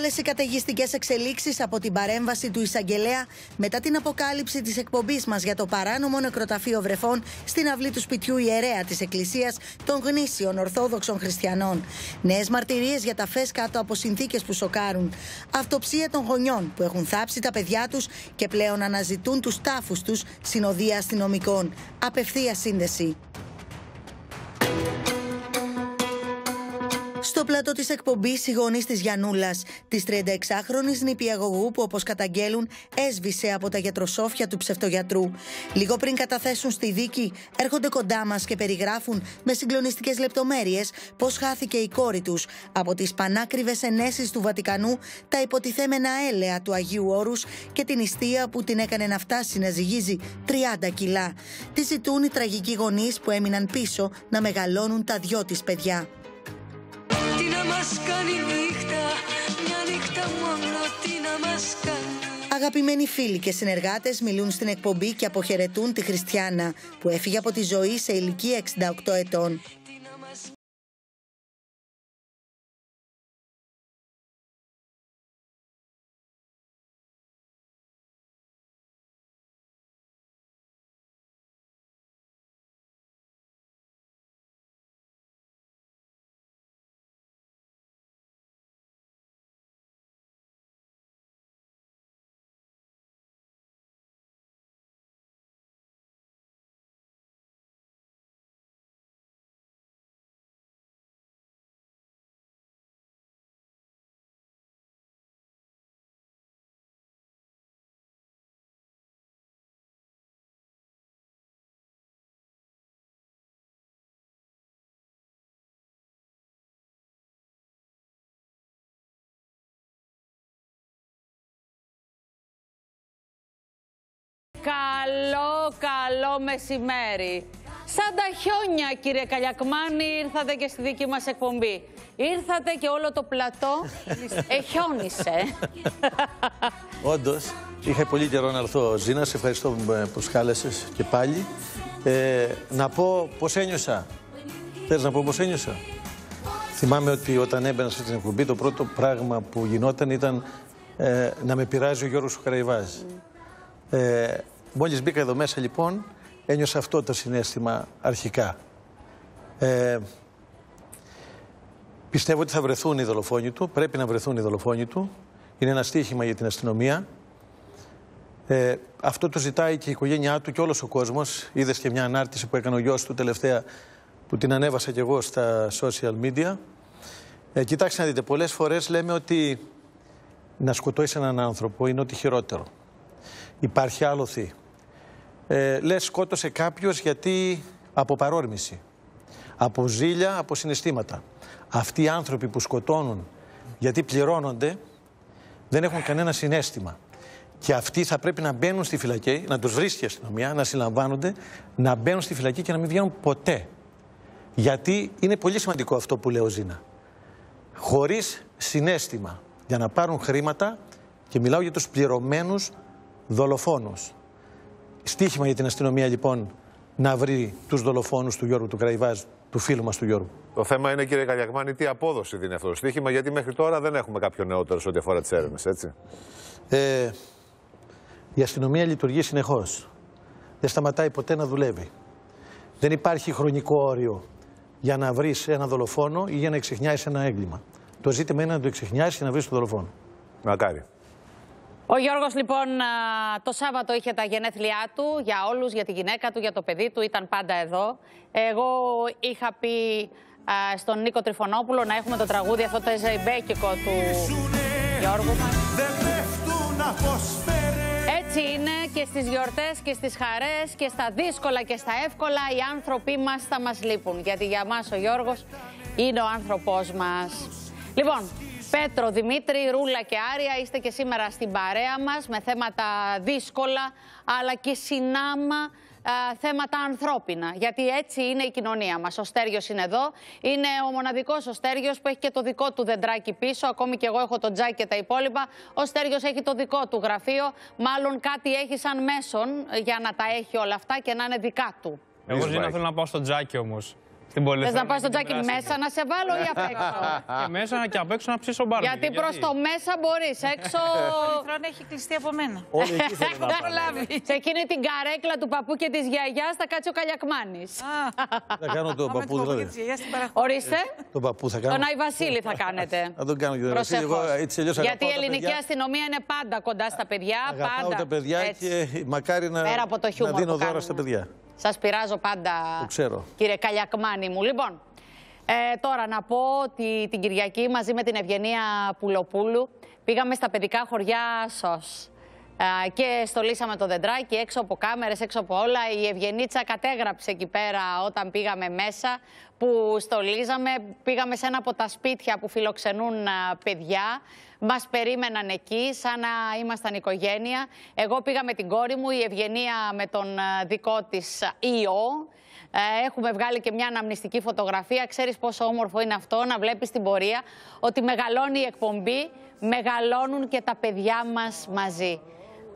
Όλες οι καταιγιστικές εξελίξεις από την παρέμβαση του εισαγγελέα μετά την αποκάλυψη της εκπομπής μας για το παράνομο νεκροταφείο βρεφών στην αυλή του σπιτιού ιερέα της Εκκλησίας των γνήσιων Ορθόδοξων Χριστιανών. Νέες μαρτυρίες για τα φες κάτω από συνθήκες που σοκάρουν. Αυτοψία των γονιών που έχουν θάψει τα παιδιά τους και πλέον αναζητούν τους τάφους τους συνοδεία αστυνομικών. Απευθεία σύνδεση. Στο πλατό της εκπομπής η γονείς της Γιανούλα, της 36χρονη νηπιαγωγού που όπως καταγγέλουν έσβησε από τα γιατροσόφια του ψευτογιατρού. Λίγο πριν καταθέσουν στη δίκη, έρχονται κοντά μας και περιγράφουν με συγκλονιστικές λεπτομέρειες πώς χάθηκε η κόρη τους από τις πανάκριβες ενέσεις του Βατικανού, τα υποτιθέμενα έλεα του Αγίου Όρους και την ιστία που την έκανε να φτάσει να ζυγίζει 30 κιλά. Τη ζητούν οι τραγικοί γονείς που έμειναν πίσω να μεγαλώνουν τα δυο της παιδιά μας κάνει νύχτα Μια νύχτα μόνο τι να μας κάνει Αγαπημένοι φίλοι και συνεργάτες μιλούν στην εκπομπή και αποχαιρετούν τη Χριστιανά που έφυγε από τη ζωή σε ηλικία 68 ετών. Καλό, καλό μεσημέρι. Σαν τα χιόνια, κύριε Καλιακμάνη, ήρθατε και στη δική μας εκπομπή. Ήρθατε και όλο το πλατό εχιόνισε. Όντως, είχα πολύ καιρό να έρθω, Ζήνα. Σε ευχαριστώ που σκάλεσες και πάλι. Ε, να πω πώς ένιωσα. Θες να πω πώς ένιωσα. Θυμάμαι ότι όταν έμπαινα σε την εκπομπή, το πρώτο πράγμα που γινόταν ήταν ε, να με πειράζει ο Γιώργος Καραϊβάζ. Ε, μόλις μπήκα εδώ μέσα λοιπόν, ένιωσα αυτό το συνέστημα αρχικά. Ε, πιστεύω ότι θα βρεθούν οι δολοφόνοι του, πρέπει να βρεθούν οι δολοφόνοι του. Είναι ένα στίχημα για την αστυνομία. Ε, αυτό το ζητάει και η οικογένειά του και όλος ο κόσμος. Είδες και μια ανάρτηση που έκανε ο γιος του τελευταία που την ανέβασα κι εγώ στα social media. Ε, κοιτάξτε να δείτε, πολλές φορές λέμε ότι να σκοτώσει έναν άνθρωπο είναι ότι χειρότερο υπάρχει άλοθη. Ε, λες σκότωσε κάποιος γιατί από παρόρμηση, από ζήλια, από συναισθήματα. Αυτοί οι άνθρωποι που σκοτώνουν γιατί πληρώνονται δεν έχουν κανένα συνέστημα. Και αυτοί θα πρέπει να μπαίνουν στη φυλακή, να τους βρίσκει η αστυνομία, να συλλαμβάνονται, να μπαίνουν στη φυλακή και να μην βγαίνουν ποτέ. Γιατί είναι πολύ σημαντικό αυτό που λέω Ζήνα. Χωρίς συνέστημα για να πάρουν χρήματα και μιλάω για τους πληρωμένους δολοφόνους. Στίχημα για την αστυνομία λοιπόν να βρει τους δολοφόνους του Γιώργου του Κραϊβάζ, του φίλου μας του Γιώργου. Το θέμα είναι κύριε Καλιακμάνη τι απόδοση δίνει αυτό το στίχημα γιατί μέχρι τώρα δεν έχουμε κάποιο νεότερο σε ό,τι αφορά τις έρευνες, έτσι. Ε, η αστυνομία λειτουργεί συνεχώς. Δεν σταματάει ποτέ να δουλεύει. Δεν υπάρχει χρονικό όριο για να βρεις ένα δολοφόνο ή για να εξεχνιάσει ένα έγκλημα. Το ζήτημα είναι να το εξεχνιάσει και να βρεις τον δολοφόνο. Μακάρι. Ο Γιώργος λοιπόν το Σάββατο είχε τα γενέθλιά του για όλους, για τη γυναίκα του, για το παιδί του, ήταν πάντα εδώ. Εγώ είχα πει στον Νίκο Τριφωνόπουλο να έχουμε το τραγούδι αυτό το εζεϊμπέκικο του Γιώργου μας. Έτσι είναι και στις γιορτές και στις χαρές και στα δύσκολα και στα εύκολα οι άνθρωποι μας θα μας λείπουν. Γιατί για μας ο Γιώργος είναι ο άνθρωπός μας. Λοιπόν, Πέτρο, Δημήτρη, Ρούλα και Άρια, είστε και σήμερα στην παρέα μας με θέματα δύσκολα, αλλά και συνάμα θέματα ανθρώπινα. Γιατί έτσι είναι η κοινωνία μας. Ο Στέργιος είναι εδώ. Είναι ο μοναδικός ο Στέργιος που έχει και το δικό του δεντράκι πίσω. Ακόμη και εγώ έχω το τζάκι και τα υπόλοιπα. Ο Στέργιος έχει το δικό του γραφείο. Μάλλον κάτι έχει σαν μέσον για να τα έχει όλα αυτά και να είναι δικά του. Εγώ δεν θέλω να πάω στο τζάκι όμως. Στην Θες Πολυθρόνα να πας στο και την τζάκι πράσινη. μέσα να σε βάλω ή απ' έξω; Και μέσα και απ' έξω να ψήσω μπάρμπι. Γιατί προς το μέσα μπορείς, έξω. Πολυθρόνα έχει κλειστεί από μένα. Όλοι εκεί θέλουν να πάνε. Προλάβεις. Σε εκείνη την καρέκλα του παππού και της γιαγιάς θα κάτσει ο Καλιακμάνης. Θα κάνω τον Πάμε παππού την δηλαδή. της γιαγιάς στην παραχώρηση. Ορίστε. Τον παππού θα κάνω. Τον Άι Βασίλη θα κάνετε. Θα τον κάνω και τον Βασίλη. Εγώ Προσεχώς. έτσι αλλιώς Γιατί η αγαπάω τα ελληνική παιδιά. αστυνομία είναι πάντα κοντά στα παιδιά. Αγαπάω πάντα. τα παιδιά Έτσι. και μακάρι να, Πέρα από το να χιούμορ δίνω που δώρα κάνουμε. στα παιδιά. Σας πειράζω πάντα, Το ξέρω. κύριε Καλιακμάνη μου. Λοιπόν, ε, τώρα να πω ότι την Κυριακή μαζί με την Ευγενία Πουλοπούλου πήγαμε στα παιδικά χωριά ΣΟΣ. Ε, και στολίσαμε το δεντράκι έξω από κάμερες, έξω από όλα. Η Ευγενίτσα κατέγραψε εκεί πέρα όταν πήγαμε μέσα που στολίζαμε. Πήγαμε σε ένα από τα σπίτια που φιλοξενούν α, παιδιά. Μας περίμεναν εκεί σαν να ήμασταν οικογένεια. Εγώ πήγα με την κόρη μου, η Ευγενία με τον α, δικό της α, ιό. Ε, Έχουμε βγάλει και μια αναμνηστική φωτογραφία. Ξέρεις πόσο όμορφο είναι αυτό να βλέπεις την πορεία ότι μεγαλώνει η εκπομπή, μεγαλώνουν και τα παιδιά μας μαζί.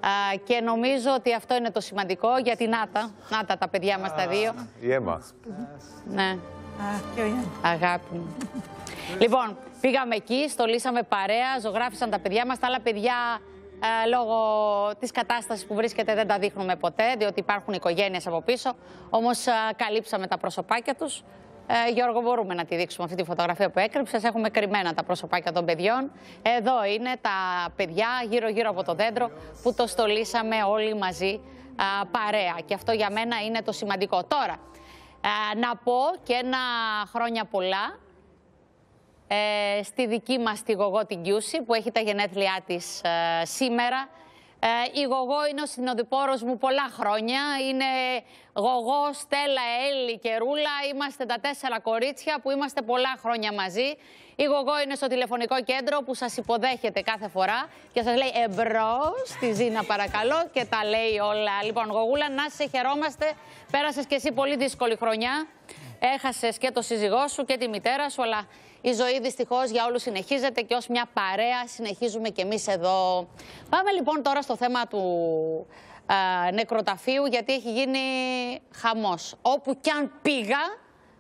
Α, και νομίζω ότι αυτό είναι το σημαντικό γιατί Νάτα, Νάτα τα παιδιά μας τα δύο. Η αίμα. Ναι, Α, και ο Ιάννης. αγάπη μου. Λοιπόν, πήγαμε εκεί, στολίσαμε παρέα, ζωγράφισαν τα παιδιά μας. Τα άλλα παιδιά, ε, λόγω της κατάστασης που βρίσκεται, δεν τα δείχνουμε ποτέ, διότι υπάρχουν οικογένειες από πίσω. Όμως ε, καλύψαμε τα προσωπάκια τους. Ε, Γιώργο, μπορούμε να τη δείξουμε αυτή τη φωτογραφία που έκρυψες. Έχουμε κρυμμένα τα προσωπάκια των παιδιών. Εδώ είναι τα παιδιά γύρω-γύρω από το δέντρο που το στολίσαμε όλοι μαζί α, παρέα. Και αυτό για μένα είναι το σημαντικό. Τώρα, ε, να πω και ένα χρόνια πολλά ε, στη δική μας τη Γογό την Κιούση που έχει τα γενέθλιά της ε, σήμερα. Ε, η Γογό είναι ο συνοδοιπόρος μου πολλά χρόνια. Είναι Γογό, Στέλλα, Έλλη και Ρούλα. Είμαστε τα τέσσερα κορίτσια που είμαστε πολλά χρόνια μαζί. Η Γογό είναι στο τηλεφωνικό κέντρο που σας υποδέχεται κάθε φορά και σας λέει εμπρός στη Ζήνα παρακαλώ και τα λέει όλα. Λοιπόν, Γογούλα, να σε χαιρόμαστε. Πέρασες και εσύ πολύ δύσκολη χρονιά. Έχασες και το σύζυγό σου και τη μητέρα σου, αλλά η ζωή δυστυχώς για όλους συνεχίζεται και ως μια παρέα συνεχίζουμε κι εμείς εδώ. Πάμε λοιπόν τώρα στο θέμα του α, νεκροταφείου, γιατί έχει γίνει χαμός. Όπου κι αν πήγα,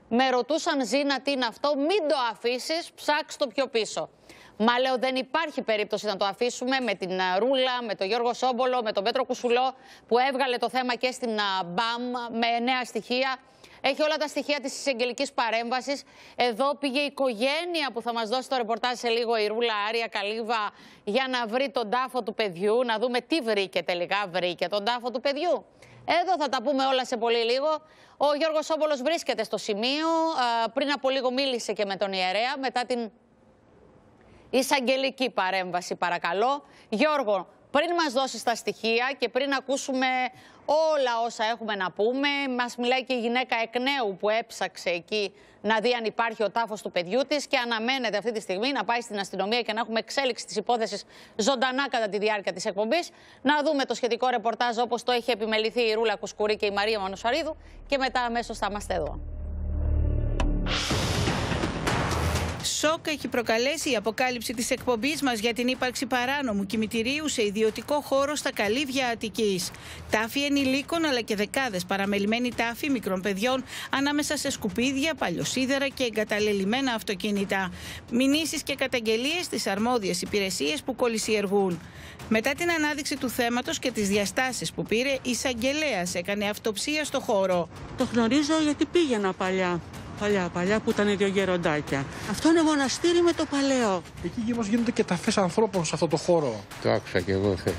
με ρωτούσαν Ζήνα τι είναι αυτό, μην το αφήσεις, ψάξ το πιο πίσω. Μα λέω δεν υπάρχει περίπτωση να το αφήσουμε με την α, Ρούλα, με τον Γιώργο Σόμπολο, με τον Πέτρο Κουσουλό που έβγαλε το θέμα και στην α, ΜΠΑΜ με νέα στοιχεία. Έχει όλα τα στοιχεία της εισαγγελικής παρέμβασης. Εδώ πήγε η οικογένεια που θα μας δώσει το ρεπορτάζ σε λίγο η Ρούλα Άρια Καλύβα για να βρει τον τάφο του παιδιού, να δούμε τι βρήκε τελικά. Βρήκε τον τάφο του παιδιού. Εδώ θα τα πούμε όλα σε πολύ λίγο. Ο Γιώργος Σόμπολος βρίσκεται στο σημείο. Α, πριν από λίγο μίλησε και με τον ιερέα μετά την εισαγγελική παρέμβαση παρακαλώ. Γιώργο, πριν μας δώσεις τα στοιχεία και πριν ακούσουμε όλα όσα έχουμε να πούμε, μας μιλάει και η γυναίκα εκ νέου που έψαξε εκεί να δει αν υπάρχει ο τάφος του παιδιού της και αναμένεται αυτή τη στιγμή να πάει στην αστυνομία και να έχουμε εξέλιξη της υπόθεσης ζωντανά κατά τη διάρκεια της εκπομπής. Να δούμε το σχετικό ρεπορτάζ όπως το έχει επιμεληθεί η Ρούλα Κουσκουρή και η Μαρία Μανουσαρίδου και μετά αμέσως θα είμαστε εδώ. Σοκ έχει προκαλέσει η αποκάλυψη της εκπομπής μας για την ύπαρξη παράνομου κημητηρίου σε ιδιωτικό χώρο στα καλύβια Αττικής. Τάφοι ενηλίκων αλλά και δεκάδες παραμελημένοι τάφοι μικρών παιδιών ανάμεσα σε σκουπίδια, παλιοσίδερα και εγκαταλελειμμένα αυτοκίνητα. Μηνύσεις και καταγγελίες στις αρμόδιες υπηρεσίες που κολυσιεργούν. Μετά την ανάδειξη του θέματος και τις διαστάσεις που πήρε, η εισαγγελέας έκανε αυτοψία στο χώρο. Το γνωρίζω γιατί πήγαινα παλιά. Παλιά, παλιά που ήταν δύο γεροντάκια. Αυτό είναι μοναστήρι με το παλαιό. Εκεί όμω γίνονται και ταφές ανθρώπων σε αυτό το χώρο. Το άκουσα και εγώ χθες.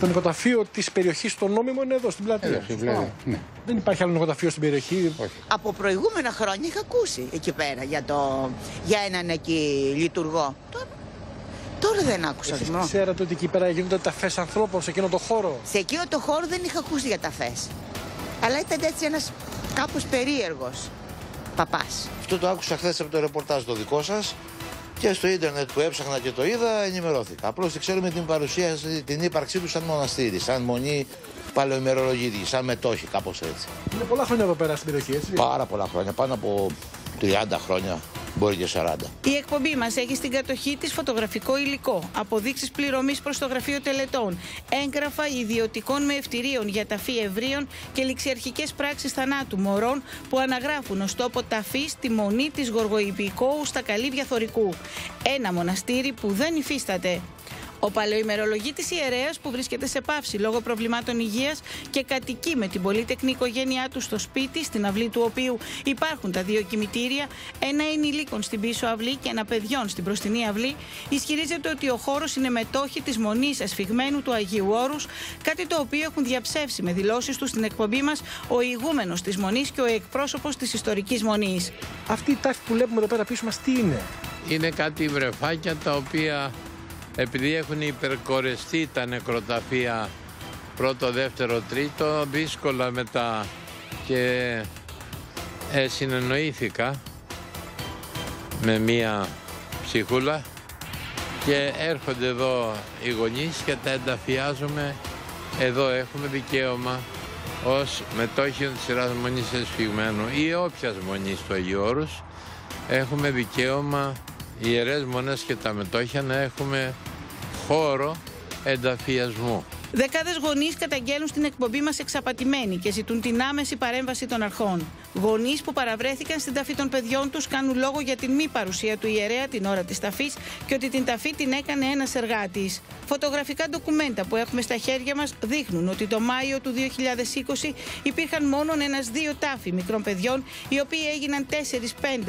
Το νοικοταφείο της περιοχής των νόμιμων είναι εδώ στην πλατεία. Εδώ στην πλατεία, Σωστά. ναι. Δεν υπάρχει άλλο νοικοταφείο στην περιοχή. Όχι. Από προηγούμενα χρόνια είχα ακούσει εκεί πέρα για, το, για έναν εκεί λειτουργό. Τώρα, τώρα δεν άκουσα. Εσείς θυμώ. ξέρατε ότι εκεί πέρα γίνονται ταφές ανθρώπων σε εκείνο το χώρο; Σε εκείνο το χώρο δεν είχα ακούσει για ταφές. Αλλά ήταν έτσι ένας κάπως περίεργος παπάς. Αυτό το άκουσα χθες από το ρεπορτάζ το δικό σας και στο ίντερνετ που έψαχνα και το είδα ενημερώθηκα. Απλώς ξέρουμε την παρουσία, την ύπαρξή του σαν μοναστήρι, σαν μονή παλαιομερολογήτη, σαν μετόχη, κάπως έτσι. Είναι πολλά χρόνια εδώ πέρα στην περιοχή, έτσι. Πάρα πολλά χρόνια, πάνω από 30 χρόνια. μπορεί και 40. Η εκπομπή μας έχει στην κατοχή της φωτογραφικό υλικό, αποδείξεις πληρωμής προς το γραφείο τελετών, έγγραφα ιδιωτικών με ευτηρίων για ταφή ευρείων και ληξιαρχικές πράξεις θανάτου μωρών που αναγράφουν ως τόπο ταφή τη μονή της Γοργοϊπηκόου στα καλύβια Θορικού. Ένα μοναστήρι που δεν υφίσταται. Ο παλαιοημερολογήτης ιερέας που βρίσκεται σε πάυση λόγω προβλημάτων υγείας και κατοικεί με την πολύτεκνη οικογένειά του στο σπίτι, στην αυλή του οποίου υπάρχουν τα δύο κημητήρια, ένα ενηλίκων στην πίσω αυλή και ένα παιδιών στην μπροστινή αυλή, ισχυρίζεται ότι ο χώρος είναι μετόχη της μονής ασφιγμένου του Αγίου Όρους, κάτι το οποίο έχουν διαψεύσει με δηλώσεις του στην εκπομπή μας ο ηγούμενος της μονής και ο εκπρόσωπος της ιστορικής μονής. Αυτή η τάφη που βλέπουμε εδώ πέρα πίσω μας τι είναι; Είναι κάτι βρεφάκια τα οποία επειδή έχουν υπερκορεστεί τα νεκροταφεία πρώτο, δεύτερο, τρίτο, δύσκολα μετά και ε, συνεννοήθηκα με μία ψυχούλα και έρχονται εδώ οι γονείς και τα ενταφιάζουμε. Εδώ έχουμε δικαίωμα ως μετόχιον της σειράς μονής εσφυγμένου ή όποιας μονής του Αγίου Όρους έχουμε δικαίωμα οι ιερές μονές και τα μετόχια να έχουμε χώρο ενταφιασμού. Δεκάδες γονείς καταγγέλνουν στην εκπομπή μας εξαπατημένοι και ζητούν την άμεση παρέμβαση των αρχών. Γονείς που παραβρέθηκαν στην ταφή των παιδιών τους κάνουν λόγο για την μη παρουσία του ιερέα την ώρα της ταφής και ότι την ταφή την έκανε ένας εργάτης. Φωτογραφικά ντοκουμέντα που έχουμε στα χέρια μας δείχνουν ότι το Μάιο του 2020 υπήρχαν μόνο ένα-δύο τάφοι μικρών παιδιών, οι οποίοι έγιναν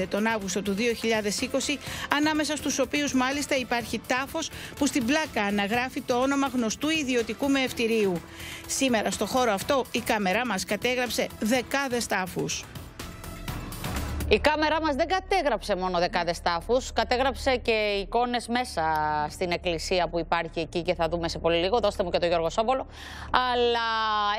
4-5 τον Αύγουστο του 2020, ανάμεσα στους οποίους μάλιστα υπάρχει τάφος που στην πλάκα αναγράφει το όνομα γνωστού ιδιωτικού με ευτηρίου. Σήμερα στο χώρο αυτό η κάμερά μας κατέγραψε δεκάδες τάφους. Η κάμερά μας δεν κατέγραψε μόνο δεκάδες τάφους, κατέγραψε και εικόνες μέσα στην εκκλησία που υπάρχει εκεί και θα δούμε σε πολύ λίγο. Δώστε μου και τον Γιώργο Σόμπολο. Αλλά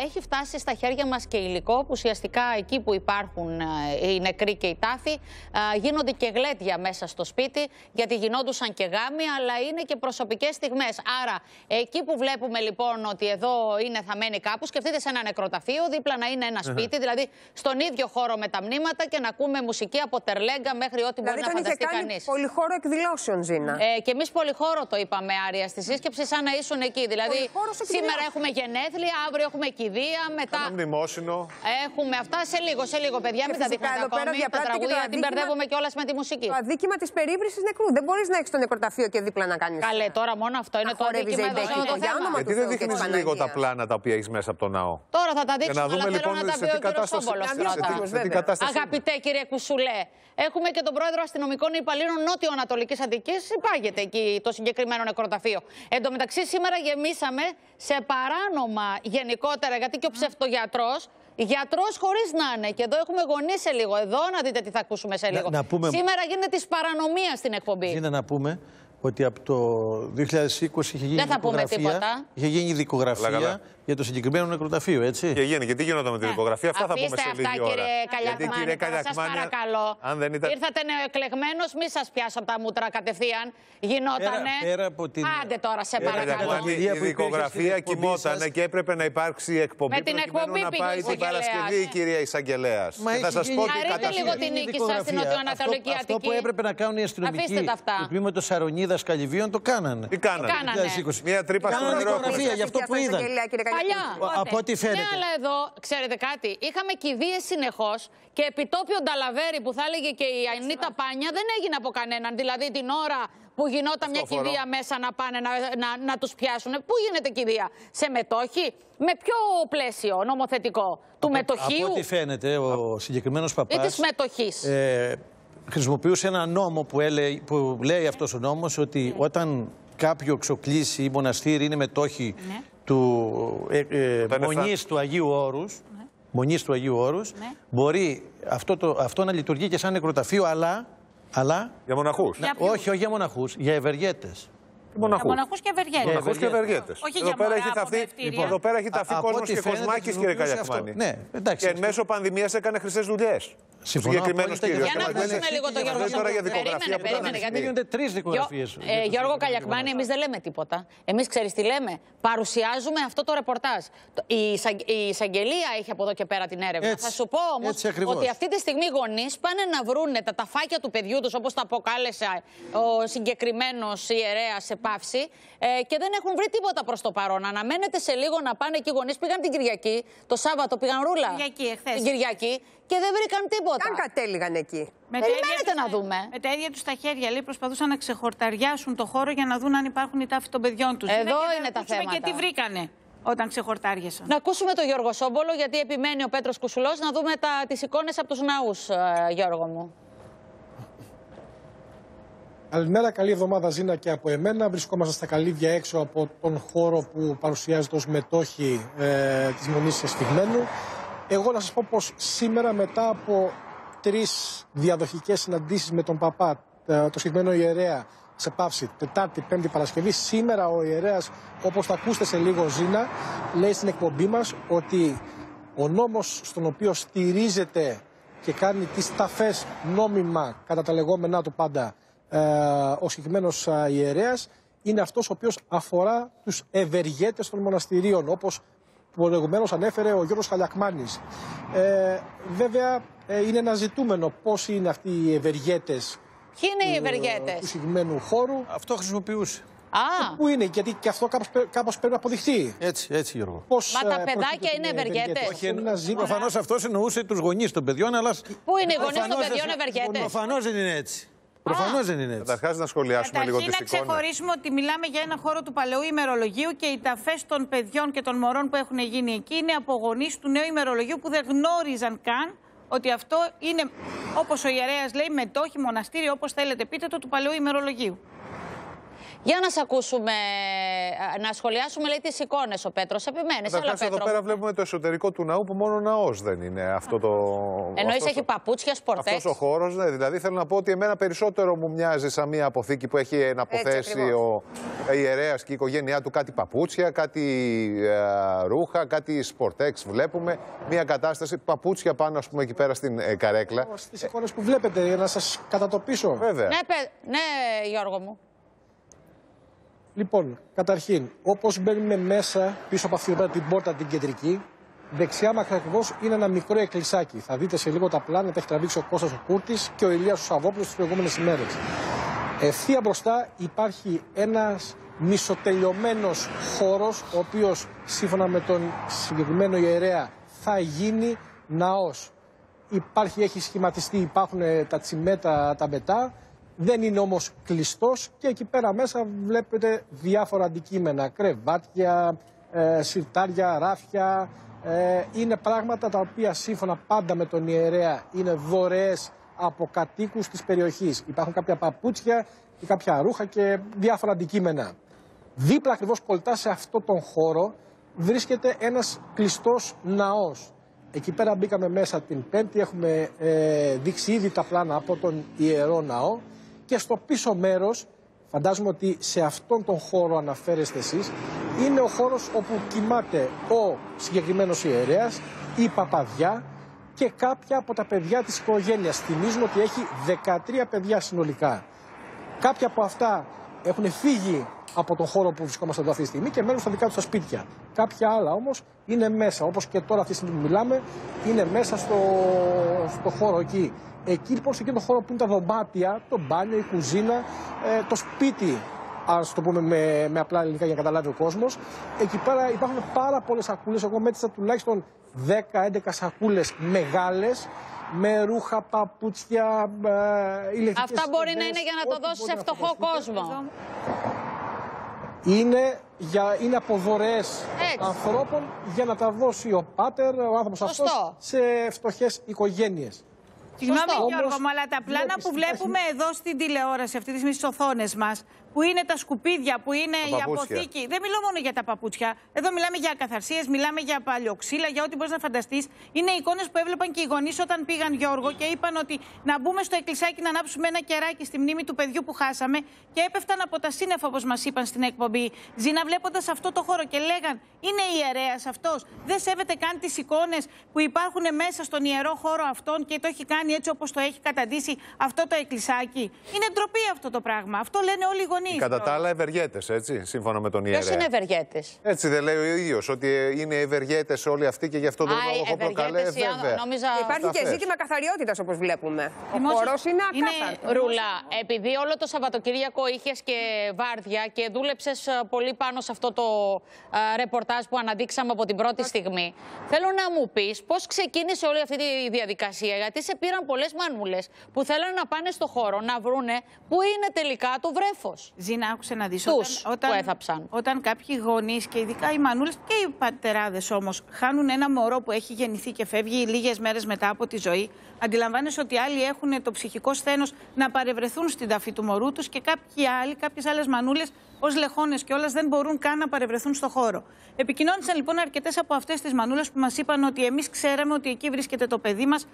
έχει φτάσει στα χέρια μας και υλικό που ουσιαστικά εκεί που υπάρχουν ε, οι νεκροί και οι τάφοι ε, γίνονται και γλέτια μέσα στο σπίτι γιατί γινόντουσαν και γάμοι αλλά είναι και προσωπικές στιγμές. Άρα εκεί που βλέπουμε λοιπόν ότι εδώ είναι θα μένει κάπου σκεφτείτε σε ένα νεκροταφείο δίπλα να είναι ένα σπίτι δηλαδή στον ίδιο χώρο με τα μνήματα και να ακούμε μουσική από τερλέγκα μέχρι ό,τι δηλαδή μπορεί να φανταστεί κανείς. Δηλαδή τον πολυχώρο εκδηλώσεων, Ζήνα. Ε, και εμείς πολυχώρο το είπαμε, Άρια, στη σύσκεψη, σαν να ήσουν εκεί. Δηλαδή, σήμερα έχουμε γενέθλια, αύριο έχουμε κηδεία, μετά. Ένα μνημόσυνο. Έχουμε αυτά σε λίγο, σε λίγο, παιδιά. Μην τα δείχνετε ακόμη. Τα τραγούδια την μπερδεύουμε κιόλας με τη μουσική. Το αδίκημα της περίβρηση νεκρού. Δεν μπορείς να έχεις το νεκροταφείο και δίπλα να κάνει. Καλέ, τώρα μόνο αυτό είναι το αδίκημα εδώ σε αυτό το θέμα. Γιατί δεν δείχνεις λίγο τα πλάνα τα οποία έχεις μέσα από το ναό; Τώρα θα τα δείξουμε, Για να δούμε αλλά θέλω λοιπόν να τα σε πει τι ο κύριο Σόμπολο πρώτα. Αγαπητέ κύριε Κουσουλέ, έχουμε και τον πρόεδρο αστυνομικών υπαλλήλων Νότιο-Ανατολική Αττικής. Υπάγεται εκεί το συγκεκριμένο νεκροταφείο. Εν τω μεταξύ, σήμερα γεμίσαμε σε παράνομα γενικότερα, γιατί και ο ψευτογιατρός Γιατρός χωρίς να είναι. Και εδώ έχουμε γονείς σε λίγο. Εδώ να δείτε τι θα ακούσουμε σε λίγο. να πούμε- Σήμερα γίνεται της παρανομίας στην εκπομπή. Είναι να πούμε ότι από το 2020 είχε γίνει Δεν θα πούμε δικογραφία, τίποτα. είχε γίνει Καλά, δικογραφία καλά. Για το συγκεκριμένο νεκροταφείο, έτσι. Και γίνει. Και τι γινόταν με την δικογραφία, αυτά θα πούμε Αφήστε σε αυτά, λίγη ώρα. κύριε Γιατί Καλιακμάνη. κύριε Σας Καλιακμάνη, παρακαλώ. αν δεν ήταν. Ήρθατε νεοεκλεγμένο, μη σας πιάσω από τα μούτρα κατευθείαν. Γινότανε. Πέρα- πέρα από την- Άντε τώρα, σε Κύριε παρακαλώ. Καλιακμάνη, Κυρία η που υπήρχε δικογραφία στην εκπομπή κοιμόταν σας. και έπρεπε να υπάρξει εκπομπή Με την προκειμένου εκπομπή να πήγε ο πάει την εισαγγελέας, Παρασκευή η ναι. κυρία Εισαγγελέας. Μα Και θα έχει σας γίνει πω τι Χαρείτε κατάσταση. λίγο την Είναι νίκη σας στην δικογραφία. Νοτιοανατολική αυτό, αυτό που Αττική. έπρεπε να κάνουν οι αστυνομικοί Αφήστε τα αυτά. του τμήματο Σαρονίδας Καλυβίων το κάνανε. Τι κάνανε; κάνανε. 2020. Μία τρύπα στο Κάνανε νερό. δικογραφία για αυτό που είδαν. Παλιά. Από ό,τι φαίνεται. Ναι, αλλά εδώ, ξέρετε κάτι, είχαμε κηδείες συνεχώς και επιτόπιο νταλαβέρι που θα έλεγε και η Ανίτα Πάνια δεν έγινε από κανέναν. Δηλαδή την ώρα που γινόταν μια Χριστόφορο. κηδεία μέσα να πάνε να, να, να τους πιάσουν. Πού γίνεται κηδεία, σε μετόχη, με ποιο πλαίσιο νομοθετικό, του μετοχείου; Από ό,τι φαίνεται, ο συγκεκριμένος ή παπά. της μετοχής. ε, χρησιμοποιούσε ένα νόμο που, έλεγε, που λέει αυτός ο νόμος ότι Ναι. όταν κάποιο ξοκλήσι ή μοναστήρι είναι μετόχη Ναι. Του ε, ε, Όταν μονής εφτά- του Αγίου Όρους, Ναι. μονής του Αγίου Όρους, μπορεί αυτό, το, αυτό να λειτουργεί και σαν νεκροταφείο, αλλά, αλλά Για μοναχούς. Για ποιους; όχι, όχι για μοναχούς, για ευεργέτες. Μοναχούς. Μοναχούς και ευεργέτες. Μοναχούς και ευεργέτες. Όχι Εδώ για πέρα μωρά έχει από ταφεί, μευτήρια. εδώ πέρα έχει ταφεί Α- από κόσμος ό,τι και φαίνεται κοσμάκης, κύριε χρησιμοποιούσε αυτό. Καλιακμάνη. Ναι, εντάξει, Και εν αυτό- μέσω πανδημίας έκανε χρυσές δουλειές. Συμφωνώ Συγκεκριμένος απόλυτα. κύριος. Για να Θέλω ακούσουμε λέτε- λίγο τον Γιώργο λέτε τώρα για Σόμπολο. δικογραφία Περίμενε, που ήταν περίμενε. αριθμοί. γιατί- Γίνονται τρεις δικογραφίες. Γιο- ε, Γιώργο Καλιακμάνη, εμείς δεν λέμε τίποτα. Εμείς ξέρεις τι λέμε. Παρουσιάζουμε αυτό το ρεπορτάζ. Το- Η, εισαγ- η εισαγγελία έχει από εδώ και πέρα την έρευνα. Έτσι. Θα σου πω όμως Έτσι ακριβώς. ότι αυτή τη στιγμή οι γονείς πάνε να βρούνε τα ταφάκια του παιδιού τους, όπως τα αποκάλεσε ο συγκεκριμένος ιερέας σε πάυση, ε, και δεν έχουν βρει τίποτα προς το παρόν. Αναμένεται σε λίγο να πάνε εκεί οι γονείς. Πήγαν την Κυριακή, το Σάββατο πήγαν ρούλα. Κυριακή, εχθές. Την Κυριακή και δεν βρήκαν τίποτα. Αν κατέληγαν εκεί. Με τα Περιμένετε ίδια τους- να δούμε. Με τα ίδια τους τα χέρια, λέει, προσπαθούσαν να ξεχορταριάσουν το χώρο για να δουν αν υπάρχουν οι τάφοι των παιδιών τους. Εδώ είναι τα Και θέματα. τι βρήκανε όταν ξεχορτάριασαν. Να ακούσουμε τον Γιώργο Σόμπολο, γιατί επιμένει ο Πέτρος Κουσουλός να δούμε τα, τις εικόνες από τους ναούς, ε, Γιώργο μου. Καλημέρα, καλή εβδομάδα Ζήνα και από εμένα. Βρισκόμαστε στα καλύβια έξω από τον χώρο που παρουσιάζεται ως μετόχη ε, της Μονής Εσφυγμένου. Εγώ να σας πω πως σήμερα μετά από τρεις διαδοχικές συναντήσεις με τον Παπά, ε, το συγκεκριμένο ιερέα σε Πάυση, Τετάρτη, Πέμπτη, Παρασκευή, σήμερα ο ιερέας, όπως θα ακούσετε σε λίγο Ζήνα, λέει στην εκπομπή μας ότι ο νόμος στον οποίο στηρίζεται και κάνει τις ταφές νόμιμα κατά τα λεγόμενά του πάντα ε, ο συγκεκριμένος ιερέας είναι αυτός ο οποίος αφορά τους ευεργέτες των μοναστηρίων όπως προηγουμένως ανέφερε ο Γιώργος Χαλιακμάνης. Ε, βέβαια ε, είναι ένα ζητούμενο πώς είναι αυτοί οι ευεργέτες Ποιοι είναι οι του, ευεργέτες; του συγκεκριμένου χώρου. Αυτό χρησιμοποιούσε. Α, Πού είναι, γιατί και αυτό κάπως, πέ- κάπως πρέπει να αποδειχθεί. Έτσι, έτσι Γιώργο. Πώς, Μα τα ε, παιδάκια προκύπτουν είναι οι ευεργέτες; Όχι, Είναι ένα ζήτημα. προφανώς αυτός εννοούσε τους γονείς των παιδιών, αλλά. πού είναι οι γονείς των Προφανώς παιδιών δεν- ευεργέτες; Προφανώς δεν είναι έτσι. Προφανώς δεν είναι έτσι. Καταρχάς να σχολιάσουμε λίγο Καταρχήν τι να εικόνε. ξεχωρίσουμε ότι μιλάμε για ένα χώρο του παλαιού ημερολογίου και οι ταφές των παιδιών και των μωρών που έχουν γίνει εκεί είναι από γονείς του νέου ημερολογίου που δεν γνώριζαν καν ότι αυτό είναι, όπως ο ιερέας λέει, μετόχη, μοναστήρι, όπως θέλετε πείτε το, του παλαιού ημερολογίου. Για να σε ακούσουμε, ε, να σχολιάσουμε λέει τις εικόνες ο Πέτρος. Επιμένεις, αλλά Καταρχά εδώ Πέτρο. πέρα βλέπουμε το εσωτερικό του ναού που μόνο ναός δεν είναι αυτό το. Εννοείς αυτός έχει ο- παπούτσια, σπορτέξ. Αυτός ο χώρος, ναι. Δηλαδή θέλω να πω ότι εμένα περισσότερο μου μοιάζει σαν μια αποθήκη που έχει να αποθέσει ακριβώς. ο ιερέας και η οικογένειά του κάτι παπούτσια, κάτι ε, ρούχα, κάτι σπορτέξ βλέπουμε. Μια κατάσταση παπούτσια πάνω, ας πούμε, εκεί πέρα στην ε, καρέκλα. Στις εικόνες που βλέπετε, για να σας κατατοπίσω. Βέβαια. Ναι, Πέ- ναι, Γιώργο μου. Λοιπόν, καταρχήν, όπως μπαίνουμε μέσα πίσω από αυτή εδώ πέρα την πόρτα την κεντρική, δεξιά μας ακριβώς είναι ένα μικρό εκκλησάκι. Θα δείτε σε λίγο τα πλάνα, τα έχει τραβήξει ο Κώστας ο Κούρτης και ο Ηλίας ο Σαββόπουλος τις προηγούμενες ημέρες. Ευθεία μπροστά υπάρχει ένας μισοτελειωμένος χώρος, ο οποίος σύμφωνα με τον συγκεκριμένο ιερέα θα γίνει ναός. Υπάρχει, έχει σχηματιστεί, υπάρχουν ε, τα τσιμέτα, τα μπετά, δεν είναι όμως κλειστός και εκεί πέρα μέσα βλέπετε διάφορα αντικείμενα, κρεβάτια, ε, σιρτάρια, ράφια. Ε, είναι πράγματα τα οποία σύμφωνα πάντα με τον ιερέα είναι δωρεές από κατοίκους της περιοχής. Υπάρχουν κάποια παπούτσια και κάποια ρούχα και διάφορα αντικείμενα. Δίπλα ακριβώς κολλητά σε αυτό τον χώρο βρίσκεται ένας κλειστός ναός. Εκεί πέρα μπήκαμε μέσα την Πέμπτη, έχουμε ε, δείξει ήδη τα πλάνα από τον Ιερό Ναό και στο πίσω μέρος, φαντάζομαι ότι σε αυτόν τον χώρο αναφέρεστε εσείς, είναι ο χώρος όπου κοιμάται ο συγκεκριμένος ιερέας, η παπαδιά και κάποια από τα παιδιά της οικογένειας. Θυμίζουμε ότι έχει 13 παιδιά συνολικά. Κάποια από αυτά έχουν φύγει από τον χώρο που βρισκόμαστε εδώ αυτή τη στιγμή και μένουν στα δικά τους τα σπίτια. Κάποια άλλα όμως είναι μέσα. Όπως και τώρα αυτή τη στιγμή που μιλάμε, είναι μέσα στο, στο χώρο εκεί. Εκεί λοιπόν σε εκείνο το χώρο που είναι τα δωμάτια, το μπάνιο, η κουζίνα, ε, το σπίτι, ας το πούμε με, με απλά ελληνικά για να καταλάβει ο κόσμος. Εκεί πέρα υπάρχουν πάρα πολλές σακούλες. Εγώ μέτρησα τουλάχιστον 10-11 σακούλες μεγάλες με ρούχα, παπούτσια, ε, ηλεκτρικές Αυτά μπορεί να συσκευές, είναι για να το ό,τι δώσει σε μπορεί να φτωχό φανταστείτε. κόσμο. Είναι, για, είναι από δωρεές Έτσι. ανθρώπων για να τα δώσει ο πάτερ, ο άνθρωπος Σωστό. αυτός, σε φτωχές οικογένειες. Συγγνώμη, Σωστό. Γιώργο, Όμως, μου, αλλά τα πλάνα βλέπεις, που βλέπουμε εδώ στην τηλεόραση, αυτή τη στιγμή στις οθόνες μας, που είναι τα σκουπίδια, που είναι Τα η παπούτσια. αποθήκη. Δεν μιλώ μόνο για τα παπούτσια. Εδώ μιλάμε για ακαθαρσίες, μιλάμε για παλιοξύλα, για ό,τι μπορείς να φανταστείς. Είναι εικόνες που έβλεπαν και οι γονείς όταν πήγαν Γιώργο και είπαν ότι να μπούμε στο εκκλησάκι να ανάψουμε ένα κεράκι στη μνήμη του παιδιού που χάσαμε και έπεφταν από τα σύννεφα, όπως μας είπαν στην εκπομπή. Ζήνα, βλέποντας αυτό το χώρο και λέγαν Είναι ιερέας αυτός. Δεν σέβεται καν τις εικόνες που υπάρχουν μέσα στον ιερό χώρο αυτόν και το έχει κάνει κάνει έτσι όπως το έχει καταντήσει αυτό το εκκλησάκι. Είναι ντροπή αυτό το πράγμα. Αυτό λένε όλοι οι γονείς. Κατά τα άλλα, ευεργέτες, έτσι, σύμφωνα με τον ιερέα. Ποιο είναι ευεργέτης; Έτσι δεν λέει ο ίδιος, ότι είναι ευεργέτες όλοι αυτοί και γι' αυτό τον λόγο έχω προκαλέ. Βέβαια. Νόμιζα... Υπάρχει και ζήτημα καθαριότητας, όπως βλέπουμε. Ο χώρος είναι ακάθαρτος. Ρούλα, επειδή όλο το Σαββατοκύριακο είχες και βάρδια και δούλεψες πολύ πάνω σε αυτό το ε, ρεπορτάζ που αναδείξαμε από την πρώτη στιγμή, θέλω να μου πεις πώς ξεκίνησε όλη αυτή τη διαδικασία. Γιατί σε πήραν πολλές μανούλες που θέλουν να πάνε στο χώρο να βρούνε πού είναι τελικά το βρέφος. Ζήνα, άκουσε να δεις. Όταν, που έθαψαν. Όταν κάποιοι γονείς και ειδικά οι μανούλες και οι πατεράδες όμως χάνουν ένα μωρό που έχει γεννηθεί και φεύγει λίγες μέρες μετά από τη ζωή, αντιλαμβάνεσαι ότι άλλοι έχουν το ψυχικό σθένος να παρευρεθούν στην ταφή του μωρού τους και κάποιοι άλλοι, κάποιες άλλες μανούλες ως λεχόνε κιόλα δεν μπορούν καν να παρευρεθούν στο χώρο. Επικοινώνησαν λοιπόν αρκετές από αυτές τις μανούλες που μας είπαν ότι εμείς ξέραμε ότι εκεί βρίσκεται το παιδί μας,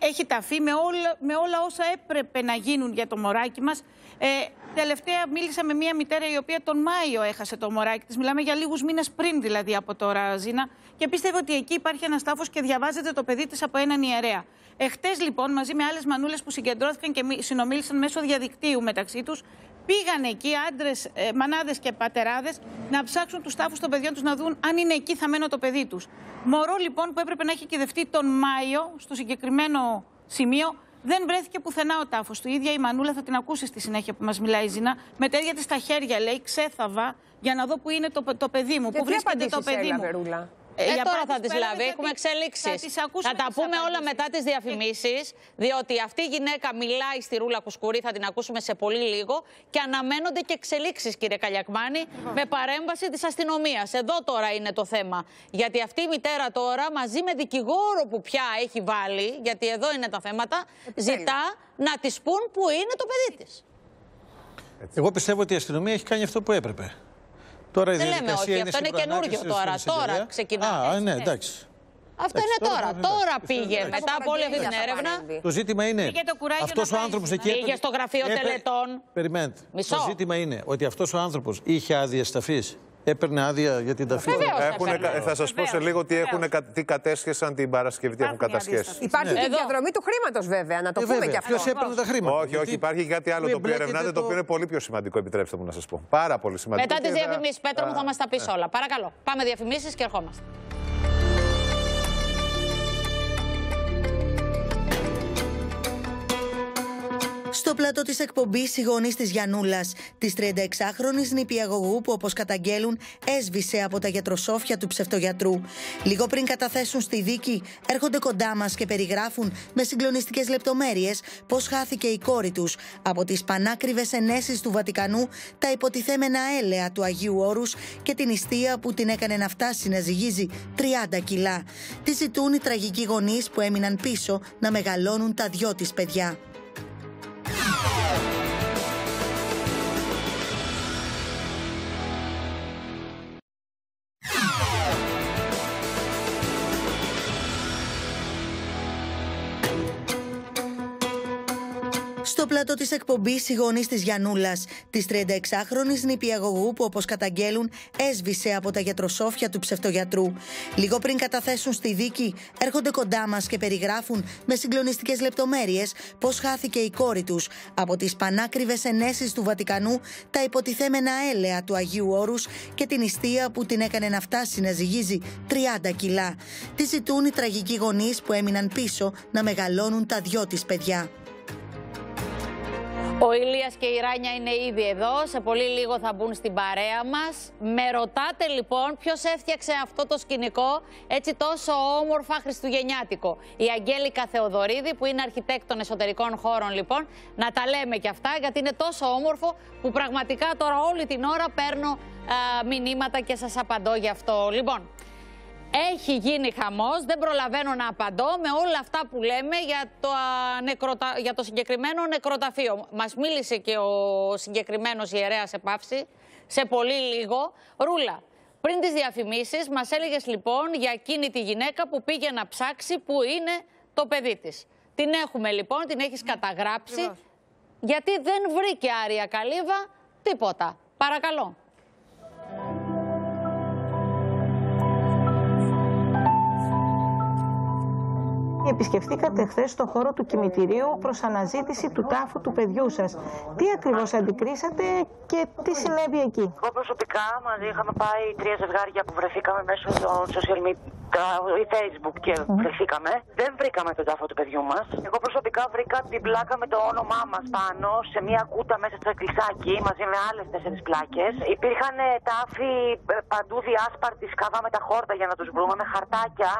έχει ταφεί με όλα, με όλα όσα έπρεπε να γίνουν για το μωράκι μας. Ε, τελευταία μίλησα με μία μητέρα η οποία τον Μάιο έχασε το μωράκι της. Μιλάμε για λίγους μήνες πριν δηλαδή από τώρα, Ζήνα. Και πίστευε ότι εκεί υπάρχει ένας τάφος και διαβάζεται το παιδί της από έναν ιερέα. Εχθέ λοιπόν, μαζί με άλλες μανούλες που συγκεντρώθηκαν και συνομίλησαν μέσω διαδικτύου μεταξύ τους, πήγαν εκεί άντρες, ε, μανάδες και πατεράδες να ψάξουν τους τάφους των παιδιών τους να δουν αν είναι εκεί θα μένω το παιδί τους. Μωρό λοιπόν που έπρεπε να έχει κυδευτεί τον Μάιο στο συγκεκριμένο σημείο, δεν βρέθηκε πουθενά ο τάφος του. Η ίδια η Μανούλα θα την ακούσει στη συνέχεια που μας μιλάει η Ζήνα. Με τα ίδια της τα χέρια λέει, ξέθαβα για να δω που είναι το, το παιδί μου. Και που βρίσκεται το παιδί μου. Βερούλα; Ε, ε, τώρα θα τις λάβει. Έχουμε εξελίξεις. Θα, τα πούμε όλα μετά τις διαφημίσεις. Διότι αυτή η γυναίκα μιλάει στη Ρούλα Κουσκουρή, θα την ακούσουμε σε πολύ λίγο. Και αναμένονται και εξελίξεις, κύριε Καλιακμάνη, με παρέμβαση της αστυνομίας. Εδώ τώρα είναι το θέμα. Γιατί αυτή η μητέρα τώρα, μαζί με δικηγόρο που πια έχει βάλει, γιατί εδώ είναι τα θέματα, ζητά να της πούν που είναι το παιδί της. Εγώ πιστεύω ότι η αστυνομία έχει κάνει αυτό που έπρεπε. Τώρα η Δεν λέμε όχι, είναι αυτό είναι καινούριο τώρα. Τώρα ξεκινάμε. Α, ναι, εντάξει. Αυτό είναι τώρα. Τώρα πήγε μετά από όλη αυτή την έρευνα. Το ζήτημα είναι. Αυτός ο άνθρωπος εκεί. Πήγε στο γραφείο τελετών. Περιμένετε. Το ζήτημα είναι ότι αυτός ο άνθρωπος είχε άδεια ταφή. Έπαιρνε άδεια για την ταφή. θα σας πω σε λίγο τι, έχουν, τι κατέσχεσαν την Παρασκευή, τι έχουν κατασχέσει. Υπάρχει και διαδρομή του χρήματος, βέβαια, να το ε, πούμε και αυτό. Ποιο έπαιρνε τα χρήματα. Όχι, όχι, υπάρχει κάτι άλλο το οποίο ερευνάτε, το οποίο είναι πολύ πιο σημαντικό, επιτρέψτε μου να σας πω. Πάρα πολύ σημαντικό. Μετά τις διαφημίσεις, Πέτρο μου, θα μας τα πεις ναι. όλα. Παρακαλώ. Πάμε διαφημίσεις και ερχόμαστε. Στο πλατό της εκπομπής οι γονείς της Γιανούλα, της 36χρονη νηπιαγωγού που όπως καταγγέλουν έσβησε από τα γιατροσόφια του ψευτογιατρού. Λίγο πριν καταθέσουν στη δίκη, έρχονται κοντά μας και περιγράφουν με συγκλονιστικές λεπτομέρειες πώς χάθηκε η κόρη τους από τις πανάκριβες ενέσεις του Βατικανού, τα υποτιθέμενα έλεα του Αγίου Όρους και την ιστία που την έκανε να φτάσει να ζυγίζει 30 κιλά. Τη ζητούν οι τραγικοί γονείς που έμειναν πίσω να μεγαλώνουν τα δυο της παιδιά. Yeah. Στο πλατό της εκπομπής οι γονείς της Γιανούλα, της 36χρονη νηπιαγωγού που όπως καταγγέλουν έσβησε από τα γιατροσόφια του ψευτογιατρού. Λίγο πριν καταθέσουν στη δίκη, έρχονται κοντά μας και περιγράφουν με συγκλονιστικές λεπτομέρειες πώς χάθηκε η κόρη τους από τις πανάκριβες ενέσεις του Βατικανού, τα υποτιθέμενα έλεα του Αγίου Όρους και την ιστία που την έκανε να φτάσει να ζυγίζει 30 κιλά. Τη ζητούν οι τραγικοί γονείς που έμειναν πίσω να μεγαλώνουν τα δυο της παιδιά. Ο Ηλίας και η Ράνια είναι ήδη εδώ. Σε πολύ λίγο θα μπουν στην παρέα μας. Με ρωτάτε λοιπόν ποιος έφτιαξε αυτό το σκηνικό έτσι τόσο όμορφα χριστουγεννιάτικο. Η Αγγέλικα Θεοδωρίδη που είναι αρχιτέκτον εσωτερικών χώρων λοιπόν. Να τα λέμε και αυτά γιατί είναι τόσο όμορφο που πραγματικά τώρα όλη την ώρα παίρνω α, μηνύματα και σας απαντώ γι' αυτό. Λοιπόν, έχει γίνει χαμός, δεν προλαβαίνω να απαντώ με όλα αυτά που λέμε για το, νεκροτα... για το συγκεκριμένο νεκροταφείο. Μας μίλησε και ο συγκεκριμένος ιερέας επάυση σε πολύ λίγο. Ρούλα, πριν τις διαφημίσεις μας έλεγες λοιπόν για εκείνη τη γυναίκα που πήγε να ψάξει που είναι το παιδί της. Την έχουμε λοιπόν, την έχεις καταγράψει, γιατί δεν βρήκε Άρια Καλύβα τίποτα. Παρακαλώ. Επισκεφθήκατε χθες στο χώρο του κημητηρίου προς αναζήτηση του τάφου του παιδιού σας. Τι ακριβώς αντικρίσατε και τι συνέβη εκεί; Εγώ προσωπικά μαζί είχαμε πάει τρία ζευγάρια που βρεθήκαμε μέσω των social media ή facebook και βρεθήκαμε. Δεν βρήκαμε τον τάφο του παιδιού μας. Εγώ προσωπικά βρήκα την πλάκα με το όνομά μας πάνω σε μια κούτα μέσα στο εκκλησάκι μαζί με άλλες τέσσερις πλάκες. Υπήρχαν ε, τάφοι ε, παντού διάσπαρτοι, σκάβαμε τα χόρτα για να τους βρούμε με χαρτάκια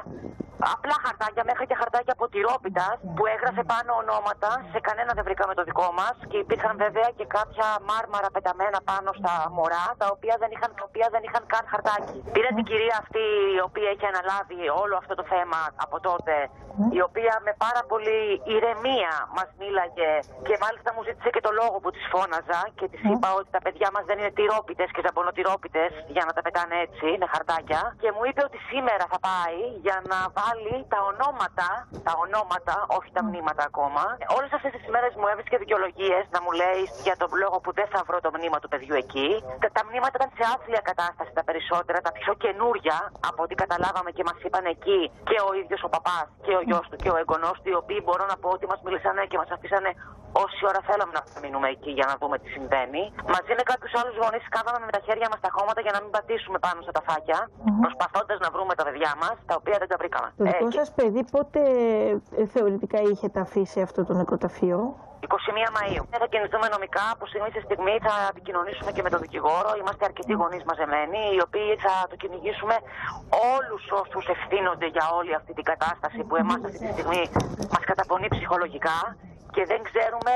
απλά χαρτάκια, μέχρι και χαρτάκια από τυρόπιτα που έγραφε πάνω ονόματα. Σε κανένα δεν βρήκαμε το δικό μας και υπήρχαν βέβαια και κάποια μάρμαρα πεταμένα πάνω στα μωρά, τα οποία δεν είχαν, τα οποία δεν είχαν καν χαρτάκι. Πήρα την κυρία αυτή η οποία έχει αναλάβει όλο αυτό το θέμα από τότε, η οποία με πάρα πολύ ηρεμία μας μίλαγε και μάλιστα μου ζήτησε και το λόγο που της φώναζα και της είπα ότι τα παιδιά μας δεν είναι τυρόπιτες και ζαμπονοτυρόπιτες για να τα πετάνε έτσι με χαρτάκια. Και μου είπε ότι σήμερα θα πάει για να βάλει τα ονόματα, τα ονόματα, όχι τα μνήματα ακόμα. Όλες αυτές τις μέρες μου έβρισκε δικαιολογίες να μου λέει για τον λόγο που δεν θα βρω το μνήμα του παιδιού εκεί. Τα, τα μνήματα ήταν σε άθλια κατάσταση τα περισσότερα, τα πιο καινούρια από ό,τι καταλάβαμε και μας είπαν εκεί και ο ίδιος ο παπάς και ο γιος του και ο εγγονός του, οι οποίοι μπορώ να πω ότι μας μίλησαν και μας αφήσανε όση ώρα θέλαμε να μείνουμε εκεί για να δούμε τι συμβαίνει. Μαζί με κάποιους άλλους γονείς κάναμε με τα χέρια μας τα χώματα για να μην πατήσουμε πάνω στα ταφάκια, προσπαθώντας να βρούμε τα παιδιά μας, τα οποία δεν τα βρήκαμε. Το δικό σας παιδί πότε ε, θεωρητικά είχε ταφεί σε αυτό το νεκροταφείο; 21 Μαΐου. Θα κινηθούμε νομικά. Από στιγμή σε στιγμή θα επικοινωνήσουμε και με τον δικηγόρο. Είμαστε αρκετοί γονείς μαζεμένοι, οι οποίοι θα το κυνηγήσουμε όλους όσους ευθύνονται για όλη αυτή την κατάσταση που εμάς αυτή τη στιγμή μας καταπονεί ψυχολογικά και δεν ξέρουμε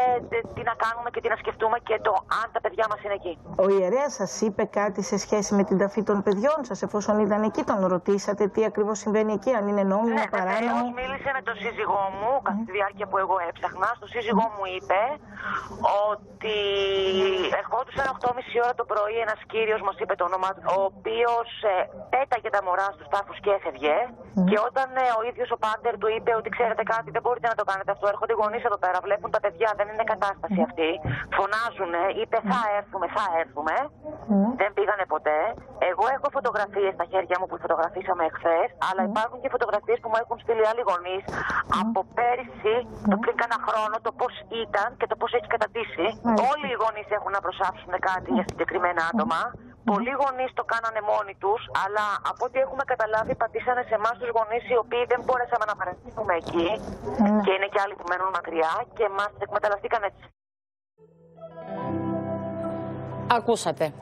τι να κάνουμε και τι να σκεφτούμε και το αν τα παιδιά μας είναι εκεί. Ο ιερέας σας είπε κάτι σε σχέση με την ταφή των παιδιών σας, εφόσον ήταν εκεί, τον ρωτήσατε τι ακριβώς συμβαίνει εκεί, αν είναι νόμιμο, ναι, παράνομο. μίλησε με τον σύζυγό μου κατά τη διάρκεια που εγώ έψαχνα. Στο σύζυγό μου είπε ότι ερχόντουσαν 8.30 ώρα το πρωί ένας κύριος, μας είπε το όνομα, ο οποίος ε, πέταγε τα μωρά στους τάφους και έφευγε. Και όταν ε, ο ίδιος ο πάντερ του είπε ότι ξέρετε κάτι, δεν μπορείτε να το κάνετε αυτό, έρχονται οι γονείς εδώ πέρα, βλέπουν τα παιδιά, δεν είναι κατάσταση αυτή. Φωνάζουν, είπε θα έρθουμε, θα έρθουμε. Δεν πήγανε ποτέ. Εγώ έχω φωτογραφίες στα χέρια μου που φωτογραφίσαμε εχθές, αλλά υπάρχουν και φωτογραφίες που μου έχουν στείλει άλλοι γονείς από πέρυσι, το πριν κάνα χρόνο, το πώς ήταν και το πώς έχει κατατήσει. Όλοι οι γονείς έχουν να προσάψουν κάτι για συγκεκριμένα άτομα. Πολλοί γονείς το κάνανε μόνοι τους, αλλά από ό,τι έχουμε καταλάβει, πατήσανε σε εμάς τους γονείς οι οποίοι δεν μπορέσαμε να παραστήσουμε εκεί. Και είναι και άλλοι που μένουν μακριά και μας εκμεταλλευτήκαν έτσι. Ακούσατε.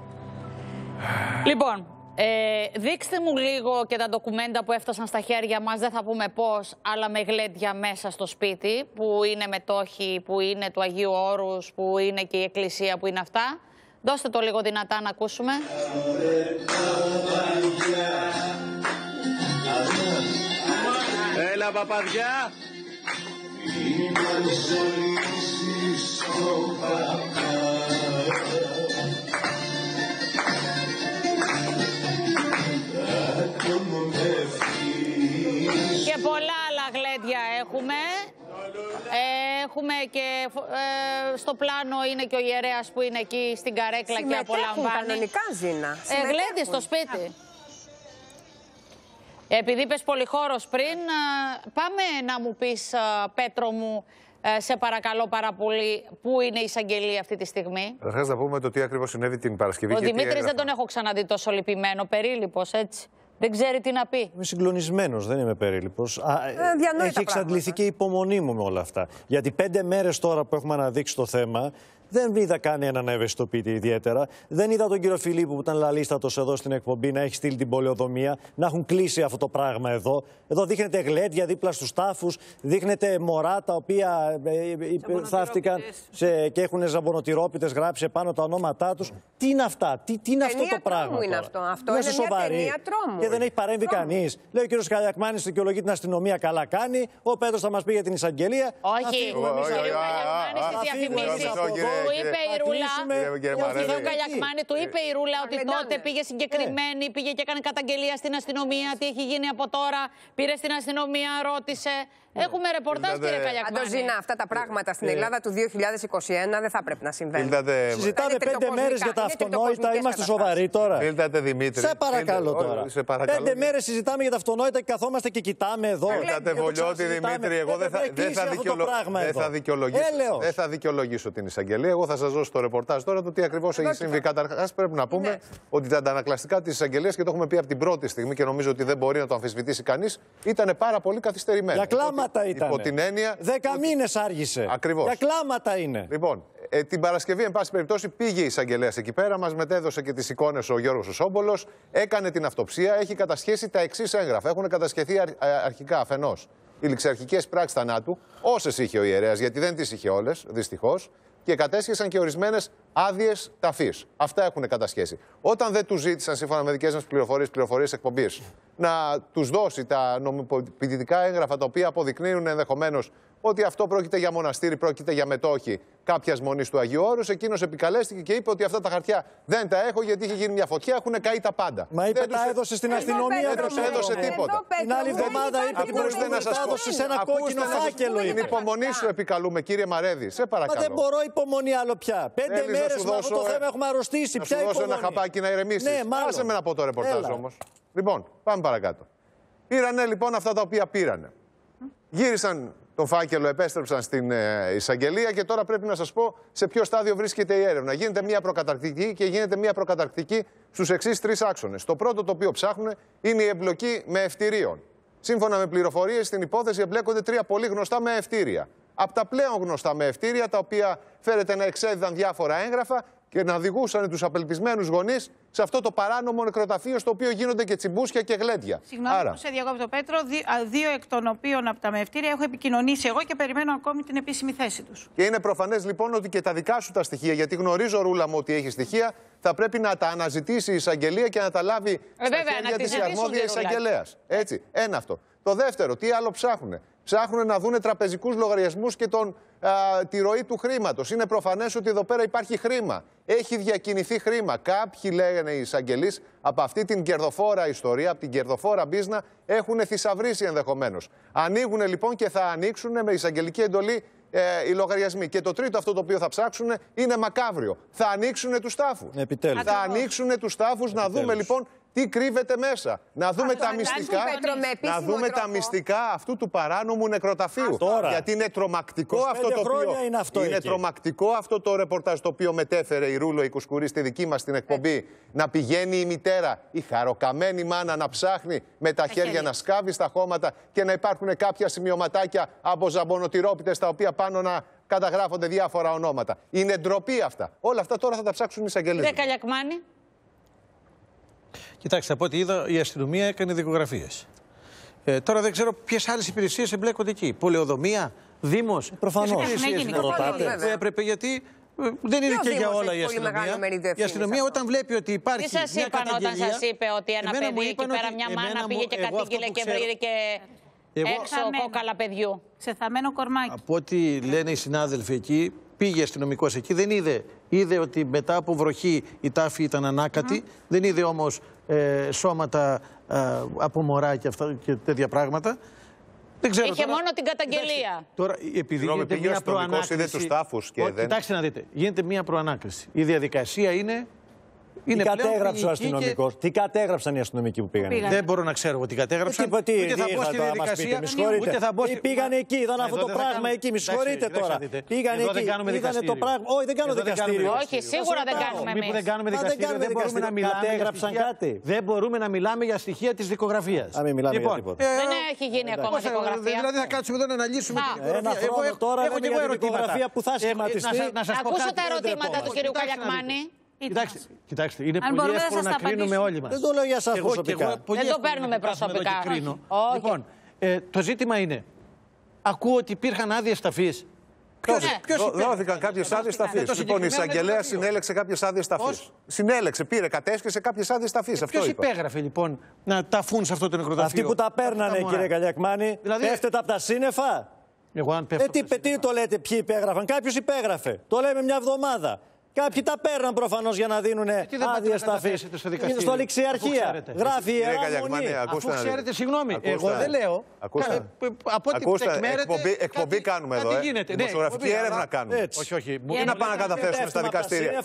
Λοιπόν, ε, δείξτε μου λίγο και τα ντοκουμέντα που έφτασαν στα χέρια μας, δεν θα πούμε πώς, αλλά με γλέντια μέσα στο σπίτι, που είναι μετόχοι, που είναι του Αγίου Όρους, που είναι και η εκκλησία, που είναι αυτά. Δώστε το λίγο δυνατά να ακούσουμε. Έλα παπαδιά! Και πολλά άλλα γλέντια έχουμε. Έχουμε και ε, στο πλάνο είναι και ο ιερέας που είναι εκεί στην καρέκλα και απολαμβάνει. κανονικά Ζήνα. Ε, γλέντι στο σπίτι. Επειδή είπες πολυχώρος πριν, πάμε να μου πεις, Πέτρο μου, ε, σε παρακαλώ πάρα πολύ, πού είναι η εισαγγελία αυτή τη στιγμή; Καταρχάς, να πούμε το τι ακριβώς συνέβη την Παρασκευή. Ο Δημήτρης δεν τον έχω ξαναδεί τόσο λυπημένο, περίληπο έτσι. Δεν ξέρει τι να πει. Είμαι συγκλονισμένος, δεν είμαι περίληπο. Ε, έχει εξαντληθεί και η υπομονή μου με όλα αυτά. Γιατί πέντε μέρες τώρα που έχουμε αναδείξει το θέμα, δεν είδα κανένα να ευαισθητοποιείται ιδιαίτερα. Δεν είδα τον κύριο Φιλίππου που ήταν λαλίστατο εδώ στην εκπομπή να έχει στείλει την πολεοδομία, να έχουν κλείσει αυτό το πράγμα εδώ. Εδώ δείχνεται γλέντια δίπλα στου τάφου, δείχνεται μωρά τα οποία ε, ε, ε, θαύτηκαν και έχουν ζαμπονοτυρόπιτε γράψει επάνω τα ονόματά του. Τι είναι αυτά, τι, τι είναι αυτό το πράγμα. Είναι αυτό. αυτό είναι σοβαρή. Και δεν έχει παρέμβει κανεί. Λέει ο κύριο Καλιακμάνη δικαιολογεί την αστυνομία, καλά κάνει. Ο Πέτρο θα μα πει για την εισαγγελία. Όχι, ο του είπε η Ρούλα. Ο Καλιακμάνη του είπε η Ρούλα ότι τότε πήγε συγκεκριμένη, πήγε και έκανε καταγγελία στην αστυνομία. Τι έχει γίνει από τώρα. Πήρε στην αστυνομία, ρώτησε. Έχουμε ρεπορτάζ, Ήλθατε- κύριε Καλιακμάνη. Αντοζίνα, αυτά τα πράγματα στην Ε. Ελλάδα του 2021 δεν θα πρέπει να συμβαίνουν. Ήλθατε- Συζητάμε Είναι πέντε μέρες για τα είναι αυτονόητα. τριτοκοσμικές Είμαστε καταστάσεις. σοβαροί τώρα. Ήλθατε Δημήτρη. Σε παρακαλώ Ήλθατε- τώρα. Ω, Σε παρακαλώ. Πέντε μέρες συζητάμε για τα αυτονόητα και καθόμαστε και κοιτάμε εδώ. Ήλθατε Εδώ Βολιώτη ξανασυζητάμε. Δημήτρη. Εγώ δεν θα, πρέπει δεν κλείσει θα, αυτό το δικαιολο- πράγμα δεν εδώ. θα δικαιολογήσω, Έλεος. δεν θα δικαιολογήσω την εισαγγελία. Εγώ θα σας δώσω το ρεπορτάζ τώρα το τι ακριβώς έχει συμβεί. Καταρχάς, πρέπει να πούμε ότι τα αντανακλαστικά της εισαγγελίας και το έχουμε πει από την πρώτη στιγμή και νομίζω ότι δεν μπορεί να το αμφισβητήσει κανείς, ήταν πάρα πολύ καθυστερημένα. Για κλάματα Υπό- ήταν. Υπό την έννοια. Δέκα μήνες άργησε. Ακριβώς. Για κλάματα είναι. Λοιπόν, ε, την Παρασκευή, εν πάση περιπτώσει, πήγε η εισαγγελέας εκεί πέρα, μας μετέδωσε και τις εικόνες ο Γιώργος Σόμπολος, έκανε την αυτοψία, έχει κατασχέσει τα εξής έγγραφα. Έχουν κατασχεθεί αρ- ε, αρχικά αφενός οι ληξιαρχικές πράξεις θανάτου, όσες είχε ο ιερέας, γιατί δεν τις είχε όλες, δυστυχώς, και κατέσχεσαν και ορισμένες άδειες ταφής. Αυτά έχουν κατασχέσει. Όταν δεν τους ζήτησαν, σύμφωνα με δικές μας πληροφορίες, πληροφορίες εκπομπής, να τους δώσει τα νομιμοποιητικά έγγραφα τα οποία αποδεικνύουν ενδεχομένως ότι αυτό πρόκειται για μοναστήρι, πρόκειται για μετόχη κάποιας μονής του Αγίου Όρους. Εκείνος επικαλέστηκε και είπε ότι αυτά τα χαρτιά δεν τα έχω γιατί είχε γίνει μια φωτιά, έχουν καεί τα πάντα. Μα είπε Δεν τα τους- έδωσε στην Εδώ, αστυνομία. Πέτρο δεν Δεν μου, του έδωσε Εδώ, τίποτα. Πέτρο Την άλλη μου, εβδομάδα δεν είπε υπάρχει την Ακούστε να προηγούμενη σας τα πω. έδωσε σε ένα Ακούστε κόκκινο να σας πω. φάκελο. Την είπε. υπομονή σου επικαλούμε, κύριε Μαρέδη. Σε Μα παρακαλώ. δεν μπορώ υπομονή άλλο πια. Πέντε Θέλεις να μέρες σου με αυτό το δώσω, ε, θέμα έχουμε αρρωστήσει. Να Ποια σου δώσω ένα υπομονή. χαπάκι να ηρεμήσεις. Ναι, μάλλον. Άσε με να πω το ρεπορτάζ Έλα. όμως. Λοιπόν, πάμε παρακάτω. Πήρανε λοιπόν αυτά τα οποία πήρανε. Γύρισαν τον φάκελο, επέστρεψαν στην ε, εισαγγελία και τώρα πρέπει να σας πω σε ποιο στάδιο βρίσκεται η έρευνα. Γίνεται μια προκαταρκτική και γίνεται μια προκαταρκτική στους εξής τρεις άξονες. Το πρώτο το οποίο ψάχνουν είναι η εμπλοκή με ευτηρίων. Σύμφωνα με πληροφορίες, στην υπόθεση εμπλέκονται τρία πολύ γνωστά με ευτήρια. Από τα πλέον γνωστά με ευτήρια, τα οποία φέρεται να εξέδιδαν διάφορα έγγραφα και να οδηγούσαν τους απελπισμένους γονείς σε αυτό το παράνομο νεκροταφείο, στο οποίο γίνονται και τσιμπούσια και γλέντια. Συγγνώμη που σε διακόπτω, Πέτρο. Δι- α, Δύο εκ των οποίων από τα μευτήρια έχω επικοινωνήσει εγώ και περιμένω ακόμη την επίσημη θέση τους. Και είναι προφανές λοιπόν ότι και τα δικά σου τα στοιχεία, γιατί γνωρίζω ρούλα μου ότι έχεις στοιχεία, θα πρέπει να τα αναζητήσει η εισαγγελία και να τα λάβει στα Ε, βέβαια, να χέρια τη της ζητήσουν αρμόδιας τη ρούλα. εισαγγελέας. Έτσι, ένα αυτό. Το δεύτερο, τι άλλο ψάχνουν. Ψάχνουν να δουν τραπεζικούς λογαριασμούς και τον, α, τη ροή του χρήματος. Είναι προφανές ότι εδώ πέρα υπάρχει χρήμα. Έχει διακινηθεί χρήμα. Κάποιοι λέγανε οι εισαγγελείς από αυτή την κερδοφόρα ιστορία, από την κερδοφόρα μπίζνα, έχουν θησαυρίσει ενδεχομένως. Ανοίγουν λοιπόν και θα ανοίξουν με εισαγγελική εντολή ε, οι λογαριασμοί. Και το τρίτο αυτό το οποίο θα ψάξουν είναι μακάβριο. Θα ανοίξουν τους τάφους. Επιτέλους. Θα ανοίξουν τους τάφους να δούμε λοιπόν τι κρύβεται μέσα. Να δούμε τα αλλάζουν, μυστικά. Πέτρο, με Να επίσημο δούμε τα τρόπο. μυστικά αυτού του παράνομου νεκροταφείου. Τώρα. Γιατί είναι τρομακτικό 25 αυτό το οποίο. χρόνια είναι αυτό εκεί. τρομακτικό αυτό το ρεπορτάζ το οποίο μετέφερε η Ρούλο η Κουσκουρή στη δική μας την εκπομπή. Να πηγαίνει η μητέρα, η χαροκαμένη μάνα να ψάχνει με τα χέρια χέρια. να σκάβει στα χώματα και να υπάρχουν κάποια σημειωματάκια από ζαμπονοτυρόπιτες τα οποία πάνω να καταγράφονται διάφορα ονόματα. Είναι ντροπή αυτά. Όλα αυτά τώρα θα τα ψάξουν οι εισαγγελίε. Κύριε Καλιακμάνη. Κοιτάξτε, από ό,τι είδα, η αστυνομία έκανε δικογραφίες. Ε, τώρα δεν ξέρω ποιες άλλες υπηρεσίες εμπλέκονται εκεί. Πολεοδομία, Δήμος. προφανώς. Έχουν γίνει που ρωτάτε. έπρεπε γιατί. ε, Δεν είναι Και ο και για Δήμος όλα έχει η πολύ μεγάλο αστυνομία. μερίδιο Η ευθύνης αστυνομία αυτό. όταν βλέπει ότι υπάρχει. Τι σας μια είπαν όταν καταγγελία, σας είπε ότι ένα εμένα μου παιδί εκεί είπαν πέρα, ότι μια εμένα μάνα μου- πήγε και εγώ αυτό κατήγγειλε που και ξέρω- βρήκε Εγώ- έξω κόκαλα παιδιού. Σε θαμένο κορμάκι. Από ό,τι λένε οι συνάδελφοι εκεί, πήγε αστυνομικός εκεί, δεν είδε. Είδε ότι μετά από βροχή η τάφη ήταν ανάκατη, δεν είδε όμως ε, σώματα ε, από μωρά και, αυτά, και τέτοια πράγματα. Δεν ξέρω. Είχε τώρα- μόνο την καταγγελία. Τώρα, επειδή Συγγνώμη, γίνεται πήγε ο μια αστυνομικός, προανάκριση. είδε τους τάφους και Ω, δεν- Κοιτάξτε να δείτε. Γίνεται μια προανάκριση. Η διαδικασία είναι. Τι είναι πλέον κατέγραψε ο ποινική και- αστυνομικό. Τι κατέγραψαν οι αστυνομικοί που πήγαν. πήγαν. Δεν μπορώ να ξέρω εγώ τι κατέγραψαν. Τι, τι, ούτε θα τι μπω ήρθαν στη τώρα να μας πείτε, διαδικασία. με συγχωρείτε. Ούτε θα μπω Ή στη... πήγαν εκεί, είδαν Μα, αυτό εδώ το δεν θα πράγμα κάνουμε- εκεί, με Εντάξει, συγχωρείτε κοιτάξτε τώρα. να δείτε. Πήγαν Εδώ εκεί, δεν κάνουμε είδανε το δικαστήριο. πράγμα. Όχι, δεν κάνω Εδώ δεν κάνουμε δικαστήριο. Όχι, σίγουρα δεν κάνουμε Μη που δεν εμείς. κάνουμε Μα δεν δικαστήριο, κάνουμε δεν μπορούμε να δικαστήριο. μιλάμε. για Κατέγραψαν στοιχεία- κάτι. Δεν μπορούμε να μιλάμε για στοιχεία της δικογραφίας. Α, μην μιλάμε για τίποτα. Δεν έχει γίνει ακόμα δικογραφία. Δηλαδή θα κάτσουμε εδώ να αναλύσουμε Α. την δικογραφία. Ένα χρόνο έχω- τώρα έχω λέμε και για εγώ την ερωτήματα. δικογραφία που θα Ε, σχηματιστεί. να σας- να σας πω Ακούσω κάτι. τα δεν ερωτήματα του ντρεπόμαστε. κυρίου Κοιτάξτε να Καλιακμάνη. Κοιτάξτε, κοιτάξτε, είναι Αν πολύ μπορούμε να εύκολο σας να τα κρίνουμε απαντήσουμε. όλοι μας. Δεν το λέω για εσάς προσωπικά. Δεν το παίρνουμε προσωπικά. Όχι. Λοιπόν, ε, το ζήτημα είναι, ακούω ότι υπήρχαν άδειες ταφής. Ποιο Ναι. Δώ- Δόθηκαν κάποιες άδειες ταφής. Το Λοιπόν, η συγκεκριμένο εισαγγελέα νεκροταφείο. συνέλεξε κάποιες άδειες ταφής. Πώς; Συνέλεξε, πήρε, κατέσχεσε κάποιες άδειες ταφής. Αυτό Ποιος είπα. υπέγραφε λοιπόν να ταφούν σε αυτό το νεκροταφείο; Αυτοί που τα παίρνανε, μωρά. κύριε Καλιακμάνη, Δηλαδή- πέφτετε από τα σύννεφα; Εγώ αν Ε, πέφτω. τι, τι το λέτε, ποιοι υπέγραφαν; Κάποιος υπέγραφε. Το λέμε μια εβδομάδα. Κάποιοι τα παίρναν προφανώς για να δίνουν άδειε ταφή. Στο ληξιαρχία. Γράφει η Ιερά Αφού ξέρετε, συγγνώμη, εγώ δεν λέω. Ε, από ό,τι εκπομπή, εκπομπή κάνουμε εδώ. Ε. Ναι, Δημοσιογραφική έρευνα κάνουμε. Όχι, όχι. Τι να πάμε να καταθέσουμε στα δικαστήρια.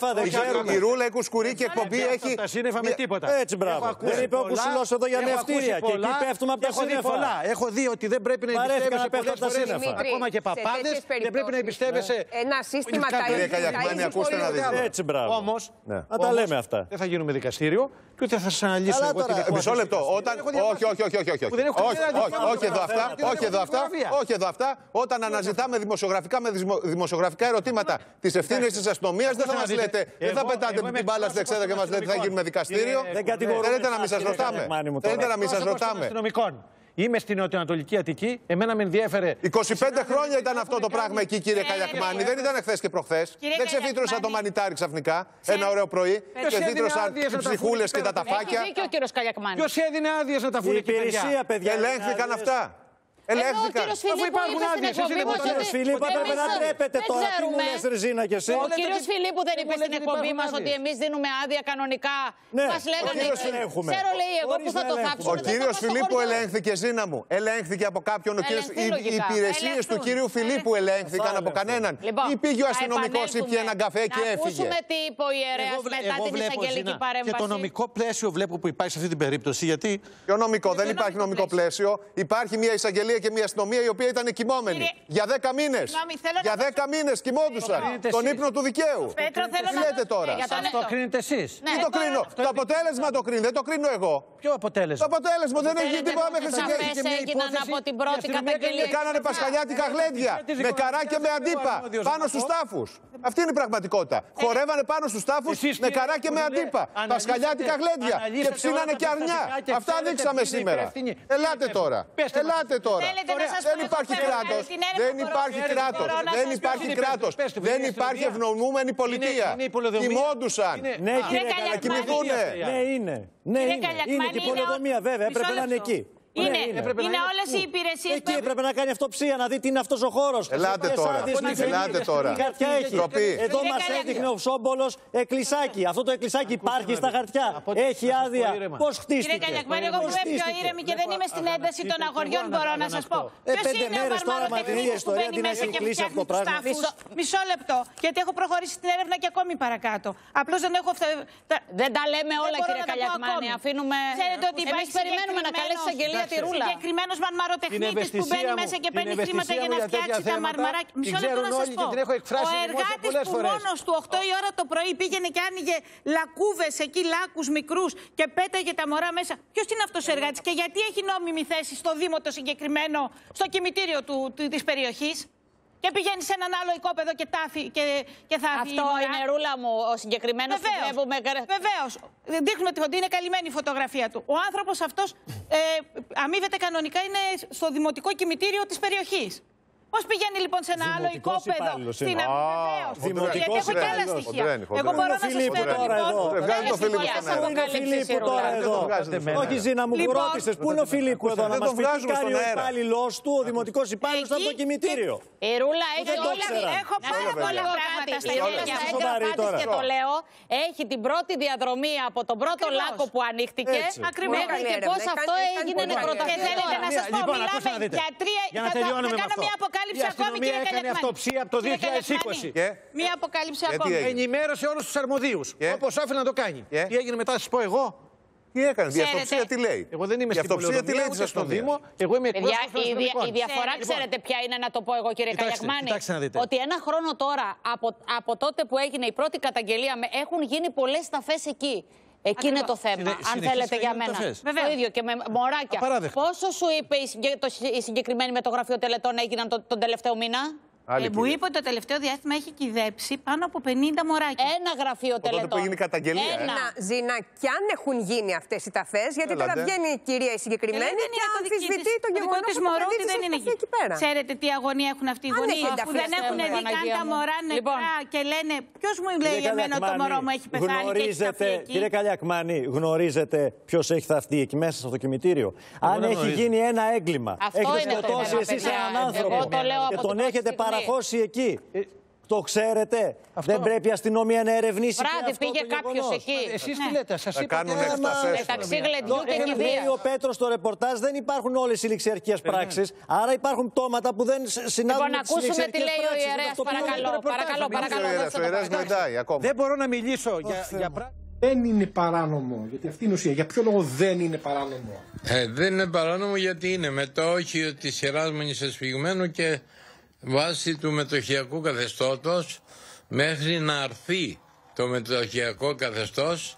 Η Ρούλα, έχει κουσκουρί και εκπομπή έχει. Τα σύννεφα με τίποτα. Έτσι, μπράβο. Δεν είπε ο Κουσουλός εδώ για νευτήρια. Και εκεί πέφτουμε από τα σύννεφα. Έχω δει ότι δεν πρέπει να εμπιστεύεσαι πολλές φορές. Ακόμα και παπάδες δεν πρέπει να εμπιστεύεσαι. Ε, ένα σύστημα τα ίδια άλλο. Έτσι, μπράβο. Όμως. Ναι. Τα λέμε αυτά. Δεν θα γίνουμε δικαστήριο και ούτε θα σα αναλύσω εγώ την. Ε, μισό λεπτό. Όταν... Όχι, όχι, όχι, όχι. Όχι, όχι, εδώ αυτά. Όχι, εδώ αυτά. Όχι, εδώ αυτά. Όταν αναζητάμε δημοσιογραφικά με δημοσιογραφικά ερωτήματα τι ευθύνε της αστυνομίας, δεν θα μας λέτε. Δεν θα πετάτε την μπάλα στη εξέδρα και μας λέτε θα γίνουμε δικαστήριο. Θέλετε να μην σας ρωτάμε. Είμαι στην νοτιοανατολική Αττική. Εμένα με ενδιέφερε. 25 χρόνια ήταν αυτό το πράγμα εκεί, κύριε Καλιακμάνη. Δεν ήταν χθε και προχθές. Δεν ξεφύτρωσαν το μανιτάρι ξαφνικά ένα ωραίο πρωί. Και τι ψυχούλες και τα ταφάκια. Ποιος έδινε άδειες να τα φούρνει, Ελέγχθηκαν αυτά. Ελέγχθηκα. Αφού υπάρχουν άδειες, εσύ δεν μπορείς να Φιλίππα, πρέπει να τρέπετε τώρα. Τι μου λες, Ριζίνα και εσύ; Ο κύριος Φιλίππου δεν είπε στην εκπομπή μας ότι εμείς δίνουμε άδεια κανονικά. Ναι, μας λέγανε. Ξέρω λέει εγώ που θα το θάψω. Ο κύριος Φιλίππου ελέγχθηκε, Ζήνα μου. Ελέγχθηκε από κάποιον. Οι υπηρεσίες του κύριου Φιλίππου ελέγχθηκαν από ναι. κανέναν. Λοιπόν, ή πήγε ο αστυνομικός ή πιέ έναν καφέ και έφυγε. Ακούσουμε τι είπε ο ιερέας μετά την εισαγγελική παρέμβαση. Και το νομικό πλαίσιο βλέπω που υπάρχει σε αυτή την περίπτωση. Γιατί. Ποιο νομικό, δεν υπάρχει νομικό πλαίσιο. Υπάρχει μια εισαγγελία και μια αστυνομία η οποία ήταν κοιμόμενη. Κύριε... Για 10 μήνες. Για 10 δώσω... μήνες κοιμόντουσαν. Τον ύπνο του δικαίου. Πέτρο, θέλω Τι λέτε τώρα; ε, Για το αυτό κρίνετε εσείς. Ναι, το κρίνω; Το αποτέλεσμα το κρίνει. Δεν το κρίνω εγώ. Ποιο αποτέλεσμα; Το αποτέλεσμα δεν έχει τίποτα μέχρι στιγμής. Τα έγιναν από την πρώτη καταγγελία. Κάνανε πασχαλιάτικα γλέντια. Με καρά και με αντίπα. Πάνω στους τάφου. Αυτή είναι η πραγματικότητα. Ε, Χορεύανε πάνω στους τάφου με καρά και με αντίπα. Πασχαλιάτικα γλέντια. Και ψήνανε και αρνιά. Αυτά δείξαμε σήμερα. Ελάτε τώρα. Ελάτε τώρα. Δεν υπάρχει κράτος. Δεν υπάρχει κράτος. Δεν υπάρχει κράτος. Δεν υπάρχει ευνοούμενη πολιτεία. Κοιμόντουσαν. Ναι, κύριε ναι, ναι, είναι. Ναι, είναι. Είναι και η πολεοδομία, βέβαια. Έπρεπε να είναι εκεί. Είναι, είναι. Είναι όλες οι υπηρεσίες. Εκεί έπρεπε να κάνει αυτοψία, να δει τι είναι αυτός ο χώρος. Ελάτε τώρα. Ελάτε τώρα. Η χαρτιά έχει. Εδώ μας έδειχνε ο Σόμπολος εκκλησάκι. Αυτό το εκκλησάκι υπάρχει στα χαρτιά. Έχει άδεια. Πώς χτίστηκε. Κύριε Καλιακμάρη, εγώ που πιο ήρεμη και δεν είμαι στην ένταση των αγοριών, μπορώ να σας πω. Ε, πέντε μέρες τώρα με την ίδια ιστορία την έχει κλείσει αυτό το πράγμα. Μισό λεπτό, γιατί έχω προχωρήσει την έρευνα και ακόμη παρακάτω. Απλώς δεν έχω Δεν τα λέμε όλα, κύριε Καλιακμάρη. Αφήνουμε. υπάρχει περιμένουμε να καλέσει αγγελία χατηρούλα. Συγκεκριμένος μαρμαροτεχνίτη που μπαίνει μέσα και παίρνει χρήματα για να φτιάξει τα μαρμαράκια. Μισό λεπτό να σας πω. Ο εργάτης που μόνος του 8 η ώρα το πρωί πήγαινε και άνοιγε λακκούβες εκεί, λάκου μικρούς και πέταγε τα μωρά μέσα. Ποιος είναι αυτός ο εργάτης και γιατί έχει νόμιμη θέση στο Δήμο το συγκεκριμένο, στο κημητήριο της περιοχής; και πηγαίνει σε έναν άλλο οικόπεδο και, τάφει, και, και θα Αυτό είναι νερούλα μου, ο συγκεκριμένος που βλέπουμε. Βεβαίως. Δείχνουμε ότι είναι καλυμμένη η φωτογραφία του. Ο άνθρωπος αυτός ε, αμείβεται κανονικά, είναι στο δημοτικό κημητήριο της περιοχής. Πώς πηγαίνει λοιπόν σε ένα άλλο οικόπεδο στην Αμβεβαίω. Γιατί έχω και άλλα στοιχεία. Εγώ μπορώ να σας πω φέρω λοιπόν. Βγάζει το Φιλίππο στον Φιλίππο τώρα εδώ. Όχι, Ζήνα μου, λοιπόν, ρώτησες πού είναι ο Φιλίππο εδώ να μας πει ο υπάλληλος του, ο δημοτικός υπάλληλος στο το κημητήριο. Η Ρούλα έχει όλα. Έχω πάρα πολλά πράγματα στα χέρια και το λέω. Έχει την πρώτη διαδρομή από τον πρώτο λάκκο που ανοίχτηκε. Ακριβώς. Μέχρι και πώς αυτό έγινε νεκροταφείο. Και θέλετε να σας πω, λοιπόν, μιλάμε για τρία. Θα κάνω μια αποκάλυψη αποκάλυψε ακόμη, κύριε έκανε αυτοψία από το 2020. Ε? Ε, μία αποκάλυψη ακόμα. ακόμη. Ενημέρωσε όλους τους αρμοδίους. Ε? Όπως άφηνε να το κάνει. Τι έγινε μετά, σας πω εγώ. Τι έκανε, διαφθοψία τι λέει; Εγώ δεν είμαι στην πολεοδομία, ούτε στον Δήμο. Εγώ είμαι Παιδιά, η, δια, η διαφορά λοιπόν. ξέρετε ποια είναι, να το πω εγώ κύριε Καλιακμάνη. Ότι ένα χρόνο τώρα, από, από τότε που έγινε η πρώτη καταγγελία, έχουν γίνει πολλές σταφές εκεί. Εκεί είναι το θέμα. Αν θέλετε για μένα. Το ίδιο και με μωράκια. Πόσο σου είπε η, συγκεκριμένη με το γραφείο τελετών έγιναν τον τελευταίο μήνα; Άλλη Ε, μου κυρία. είπε ότι το τελευταίο διάστημα έχει κυδέψει πάνω από 50 μωράκια. Ένα γραφείο τότε που έγινε η καταγγελία, ε. Ζήνα, Ζήνα, κι αν έχουν γίνει αυτές οι ταφές, γιατί τώρα Έλατε. βγαίνει η κυρία η συγκεκριμένη δεν και είναι το δική αμφισβητεί της. το δικό γεγονός της ότι μωρό το παιδί ότι της δεν έχει είναι ταφεί εκεί πέρα. Ξέρετε τι αγωνία έχουν αυτοί οι Αν γονείς έχει που ενταφές, δεν έχουν Θεέ μου, δει καν Παναγία τα μου. μωρά νεκρά Λοιπόν. και λένε Ποιος μου λέει Κύριε εμένα ότι το Καλιακμάνη, μωρό μου έχει πεθάνει και έχει ταφεί γνωρίζετε, εκεί; Κύριε Καλιακμάνη, γνωρίζετε ποιος έχει θαυτεί εκεί μέσα στο κημητήριο; Αν δεν έχει γνωρίζω. γίνει ένα έγκλημα, Αυτό έχετε είναι το σκοτώσει θέμα, εσείς παιδιά. έναν Εγώ άνθρωπο το λέω και από τον την έχετε πρώτη στιγμή. Παραχώσει εκεί. Το ξέρετε; Δεν πρέπει η αστυνομία να ερευνήσει. και Βράδυ αυτό πήγε το κάποιος γεγονός. εκεί. Εσείς Ναι. τι λέτε, σας Θα είπα. κάνουν ε, εκτάσεις. μα- Μεταξύ γλεντιού και Έχει κηδεία. λέει ο Πέτρος στο ρεπορτάζ δεν υπάρχουν όλες οι ληξιαρχικές πράξεις. Άρα υπάρχουν πτώματα που δεν σ- συνάδουν Λοιπόν, με τις ακούσουμε τι ληξιαρχικές λέει ο πράξεις. ιερέα, Αυτό που λέει το παρακαλώ. ρεπορτάζ. Παρακαλώ, Ο παρακαλώ. Ιερέας, δώστε ο το Ιερέας παρακαλώ. μιλάει ακόμα. Δεν μπορώ να μιλήσω για, για πράγματα. Δεν είναι παράνομο. Γιατί αυτή είναι η ουσία. Για ποιο λόγο δεν είναι παράνομο; Ε, δεν είναι παράνομο γιατί είναι μετόχιο της Ιεράς Μονής Εσφυγμένου και βάσει του μετοχιακού καθεστώτος μέχρι να αρθεί το μετοχιακό καθεστώς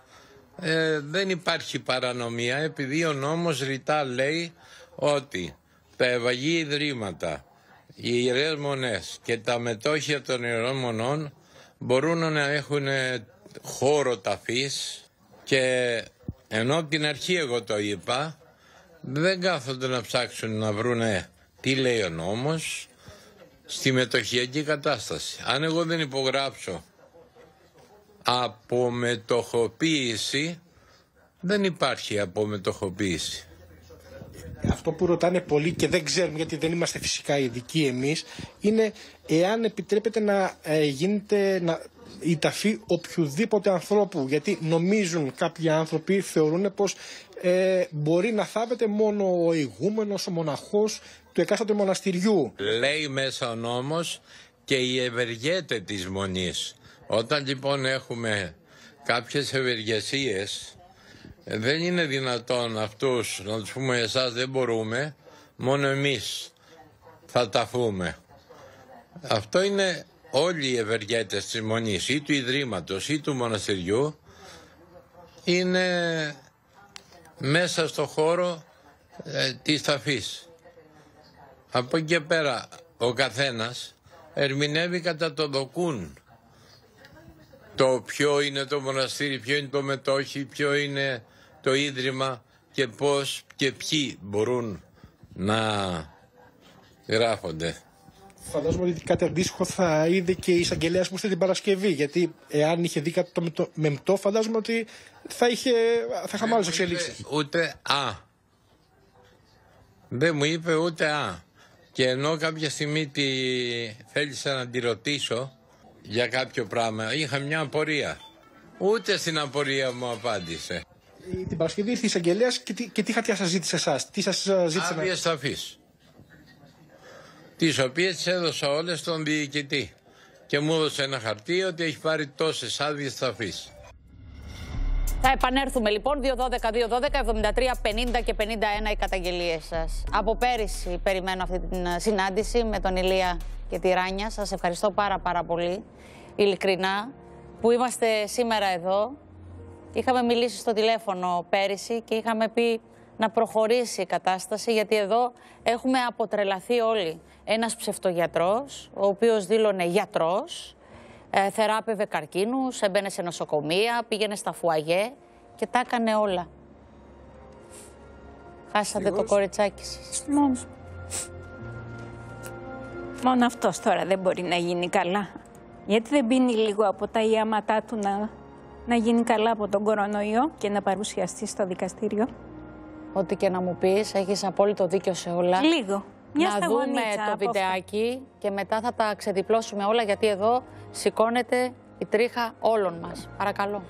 ε, δεν υπάρχει παρανομία επειδή ο νόμος ρητά λέει ότι τα ευαγή ιδρύματα, οι ιερές μονές και τα μετόχια των ιερών μονών μπορούν να έχουν ε, χώρο ταφής και ενώ από την αρχή εγώ το είπα δεν κάθονται να ψάξουν να βρούνε τι λέει ο νόμος στη μετοχιακή κατάσταση. Αν εγώ δεν υπογράψω απομετοχοποίηση δεν υπάρχει απομετοχοποίηση. Αυτό που ρωτάνε πολλοί και δεν ξέρουμε γιατί δεν είμαστε φυσικά ειδικοί εμείς είναι εάν επιτρέπεται να ε, γίνεται να, η ταφή οποιοδήποτε ανθρώπου. Γιατί νομίζουν κάποιοι άνθρωποι, θεωρούν πως ε, μπορεί να θάβεται μόνο ο ηγούμενος, ο μοναχός του εκάστοτε μοναστηριού. Λέει μέσα ο νόμος και η ευεργέτε της μονής. Όταν λοιπόν έχουμε κάποιες ευεργεσίες ε, δεν είναι δυνατόν αυτούς να τους πούμε εσάς δεν μπορούμε, μόνο εμείς θα ταφούμε. Αυτό είναι όλοι οι ευεργέτες της Μονής ή του Ιδρύματος ή του Μοναστηριού είναι μέσα στο χώρο ε, της ταφής. Από εκεί και πέρα ο καθένας ερμηνεύει κατά το δοκούν το ποιο είναι το μοναστήρι, ποιο είναι το μετόχι, ποιο είναι το ίδρυμα και πώς και ποιοι μπορούν να γράφονται. Φαντάζομαι ότι κάτι αντίστοιχο θα είδε και η εισαγγελέα που ήρθε την Παρασκευή. Γιατί εάν είχε δει κάτι το μεμτό- μεμτό, φαντάζομαι ότι θα είχε, θα είχαμε άλλε εξελίξεις. Ούτε α. Δεν μου είπε ούτε α. Και ενώ κάποια στιγμή τη θέλησα να τη ρωτήσω για κάποιο πράγμα, είχα μια απορία. Ούτε στην απορία μου απάντησε. Την Παρασκευή ήρθε η εισαγγελέας και, τι- και τι χαρτιά σας ζήτησε εσάς; Τι σας ζήτησε να. Άδειες ταφής. Τις οποίες τις έδωσα όλες στον διοικητή. Και μου έδωσε ένα χαρτί ότι έχει πάρει τόσες άδειες ταφής. Θα επανέλθουμε λοιπόν 2-12-2-12, 73-50 και 51 οι καταγγελίες σας. Από πέρυσι περιμένω αυτή την ε, συνάντηση με τον Ηλία και τη Ράνια. Σας ευχαριστώ πάρα πάρα πολύ, ειλικρινά, που είμαστε σήμερα εδώ. Είχαμε μιλήσει στο τηλέφωνο πέρυσι και είχαμε πει να προχωρήσει η κατάσταση, γιατί εδώ έχουμε αποτρελαθεί όλοι. Ένας ψευτογιατρός, ο οποίος δήλωνε γιατρός, ε, θεράπευε καρκίνους, έμπαινε σε νοσοκομεία, πήγαινε στα φουαγέ και τα έκανε όλα. Χάσατε το κοριτσάκι σας. Μόνο. Μόνο αυτός τώρα δεν μπορεί να γίνει καλά. Γιατί δεν πίνει λίγο από τα ιάματά του να, να γίνει καλά από τον κορονοϊό και να παρουσιαστεί στο δικαστήριο; Ό,τι και να μου πεις, έχεις απόλυτο δίκιο σε όλα. Λίγο. Μια να δούμε σταγονίτσα το από αυτό. βιντεάκι και μετά θα τα ξεδιπλώσουμε όλα γιατί εδώ σηκώνεται η τρίχα όλων μας. Παρακαλώ.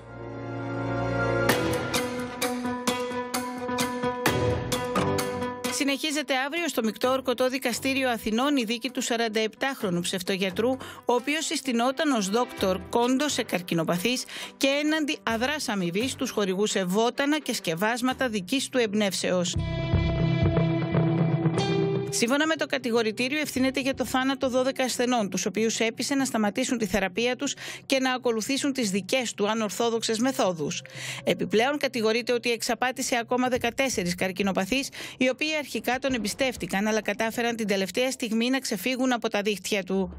Συνεχίζεται αύριο στο μεικτό ορκωτό δικαστήριο Αθηνών η δίκη του 47χρονου ψευτογιατρού, ο οποίος συστηνόταν ως δόκτωρ κόντος σε καρκινοπαθεί και έναντι αδράς αμοιβής τους χορηγούσε βότανα και σκευάσματα δικής του εμπνεύσεως. Σύμφωνα με το κατηγορητήριο, ευθύνεται για το θάνατο 12 ασθενών, τους οποίους έπεισε να σταματήσουν τη θεραπεία τους και να ακολουθήσουν τις δικές του ανορθόδοξες μεθόδους. Επιπλέον, κατηγορείται ότι εξαπάτησε ακόμα 14 καρκινοπαθείς, οι οποίοι αρχικά τον εμπιστεύτηκαν, αλλά κατάφεραν την τελευταία στιγμή να ξεφύγουν από τα δίχτυα του.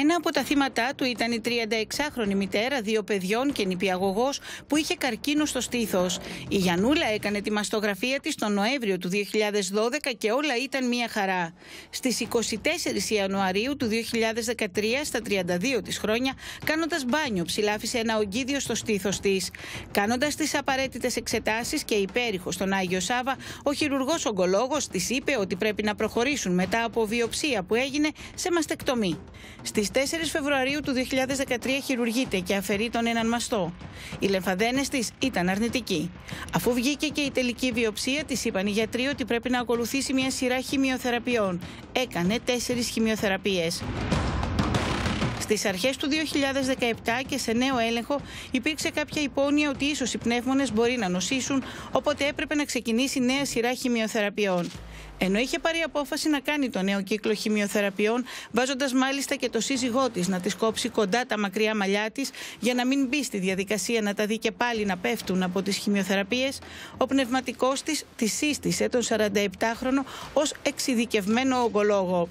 Ένα από τα θύματα του ήταν η 36χρονη μητέρα δύο παιδιών και νηπιαγωγός που είχε καρκίνο στο στήθος. Η Γιανούλα έκανε τη μαστογραφία της τον Νοέμβριο του 2012 και όλα ήταν μια χαρά. Στις 24 Ιανουαρίου του 2013, στα 32 της χρόνια, κάνοντας μπάνιο, ψηλάφισε ένα ογκίδιο στο στήθος της. Κάνοντας τις απαραίτητες εξετάσεις και υπέρηχο στον Άγιο Σάβα, ο χειρουργός ογκολόγος της είπε ότι πρέπει να προχωρήσουν μετά από βιοψία που έγινε σε μαστεκτομή. Στις 4 Φεβρουαρίου του 2013 χειρουργείται και αφαιρεί τον έναν μαστό. Οι λεμφαδένες της ήταν αρνητικοί. Αφού βγήκε και η τελική βιοψία, της είπαν οι γιατροί ότι πρέπει να ακολουθήσει μια σειρά χημειοθεραπείων. Έκανε τέσσερις χημειοθεραπείες. Στις αρχές του 2017 και σε νέο έλεγχο υπήρξε κάποια υπόνοια ότι ίσως οι πνεύμονες μπορεί να νοσήσουν, οπότε έπρεπε να ξεκινήσει νέα σειρά χημειοθεραπείων. Ενώ είχε πάρει απόφαση να κάνει το νέο κύκλο χημειοθεραπείων, βάζοντας μάλιστα και το σύζυγό της να της κόψει κοντά τα μακριά μαλλιά της για να μην μπει στη διαδικασία να τα δει και πάλι να πέφτουν από τις χημειοθεραπείες, ο πνευματικός της τη σύστησε τον 47χρονο ως εξειδικευμένο ογκολόγο.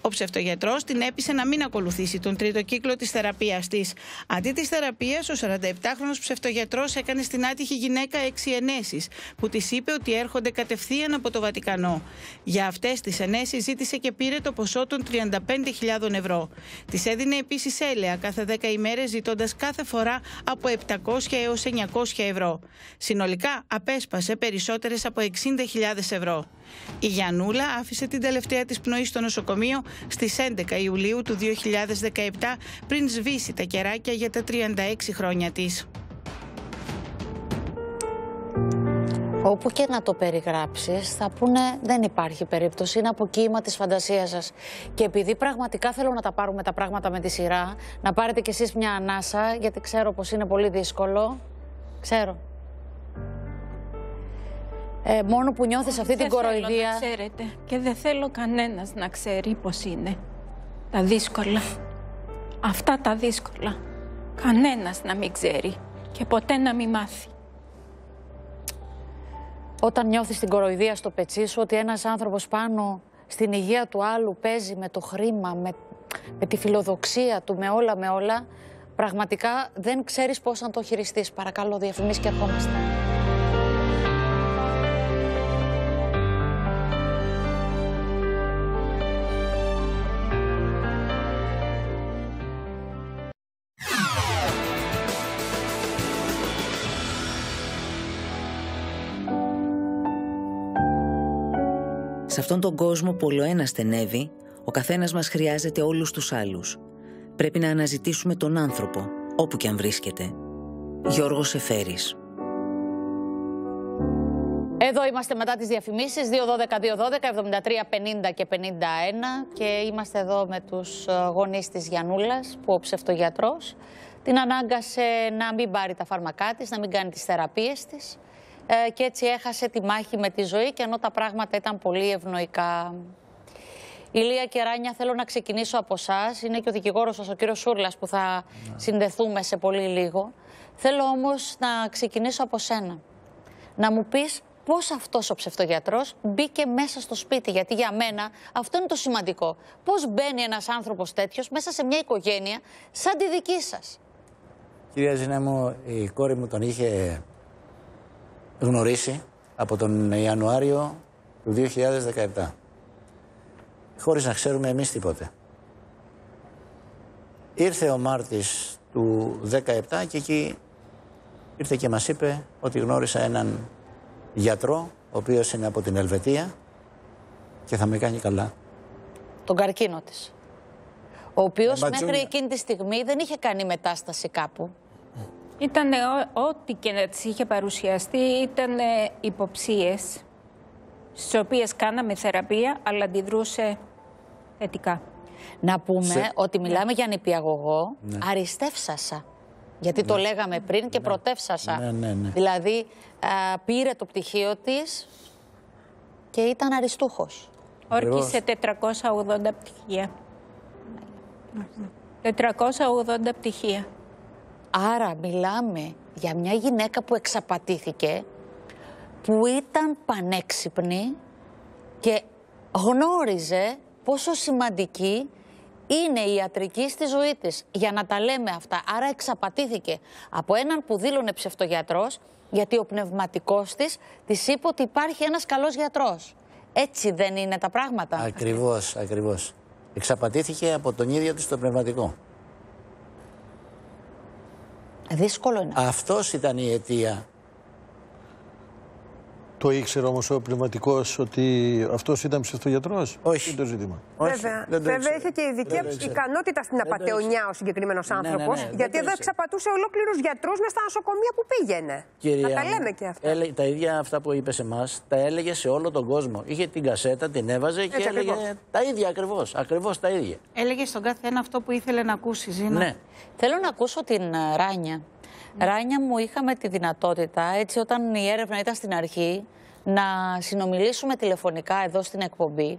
Ο ψευτογιατρός την έπεισε να μην ακολουθήσει τον τρίτο κύκλο της θεραπείας της. Αντί της θεραπείας, ο 47χρονο ψευτογιατρός έκανε στην άτυχη γυναίκα έξι ενέσει, που της είπε ότι έρχονται κατευθείαν από το Βατικανό. Για αυτές τις ενέσεις ζήτησε και πήρε το ποσό των 35.000 ευρώ. Της έδινε επίσης έλεα κάθε 10 ημέρες, ζητώντας κάθε φορά από 700 έως 900 ευρώ. Συνολικά απέσπασε περισσότερες από 60.000 ευρώ. Η Γιανούλα άφησε την τελευταία της πνοή στο νοσοκομείο στις 11 Ιουλίου του 2017 πριν σβήσει τα κεράκια για τα 36 χρόνια της. Όπου και να το περιγράψεις θα πούνε δεν υπάρχει περίπτωση, είναι από κύμα της φαντασίας σας. Και επειδή πραγματικά θέλω να τα πάρουμε τα πράγματα με τη σειρά, να πάρετε κι εσείς μια ανάσα, γιατί ξέρω πως είναι πολύ δύσκολο. Ξέρω. Ε, μόνο που νιώθεις αυτή την κοροϊδία... Δεν θέλω να ξέρετε και δεν θέλω κανένας να ξέρει πώς είναι. Τα δύσκολα. Αυτά τα δύσκολα. Κανένας να μην ξέρει και ποτέ να μην μάθει. Όταν νιώθεις την κοροϊδία στο πετσί σου ότι ένας άνθρωπος πάνω στην υγεία του άλλου παίζει με το χρήμα, με, με τη φιλοδοξία του, με όλα με όλα, πραγματικά δεν ξέρεις πώς να το χειριστείς. Παρακαλώ, διαφημίσεις και ερχόμαστε. Σε αυτόν τον κόσμο που ολοένα στενεύει, ο καθένας μας χρειάζεται όλους τους άλλους. Πρέπει να αναζητήσουμε τον άνθρωπο, όπου και αν βρίσκεται. Γιώργος Εφέρης. Εδώ είμαστε μετά τις διαφημίσεις 212-212, 73-50 και 51 και είμαστε εδώ με τους ε, γονείς της Γιανούλας που ο ψευτογιατρός την ανάγκασε να μην πάρει τα φάρμακά της, να μην κάνει τις θεραπείες της ε, και έτσι έχασε τη μάχη με τη ζωή και ενώ τα πράγματα ήταν πολύ ευνοϊκά. Ηλία και Ράνια, θέλω να ξεκινήσω από εσάς. Είναι και ο δικηγόρος σας, ο κύριος Σούρλας, που θα συνδεθούμε σε πολύ λίγο. Θέλω όμως να ξεκινήσω από σένα. Να μου πεις πώς αυτός ο ψευτογιατρός μπήκε μέσα στο σπίτι. Γιατί για μένα αυτό είναι το σημαντικό. Πώς μπαίνει ένας άνθρωπος τέτοιος μέσα σε μια οικογένεια σαν τη δική σας; Κυρία Ζήνα μου, η κόρη μου τον είχε γνωρίσει από τον Ιανουάριο του 2017. Χωρίς να ξέρουμε εμείς τίποτε. Ήρθε ο Μάρτης του 2017 και εκεί ήρθε και μας είπε ότι γνώρισα έναν γιατρό, ο οποίος είναι από την Ελβετία και θα με κάνει καλά. Τον καρκίνο της. Ο οποίος μέχρι εκείνη τη στιγμή δεν είχε κάνει μετάσταση κάπου. Ήταν ό,τι και να της είχε παρουσιαστεί, ήταν υποψίες στις οποίες κάναμε θεραπεία, αλλά αντιδρούσε θετικά. Να πούμε ότι μιλάμε για νηπιαγωγό ναι. αριστεύσασα. Γιατί το ναι. λέγαμε πριν και ναι. πρωτεύσασα. Ναι, ναι, ναι. Δηλαδή πήρε το πτυχίο της και ήταν αριστούχος. Όρκησε 480 πτυχία. 480 πτυχία. Άρα μιλάμε για μια γυναίκα που εξαπατήθηκε, που ήταν πανέξυπνη και γνώριζε πόσο σημαντική είναι η ιατρική στη ζωή της για να τα λέμε αυτά. Άρα εξαπατήθηκε από έναν που δήλωνε ψευτογιατρός γιατί ο πνευματικός της της είπε ότι υπάρχει ένας καλός γιατρός. Έτσι δεν είναι τα πράγματα. Ακριβώς, ακριβώς. Εξαπατήθηκε από τον ίδιο της το πνευματικό. Δύσκολο είναι. Αυτός ήταν η αιτία. Το ήξερε όμως ο πνευματικός ότι αυτός ήταν ψευτογιατρός; Όχι. Είναι το ζήτημα; Βέβαια, δεν το βέβαια ήξερε. είχε και ειδική Δεν το ήξερε. ικανότητα στην Δεν το απαταιωνιά ο συγκεκριμένος ναι, άνθρωπος. ναι, δεν γιατί το εδώ ήξερε. εξαπατούσε ολόκληρου γιατρού με στα νοσοκομεία που πήγαινε. Κυρία να τα μου, λέμε και αυτά. έλεγε- τα ίδια αυτά που είπε σε εμάς, τα έλεγε σε όλο τον κόσμο. Είχε την κασέτα, την έβαζε και Έτσι έλεγε ακριβώς. τα ίδια ακριβώς. Ακριβώς τα ίδια. Έλεγε στον κάθε ένα αυτό που ήθελε να ακούσει, Ζήνα. Ναι. Θέλω να ακούσω την ε, Ράνια. Ράνια μου είχαμε τη δυνατότητα, έτσι όταν η έρευνα ήταν στην αρχή, να συνομιλήσουμε τηλεφωνικά εδώ στην εκπομπή.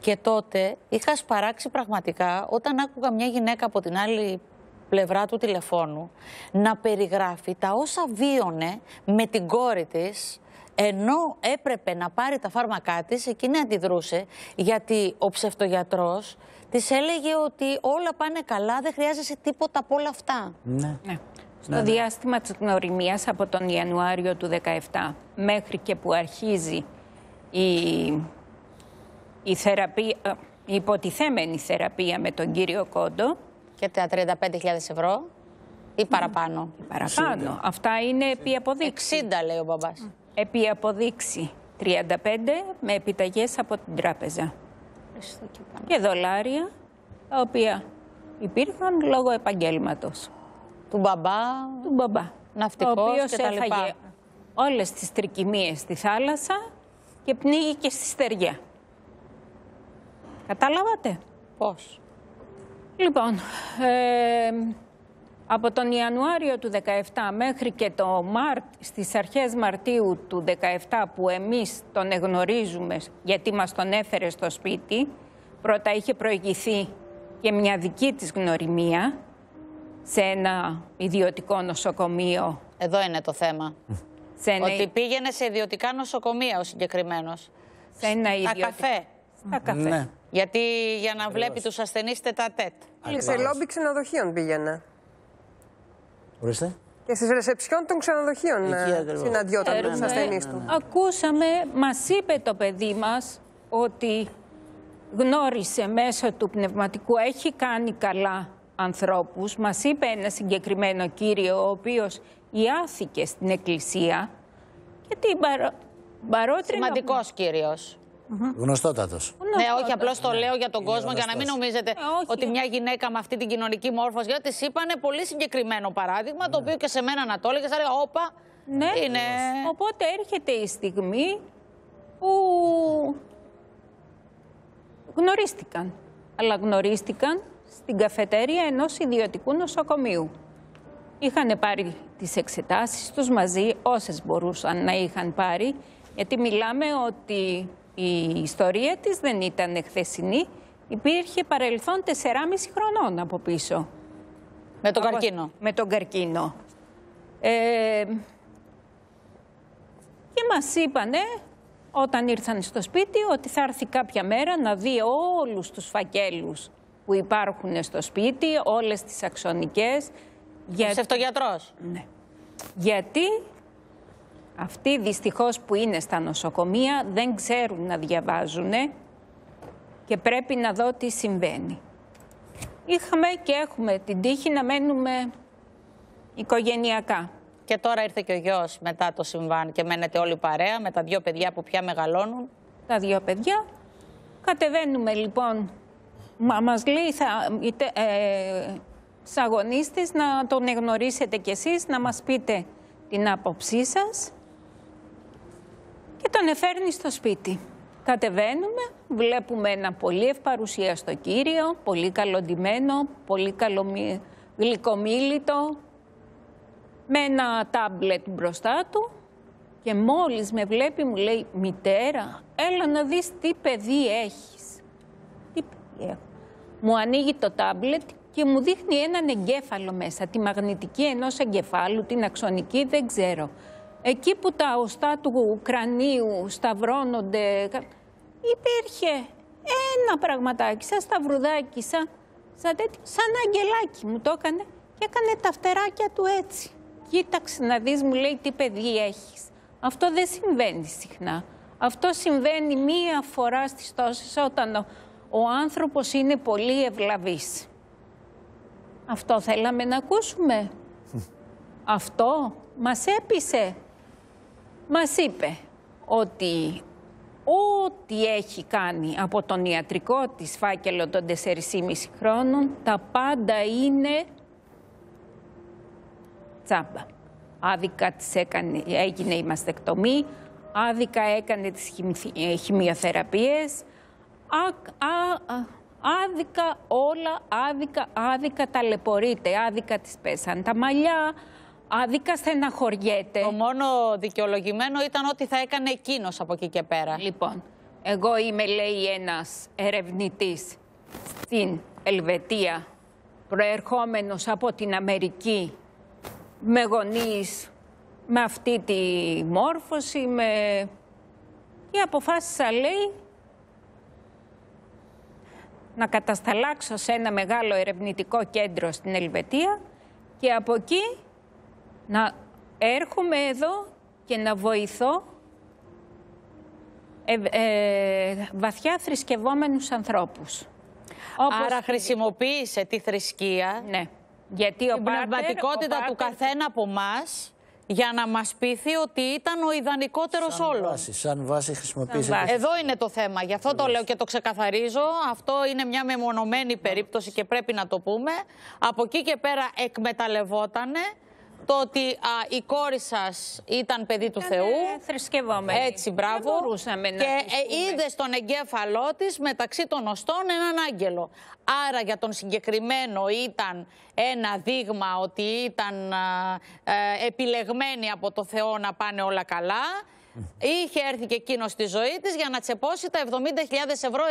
Και τότε είχα σπαράξει πραγματικά όταν άκουγα μια γυναίκα από την άλλη πλευρά του τηλεφώνου να περιγράφει τα όσα βίωνε με την κόρη της ενώ έπρεπε να πάρει τα φάρμακά της, εκείνη αντιδρούσε γιατί ο ψευτογιατρός της έλεγε ότι όλα πάνε καλά, δεν χρειάζεσαι τίποτα από όλα αυτά. Ναι. Στο διάστημα της γνωριμίας από τον Ιανουάριο του 2017 μέχρι και που αρχίζει η, η, θεραπεία, ε, η υποτιθέμενη θεραπεία με τον κύριο Κόντο. Και τα 35.000 ευρώ ή παραπάνω. Παραπάνω. Αυτά είναι επί αποδείξη. 60 λέει ο μπαμπάς. Επί αποδείξη 35 με επιταγές από την τράπεζα. Και δολάρια τα οποία υπήρχαν λόγω επαγγέλματος. Του μπαμπά, του μπαμπά. ναυτικός ο οποίος και τα λοιπά. έφαγε όλες τις τρικυμίες στη θάλασσα και πνίγηκε στη στεριά. Καταλάβατε; Πώς; Λοιπόν, ε, από τον Ιανουάριο του 17 μέχρι και το Μάρτ, στις αρχές Μαρτίου του 17 που εμείς τον εγνωρίζουμε γιατί μας τον έφερε στο σπίτι, πρώτα είχε προηγηθεί και μια δική της γνωριμία σε ένα ιδιωτικό νοσοκομείο. Εδώ είναι το θέμα. Σε ένα... Ότι πήγαινε σε ιδιωτικά νοσοκομεία ο συγκεκριμένος. Σε ένα Στα ιδιωτικό- καφέ. Στα καφέ. Ναι. Γιατί για να βλέπει τους ασθενείς τετατέτ. Και σε λόμπι ξενοδοχείων πήγαινε. Ορίστε. Και στις ρεσεψιόν των ξενοδοχείων Εκεί ε, ακριβώς. συναντιόταν με τους Ξέρουμε, ασθενείς του. Ακούσαμε, μας είπε το παιδί μας ότι γνώρισε μέσω του πνευματικού, έχει κάνει καλά ανθρώπους. Μας είπε ένα συγκεκριμένο κύριο, ο οποίος ιάθηκε στην εκκλησία και την παρο... παρότρινα... Σημαντικός κύριος. Γνωστότατος. Ναι, όχι, απλώς το λέω για τον κόσμο για να μην γνωστός. νομίζετε όχι. ότι μια γυναίκα με αυτή την κοινωνική μόρφωση. Γιατί τη είπανε πολύ συγκεκριμένο παράδειγμα, το οποίο και σε μένα να το έλεγες, θα έλεγα, Όπα, Ναι. είναι. Οπότε έρχεται η στιγμή που γνωρίστηκαν. Αλλά γνωρίστηκαν στην καφετέρια ενός ιδιωτικού νοσοκομείου. Είχαν πάρει τις εξετάσεις τους μαζί, όσες μπορούσαν να είχαν πάρει, γιατί μιλάμε ότι η ιστορία της δεν ήταν χθεσινή, υπήρχε παρελθόν 4,5 χρονών από πίσω. Με τον Από- καρκίνο. Με τον καρκίνο. Ε, και μας είπανε όταν ήρθαν στο σπίτι ότι θα έρθει κάποια μέρα να δει όλους τους φακέλους που υπάρχουν στο σπίτι, όλες τις αξονικές. Για... Ψευτογιατρός. Ναι. Γιατί αυτοί δυστυχώς που είναι στα νοσοκομεία δεν ξέρουν να διαβάζουν και πρέπει να δω τι συμβαίνει. Είχαμε και έχουμε την τύχη να μένουμε οικογενειακά. Και τώρα ήρθε και ο γιος μετά το συμβάν και μένετε όλοι παρέα με τα δύο παιδιά που πια μεγαλώνουν. Τα δύο παιδιά. Κατεβαίνουμε λοιπόν. Μα μας λέει θα, είτε, ε, σαν γονείς της, να τον εγνωρίσετε κι εσείς, να μας πείτε την άποψή σας. Και τον εφέρνει στο σπίτι. Κατεβαίνουμε, βλέπουμε ένα πολύ ευπαρουσίαστο κύριο, πολύ καλοντημένο, πολύ καλομι... γλυκομίλητο, με ένα τάμπλετ μπροστά του και μόλις με βλέπει μου λέει «Μητέρα, έλα να δεις τι παιδί έχεις». Τι παιδί έχω. Μου ανοίγει το τάμπλετ και μου δείχνει έναν εγκέφαλο μέσα, τη μαγνητική ενός εγκεφάλου, την αξονική, δεν ξέρω. Εκεί που τα οστά του κρανίου σταυρώνονται, κα- υπήρχε ένα πραγματάκι, σαν σταυρουδάκι, σαν Σαν, τέτοιο, σαν αγγελάκι μου το έκανε και έκανε τα φτεράκια του έτσι. Κοίταξε να δεις, μου λέει τι παιδί έχεις. Αυτό δεν συμβαίνει συχνά. Αυτό συμβαίνει μία φορά στις τόσες όταν ο, ο άνθρωπος είναι πολύ ευλαβής. Αυτό θέλαμε να ακούσουμε. Αυτό μας έπεισε. Μας είπε ότι ό,τι έχει κάνει από τον ιατρικό της φάκελο των 4,5 χρόνων, τα πάντα είναι τσάμπα. Άδικα της έκανε, έγινε η μαστεκτομή, άδικα έκανε τις χημ- ε, χημειοθεραπείες, α, α, α, άδικα όλα, άδικα, άδικα ταλαιπωρείται, άδικα της πέσαν τα μαλλιά, άδικα στεναχωριέται. Το μόνο δικαιολογημένο ήταν ότι θα έκανε εκείνος από εκεί και πέρα. Λοιπόν, εγώ είμαι, λέει, ένας ερευνητής στην Ελβετία, προερχόμενος από την Αμερική, με γονείς, με αυτή τη μόρφωση, με... Και αποφάσισα, λέει, να κατασταλάξω σε ένα μεγάλο ερευνητικό κέντρο στην Ελβετία και από εκεί να έρχομαι εδώ και να βοηθώ ε, ε, βαθιά θρησκευόμενους ανθρώπους. Άρα χρησιμοποίησε τη θρησκεία, ναι. Γιατί ο την Πάτερ- πνευματικότητα ο του Πάτερ- καθένα από εμάς για να μας πείθει ότι ήταν ο ιδανικότερος όλων. Βάση, σαν βάση χρησιμοποίησε. τη- Εδώ είναι το θέμα. Γι' αυτό το λέω και το ξεκαθαρίζω. Αυτό είναι μια μεμονωμένη περίπτωση και πρέπει να το πούμε. Από εκεί και πέρα εκμεταλλευότανε το ότι α, η κόρη σας ήταν παιδί του Θεού. θρησκευόμενη. Έτσι, μπράβο. Δεν μπορούσαμε να και της ε, πούμε. είδε στον εγκέφαλό της μεταξύ των οστών έναν άγγελο. Άρα για τον συγκεκριμένο ήταν ένα δείγμα ότι ήταν α, ε, επιλεγμένοι από το Θεό να πάνε όλα καλά. Είχε έρθει και εκείνο στη ζωή της για να τσεπώσει τα 70.000 ευρώ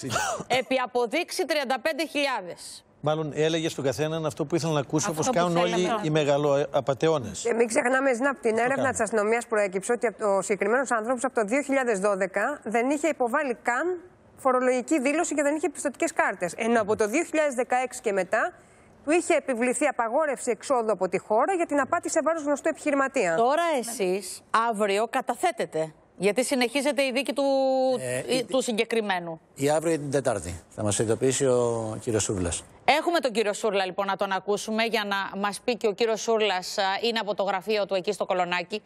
60 επί αποδείξει 35.000. Μάλλον έλεγε στον καθέναν αυτό που ήθελα να ακούσω, Αυτό όπω που κάνουν όλοι θέλαμε. οι μεγαλοαπαταιώνε. Και μην ξεχνάμε, Ζήνα, από την έρευνα της αστυνομίας προέκυψε ότι ο συγκεκριμένο άνθρωπο από το 2012 δεν είχε υποβάλει καν φορολογική δήλωση και δεν είχε πιστοτικές κάρτες. Ενώ από το 2016 και μετά του είχε επιβληθεί απαγόρευση εξόδου από τη χώρα για την απάτη σε βάρος γνωστού επιχειρηματία. Τώρα εσείς αύριο καταθέτετε. Γιατί συνεχίζεται η δίκη του, Ε, του συγκεκριμένου. Η αύριο ή την Τετάρτη θα μας ειδοποιήσει ο κύριος Σούρλας. Έχουμε τον κύριο Σούρλα λοιπόν να τον ακούσουμε για να μας πει και ο κύριος Σούρλας α, είναι από το γραφείο του εκεί στο Κολονάκι.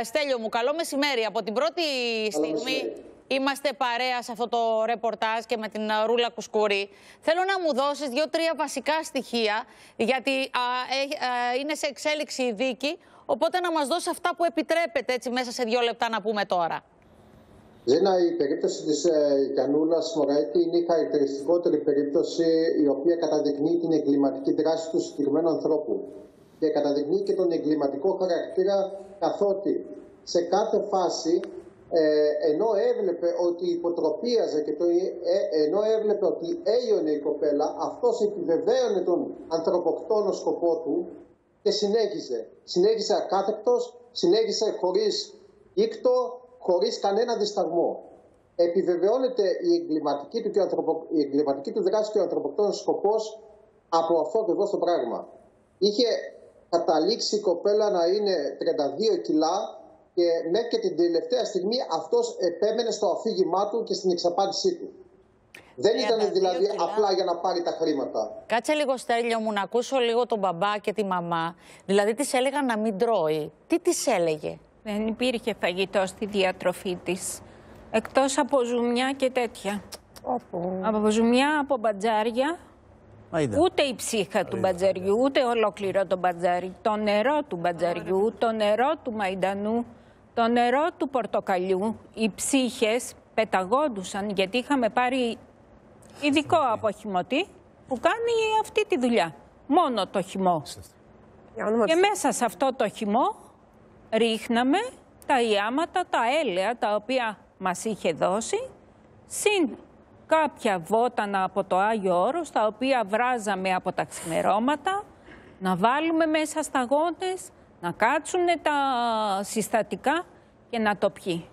Ε, Στέλιο μου, καλό μεσημέρι. Από την πρώτη στιγμή είμαστε παρέα σε αυτό το ρεπορτάζ και με την α, Ρούλα Κουσκούρη. Θέλω να μου δώσεις δύο-τρία βασικά στοιχεία γιατί α, ε, α, είναι σε εξέλιξη η δίκη. Οπότε να μας δώσεις αυτά που επιτρέπετε έτσι μέσα σε δύο λεπτά να πούμε τώρα. Ζήνα, η περίπτωση της ε, Γιαννούλας Μωραήτη είναι η χαρακτηριστικότερη περίπτωση η οποία καταδεικνύει την εγκληματική δράση του συγκεκριμένου ανθρώπου και καταδεικνύει και τον εγκληματικό χαρακτήρα καθότι σε κάθε φάση ε, ενώ έβλεπε ότι υποτροπίαζε και το, ε, ενώ έβλεπε ότι έλειωνε η κοπέλα αυτός επιβεβαίωνε τον ανθρωποκτόνο σκοπό του και συνέχιζε. Συνέχισε ακάθεκτος, συνέχισε χωρίς ήκτο, χωρίς κανένα δισταγμό. Επιβεβαιώνεται η εγκληματική του, και ο ανθρωπο- η εγκληματική του δράση και ο ανθρωποκτόνος σκοπός από αυτό ακριβώς το πράγμα. Είχε καταλήξει η κοπέλα να είναι 32 κιλά και μέχρι και την τελευταία στιγμή αυτός επέμενε στο αφήγημά του και στην εξαπάτησή του. Δεν ήταν δηλαδή απλά για να πάρει τα χρήματα. Κάτσε λίγο Στέλιο μου να ακούσω λίγο τον μπαμπά και τη μαμά. Δηλαδή της έλεγαν να μην τρώει. Τι της έλεγε; Δεν υπήρχε φαγητό στη διατροφή της. Εκτός από ζουμιά και τέτοια. Από ζουμιά, από μπατζάρια. Μαϊντά. Ούτε η ψύχα του μπατζαριού, ούτε ολόκληρο το μπατζάρι. Το νερό του μπατζαριού, το νερό του μαϊντανού, το νερό του πορτοκαλιού. Οι ψύχες πεταγόντουσαν γιατί είχαμε πάρει ειδικό αποχημωτή που κάνει αυτή τη δουλειά. Μόνο το χυμό. Και μέσα σε αυτό το χυμό ρίχναμε τα ιάματα, τα έλαια τα οποία μας είχε δώσει, συν κάποια βότανα από το Άγιο Όρος, τα οποία βράζαμε από τα ξημερώματα, να βάλουμε μέσα στα γόντες, να κάτσουν τα συστατικά και να το πιει.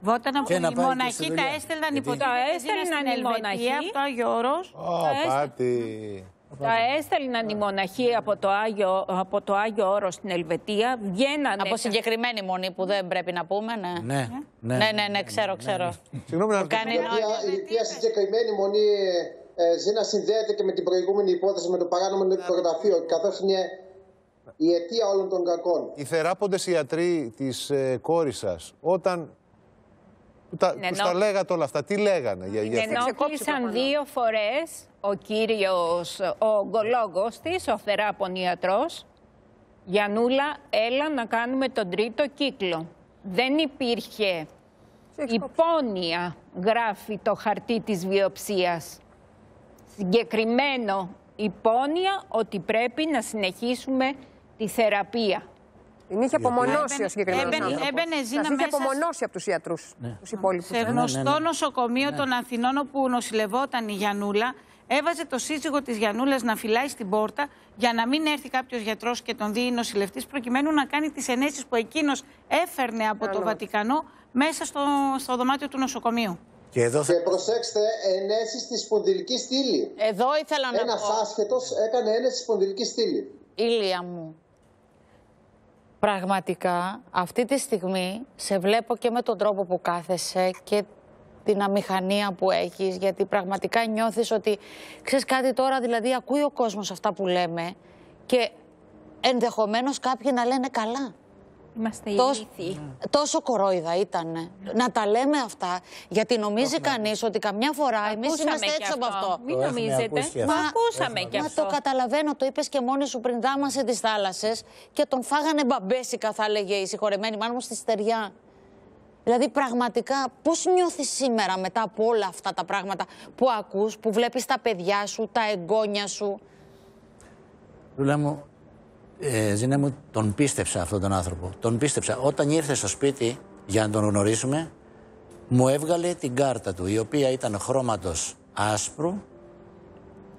Βόταν Και να οι πάει και μοναχοί στη τα δουλειά. έστελναν Γιατί- υποτίθεται Τα στην έστελναν οι Ελβετία, μοναχοί. από το Άγιο Όρος. Ω, έστω- πάτη. Τα έστελναν οι μοναχοί από το Άγιο, από το Άγιο Όρο στην Ελβετία, βγαίνανε... Από συγκεκριμένη μονή που δεν πρέπει να πούμε, ναι. Ναι, Ναι, ναι, ναι, ξέρω, ξέρω. Συγγνώμη να Που κάνει η οποία, η οποία συγκεκριμένη μονή ε, ζει να συνδέεται και με την προηγούμενη υπόθεση με το παράνομο νεκροταφείο, καθώς είναι η αιτία όλων των κακών. Οι θεράποντες ιατροί της ε, κόρης σας, όταν τα, Ναι, τους νο- τα λέγατε όλα αυτά, τι λέγανε για, για Την αυτά. ενόχλησαν δύο φορές ο κύριος, ο ογκολόγος της, ο θεράπων ιατρός. Γιαννούλα, έλα να κάνουμε τον τρίτο κύκλο. Δεν υπήρχε υπόνοια, γράφει το χαρτί της βιοψίας. Συγκεκριμένο υπόνοια ότι πρέπει να συνεχίσουμε τη θεραπεία. Την είχε απομονώσει Έμπαινε- ο συγκεκριμένος έμπαινε- άνθρωπος. έμπαινε Ζήνα είχε μέσα απομονώσει από τους ιατρούς τους υπόλοιπους. Σε γνωστό νοσοκομείο των Αθηνών όπου νοσηλευόταν η Γιαννούλα, έβαζε το σύζυγο της Γιαννούλα να φυλάει στην πόρτα για να μην έρθει κάποιος γιατρός και τον δει νοσηλευτής, προκειμένου να κάνει τις ενέσεις που εκείνος έφερνε από το Βατικανό μέσα στο, στο δωμάτιο του νοσοκομείου. Και εδώ Και προσέξτε, ενέσεις στη σπονδυλικής στήλη. Εδώ ήθελα να Ένα πω. άσχετο έκανε ένεση στη σπονδυλικής στήλη. Ηλία μου. Πραγματικά, αυτή τη στιγμή σε βλέπω και με τον τρόπο που κάθεσαι και την αμηχανία που έχεις, γιατί πραγματικά νιώθεις ότι, ξέρεις κάτι τώρα, δηλαδή ακούει ο κόσμος αυτά που λέμε και ενδεχομένως κάποιοι να λένε καλά. Είμαστε Τόσ- ηλίθιοι. Τόσο κορόιδα ήταν. Να τα λέμε αυτά, γιατί νομίζει κανείς ότι καμιά φορά εμείς Ακούσαμε είμαστε κι έτσι από αυτό. αυτό. Μην Το έχουμε νομίζετε. ακούσει αυτό. Μα, Το ακούσαμε κι μα αυτό. το καταλαβαίνω, το είπες και μόνη σου πριν δάμασε τις θάλασσες και τον φάγανε μπαμπέσικα, θα έλεγε η συγχωρεμένη μάλλον στη στεριά. Δηλαδή πραγματικά πώς νιώθεις σήμερα μετά από όλα αυτά τα πράγματα που ακούς, που βλέπεις τα παιδιά σου, τα εγγόνια σου; Λούλα μου, ε, Ζήνα μου, τον πίστεψα αυτόν τον άνθρωπο. Τον πίστεψα. Όταν ήρθε στο σπίτι για να τον γνωρίσουμε, μου έβγαλε την κάρτα του, η οποία ήταν χρώματος άσπρου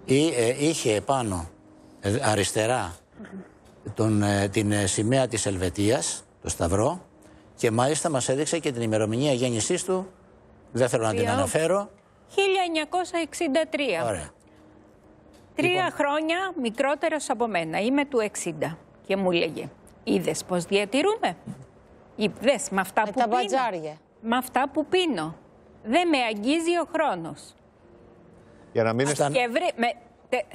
ή, ε, είχε επάνω ε, αριστερά τον, ε, την ε, σημαία της Ελβετίας, το Σταυρό, και μάλιστα μας έδειξε και την ημερομηνία γέννησής του, δεν θέλω να την Ποιο; αναφέρω. 1963. Ωραία. Τρία χρόνια μικρότερος από μένα. Είμαι του 60. Και μου έλεγε, είδες πώς διατηρούμε; Είδες με αυτά Με που τα πίνω. μπατζάρια. Με αυτά που πίνω. Δεν με αγγίζει ο χρόνος. Για να μην αισθαν- Και βρε... Με... τε-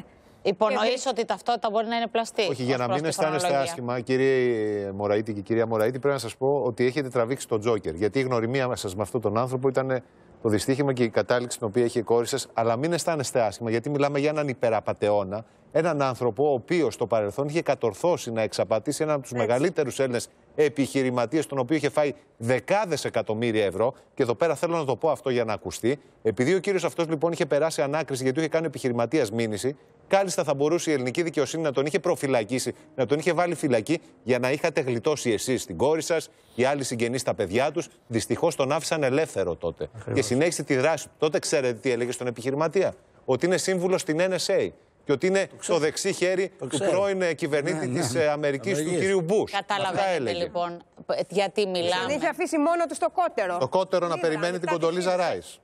Υπονοείς ότι η ταυτότητα μπορεί να είναι πλαστή. Όχι, για ως να προς μην τη αισθάνεστε χρονολογία. άσχημα, κύριε Μωραήτη και κυρία Μωραήτη, πρέπει να σας πω ότι έχετε τραβήξει τον Τζόκερ. Γιατί η γνωριμία σας με αυτόν τον άνθρωπο ήταν το δυστύχημα και η κατάληξη την οποία είχε η κόρη σας. Αλλά μην αισθάνεστε άσχημα, γιατί μιλάμε για έναν υπεραπατεώνα, έναν άνθρωπο ο οποίος στο παρελθόν είχε κατορθώσει να εξαπατήσει έναν από τους μεγαλύτερους Έλληνες επιχειρηματίες, τον οποίο είχε φάει δεκάδες εκατομμύρια ευρώ. Και εδώ πέρα θέλω να το πω αυτό για να ακουστεί. Επειδή ο κύριος αυτός λοιπόν είχε περάσει ανάκριση γιατί είχε κάνει επιχειρηματίας μήνυση, κάλλιστα θα μπορούσε η ελληνική δικαιοσύνη να τον είχε προφυλακίσει, να τον είχε βάλει φυλακή για να είχατε γλιτώσει εσείς την κόρη σας, οι άλλοι συγγενείς τα παιδιά τους. Δυστυχώς τον άφησαν ελεύθερο τότε. Και συνέχισε τη δράση του. Τότε ξέρετε τι έλεγε στον επιχειρηματία; Ότι είναι σύμβουλος στην NSA. Και ότι είναι το, δεξί χέρι του ξέρω. πρώην ε, κυβερνήτη Ναι, ναι. της ε, Αμερικής, του Αμερικής. κύριου Μπούς. Αυτά Καταλαβαίνετε έλεγε. λοιπόν π- γιατί Τον μιλάμε. είχε αφήσει μόνο του στο κότερο. Το κότερο να Είδα, περιμένει την κάτι Κοντολίζα φίλες. Ράις.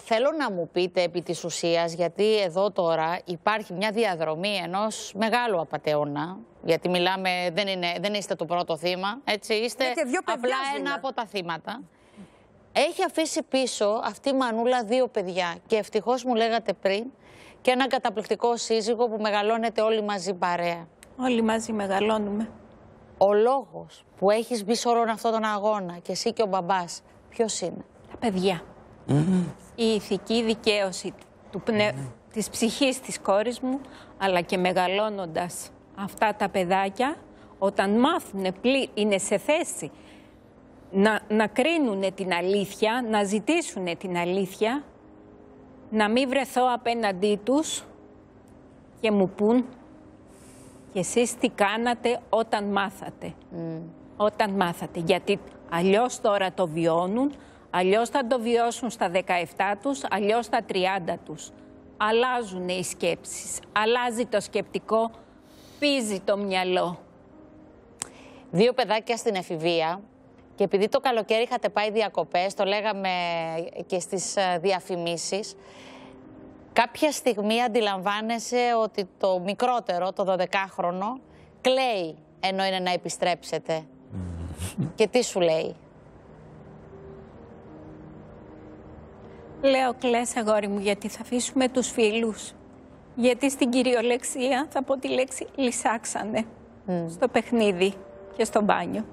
Θέλω να μου πείτε επί της ουσίας, γιατί εδώ τώρα υπάρχει μια διαδρομή ενός μεγάλου απατεώνα, γιατί μιλάμε, δεν, είναι, δεν είστε το πρώτο θύμα, έτσι, είστε Είναι και δύο παιδιά, απλά Ζήνα. ένα από τα θύματα. Έχει αφήσει πίσω αυτή η μανούλα δύο παιδιά και ευτυχώς μου λέγατε πριν και ένα καταπληκτικό σύζυγο που μεγαλώνετε όλοι μαζί παρέα. Όλοι μαζί μεγαλώνουμε. Ο λόγος που έχεις μπει σε όλον αυτόν τον αγώνα και εσύ και ο μπαμπάς, ποιος είναι; Τα παιδιά. Η ηθική δικαίωση του πνε... της ψυχής της κόρης μου, αλλά και μεγαλώνοντας αυτά τα παιδάκια, όταν μάθουν, πλη... είναι σε θέση να, να κρίνουν την αλήθεια, να ζητήσουν την αλήθεια, να μην βρεθώ απέναντί τους και μου πούν και εσείς τι κάνατε όταν μάθατε. Όταν μάθατε. Γιατί αλλιώς τώρα το βιώνουν, αλλιώς θα το βιώσουν στα 17 τους, αλλιώς στα 30 τους. Αλλάζουν οι σκέψεις, αλλάζει το σκεπτικό, πίζει το μυαλό. Δύο παιδάκια στην εφηβεία Και επειδή το καλοκαίρι είχατε πάει διακοπές, το λέγαμε και στις ε, διαφημίσεις, κάποια στιγμή αντιλαμβάνεσαι ότι το μικρότερο, το 12χρονο, κλαίει ενώ είναι να επιστρέψετε. και τι σου λέει; Λέω κλαις αγόρι μου γιατί θα αφήσουμε τους φίλους. Γιατί στην κυριολεξία θα πω τη λέξη λυσάξανε στο παιχνίδι και στο μπάνιο.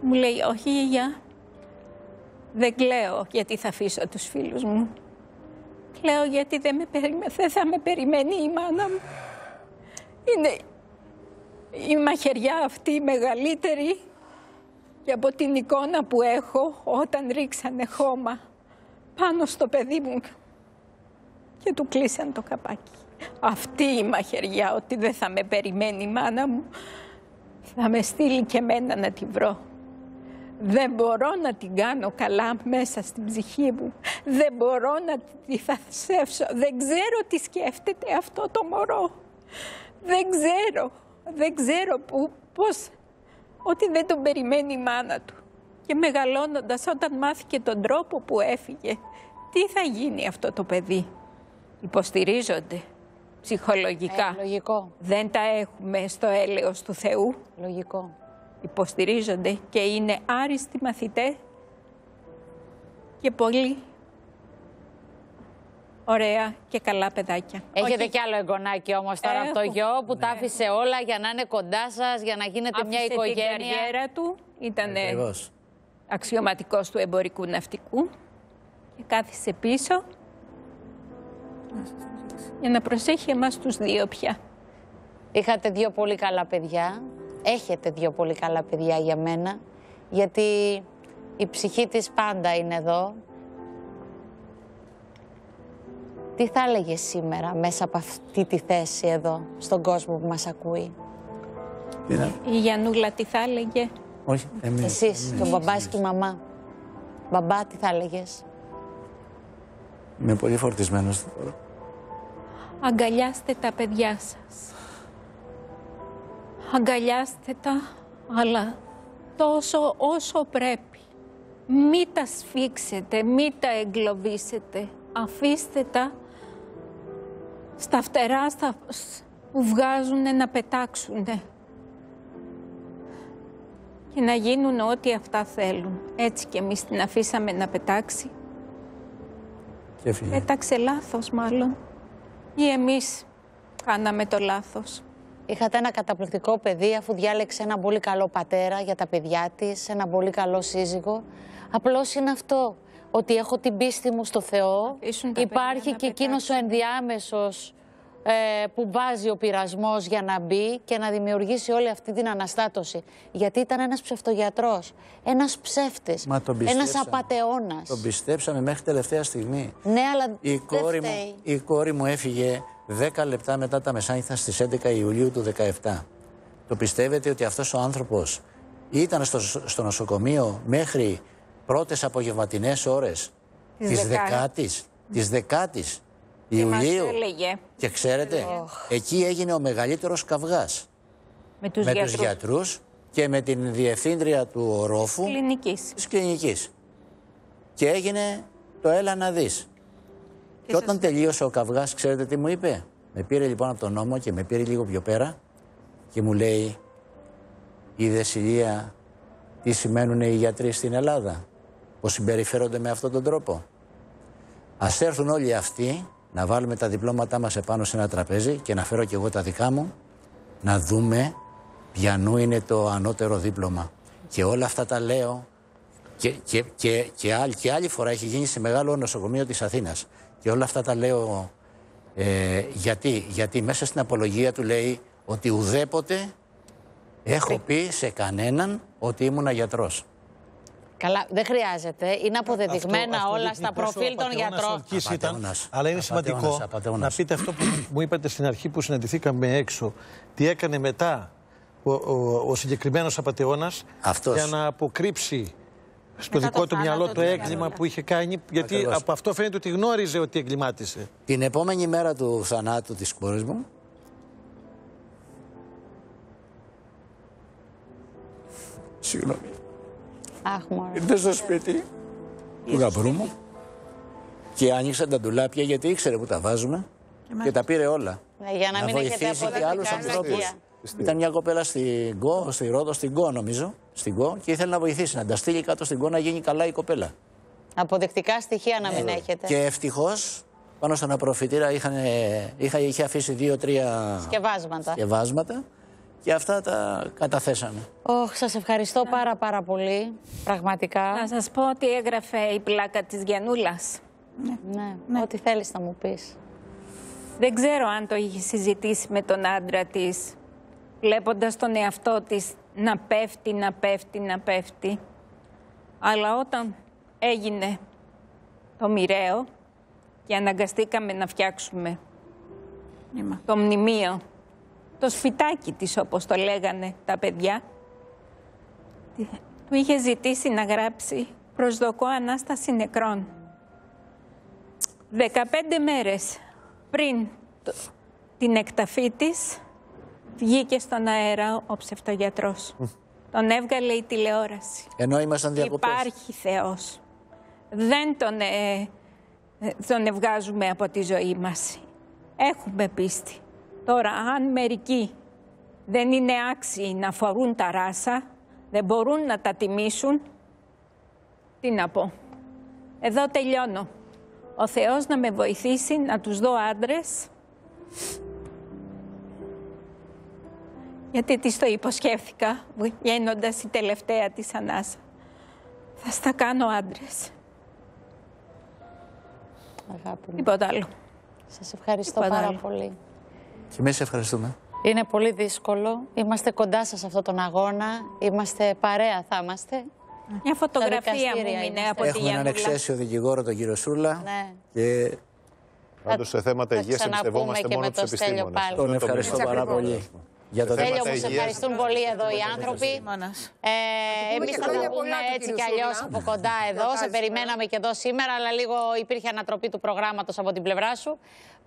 Μου λέει όχι γιαγιά, δεν κλαίω γιατί θα αφήσω τους φίλους μου. Κλαίω γιατί δεν, με περιμέ... δεν θα με περιμένει η μάνα μου. Είναι η μαχαιριά αυτή η μεγαλύτερη και από την εικόνα που έχω όταν ρίξανε χώμα πάνω στο παιδί μου και του κλείσαν το καπάκι. Αυτή η μαχαιριά ότι δεν θα με περιμένει η μάνα μου θα με στείλει και μένα να τη βρω. Δεν μπορώ να την κάνω καλά μέσα στην ψυχή μου. Δεν μπορώ να τη θασεύσω. Δεν ξέρω τι σκέφτεται αυτό το μωρό. Δεν ξέρω. Δεν ξέρω που, πώς. Ότι δεν τον περιμένει η μάνα του. Και μεγαλώνοντας όταν μάθηκε τον τρόπο που έφυγε, τι θα γίνει αυτό το παιδί; Υποστηρίζονται ψυχολογικά. Ε, λογικό. Δεν τα έχουμε στο έλεος του Θεού. Λογικό. Υποστηρίζονται και είναι άριστοι μαθητές και πολύ ωραία και καλά παιδάκια. Έχετε Όχι- κι άλλο εγγονάκι όμως τώρα από το Έχω. γιο που τα Ναι. άφησε όλα για να είναι κοντά σας, για να γίνετε μια Άφησε οικογένεια; την καριέρα του, ήταν Ακριβώς. αξιωματικός του εμπορικού ναυτικού και κάθισε πίσω για να προσέχει εμάς τους δύο πια. Είχατε δύο πολύ καλά παιδιά. Έχετε δύο πολύ καλά παιδιά για μένα. Γιατί η ψυχή της πάντα είναι εδώ. Τι θα έλεγε σήμερα μέσα από αυτή τη θέση εδώ, στον κόσμο που μας ακούει; Η Γιαννούλα τι θα έλεγε; Όχι, εμείς. Εσείς, και ο μπαμπάς και η μαμά. Μπαμπά, τι θα έλεγες; Είμαι πολύ φορτισμένος. Αγκαλιάστε τα παιδιά σας. Αγκαλιάστε τα, αλλά τόσο όσο πρέπει. Μη τα σφίξετε, μη τα εγκλωβίσετε. Αφήστε τα στα φτερά στα... σ- που βγάζουν να πετάξουν και να γίνουν ό,τι αυτά θέλουν. Έτσι και εμείς την αφήσαμε να πετάξει. Και έφυγε. Πέταξε λάθος μάλλον. Ή εμείς κάναμε το λάθος. Είχατε ένα καταπληκτικό παιδί αφού διάλεξε ένα πολύ καλό πατέρα για τα παιδιά της, ένα πολύ καλό σύζυγο. Απλώς είναι αυτό, ότι έχω την πίστη μου στο Θεό. τα Υπάρχει παιδιά και να εκείνος ο ενδιάμεσος ε, που βάζει ο πειρασμός για να μπει και να δημιουργήσει όλη αυτή την αναστάτωση. Γιατί ήταν ένας ψευτογιατρός, ένας ψεύτης, Μα τον ένας πιστέψαμε. απατεώνας. Τον πιστέψαμε μέχρι τελευταία στιγμή. Ναι, αλλά Η δεν κόρη, μου, φταίει. η κόρη μου έφυγε 10 λεπτά μετά τα μεσάνυχτα στις 11 Ιουλίου του 2017. Το πιστεύετε ότι αυτός ο άνθρωπος ήταν στο, στο νοσοκομείο μέχρι πρώτες απογευματινές ώρες Της της δεκά- δεκάτης, της δεκάτης; Και μας Ιουλίου. έλεγε Και ξέρετε, εκεί έγινε ο μεγαλύτερος καυγάς με τους με γιατρούς τους γιατρούς και με την διευθύντρια του ορόφου κλινικής. της κλινικής. Και έγινε το έλα να δεις. Και, όταν τελείωσε ο καυγάς, ξέρετε τι μου είπε; Με πήρε λοιπόν από τον νόμο και με πήρε λίγο πιο πέρα και μου λέει «Είδες Ηλία τι σημαίνουν οι γιατροί στην Ελλάδα, πως συμπεριφέρονται με αυτόν τον τρόπο; Ας έρθουν όλοι αυτοί να βάλουμε τα διπλώματά μας επάνω σε ένα τραπέζι και να φέρω και εγώ τα δικά μου να δούμε ποιανού είναι το ανώτερο δίπλωμα. Και όλα αυτά τα λέω και, και, και, και, άλλη, και άλλη φορά έχει γίνει σε μεγάλο νοσοκομείο της Αθήνας. Και όλα αυτά τα λέω ε, γιατί, γιατί μέσα στην απολογία του λέει ότι ουδέποτε έχω πει σε κανέναν ότι ήμουν γιατρός. Καλά, δεν χρειάζεται. Είναι αποδεδειγμένα Αυτό- αυτό όλα δείχνει στα πόσο προφίλ των απατεώνας γιατρών. αλκής ήταν. Απατεώνας. αλλά είναι Απατεώνας, σημαντικό απατεώνας. να πείτε αυτό που μου είπατε στην αρχή που συναντηθήκαμε έξω. Τι έκανε μετά ο, ο, ο συγκεκριμένος απατεώνας Αυτός. για να αποκρύψει στο Μετά δικό το του θάνατο μυαλό του το έγκλημα Γιαννούλα. που είχε κάνει. Γιατί Ακριβώς. από αυτό φαίνεται ότι γνώριζε ότι εγκλημάτισε. Την επόμενη μέρα του θανάτου της κόρης μου Συγγνώμη. Αχ, μωρέ. Ήρθε στο σπίτι του γαμπρού μου; και άνοιξε τα ντουλάπια γιατί ήξερε που τα βάζουμε και τα πήρε όλα. Ναι, για να μην έχετε βοηθήσει και άλλους αποδεικτικά ανθρώπους. στοιχεία. Ήταν μια κοπέλα στην Γκο, στη Ρόδο, στην Γκο νομίζω, στην Γκο και ήθελε να βοηθήσει, να τα στείλει κάτω στην Γκο να γίνει καλά η κοπέλα. Αποδεικτικά στοιχεία να μην έχετε. Και ευτυχώς πάνω στον απροφητήρα είχαν, είχα, είχε αφήσει δύο-τρία Σκευάσματα. σκευάσματα και αυτά τα καταθέσαμε. Ωχ, σας ευχαριστώ πάρα πάρα πολύ. Πραγματικά. Να σας πω ότι έγραφε η πλάκα της Γιαννούλας. Ναι, ό,τι θέλεις να μου πεις. Δεν ξέρω αν το είχε συζητήσει με τον άντρα της, βλέποντας τον εαυτό της να πέφτει, να πέφτει, να πέφτει. Αλλά όταν έγινε το μοιραίο και αναγκαστήκαμε να φτιάξουμε το μνημείο, το σπιτάκι της όπως το λέγανε τα παιδιά, του είχε ζητήσει να γράψει «Προσδοκώ Ανάσταση νεκρών». 15 μέρες πριν το- την εκταφή της, βγήκε στον αέρα ο ψευτογιατρός. Τον έβγαλε η τηλεόραση. Ενώ ήμασταν διακοπές. Υπάρχει Θεός. Δεν τον, ε, ε, τον ευγάζουμε από τη ζωή μας. Έχουμε πίστη. Τώρα, αν μερικοί δεν είναι άξιοι να φορούν τα ράσα, δεν μπορούν να τα τιμήσουν, τι να πω. Εδώ τελειώνω. Ο Θεός να με βοηθήσει να τους δω άντρες, γιατί της το υποσχέθηκα, βγαίνοντας η τελευταία της ανάσα. Θα στα κάνω άντρες. Αγάπη μου. Τίποτα άλλο. Σας ευχαριστώ Τίποτα πάρα άλλο. πολύ. Και εμείς σε ευχαριστούμε. Είναι πολύ δύσκολο. Είμαστε κοντά σας σε αυτόν τον αγώνα. Είμαστε παρέα, θα είμαστε. Μια φωτογραφία Στα μου δικαστήρια μείνε είμαστε. από τη Έχουμε έναν Γιάννουλα. εξαίσιο δικηγόρο, τον κύριο Σούλα. Ναι. Και Πάντως σε θέματα θα υγείας ξαναπούμε εμπιστευόμαστε και μόνο με τους το Στέλιο επιστήμονε. πάλι. τον ευχαριστώ πάρα πολύ. Για το Τέλειο, θέμα μου σε υγείας. ευχαριστούν πολύ εδώ οι άνθρωποι. Ε, Εμείς και θα τα χρόνια πούμε πολλά του έτσι κύριου κι αλλιώς Σούλα. από κοντά εδώ. Σε Γιορτάζουμε. περιμέναμε και εδώ σήμερα, αλλά λίγο υπήρχε ανατροπή του προγράμματος από την πλευρά σου.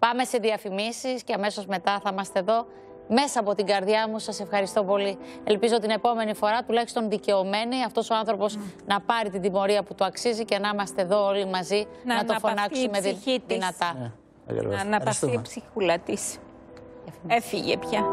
Πάμε σε διαφημίσεις και αμέσως μετά θα είμαστε εδώ. Μέσα από την καρδιά μου σας ευχαριστώ πολύ. Ελπίζω την επόμενη φορά τουλάχιστον δικαιωμένοι αυτός ο άνθρωπος να πάρει την τιμωρία που του αξίζει και να είμαστε εδώ όλοι μαζί να, Να το αναπαυθεί η φωνάξουμε δυ- ψυχή της. δυνατά. Ακριβώς. Να αναπαυθεί η Ευχαριστούμε. ψυχούλα της. Έφυγε πια.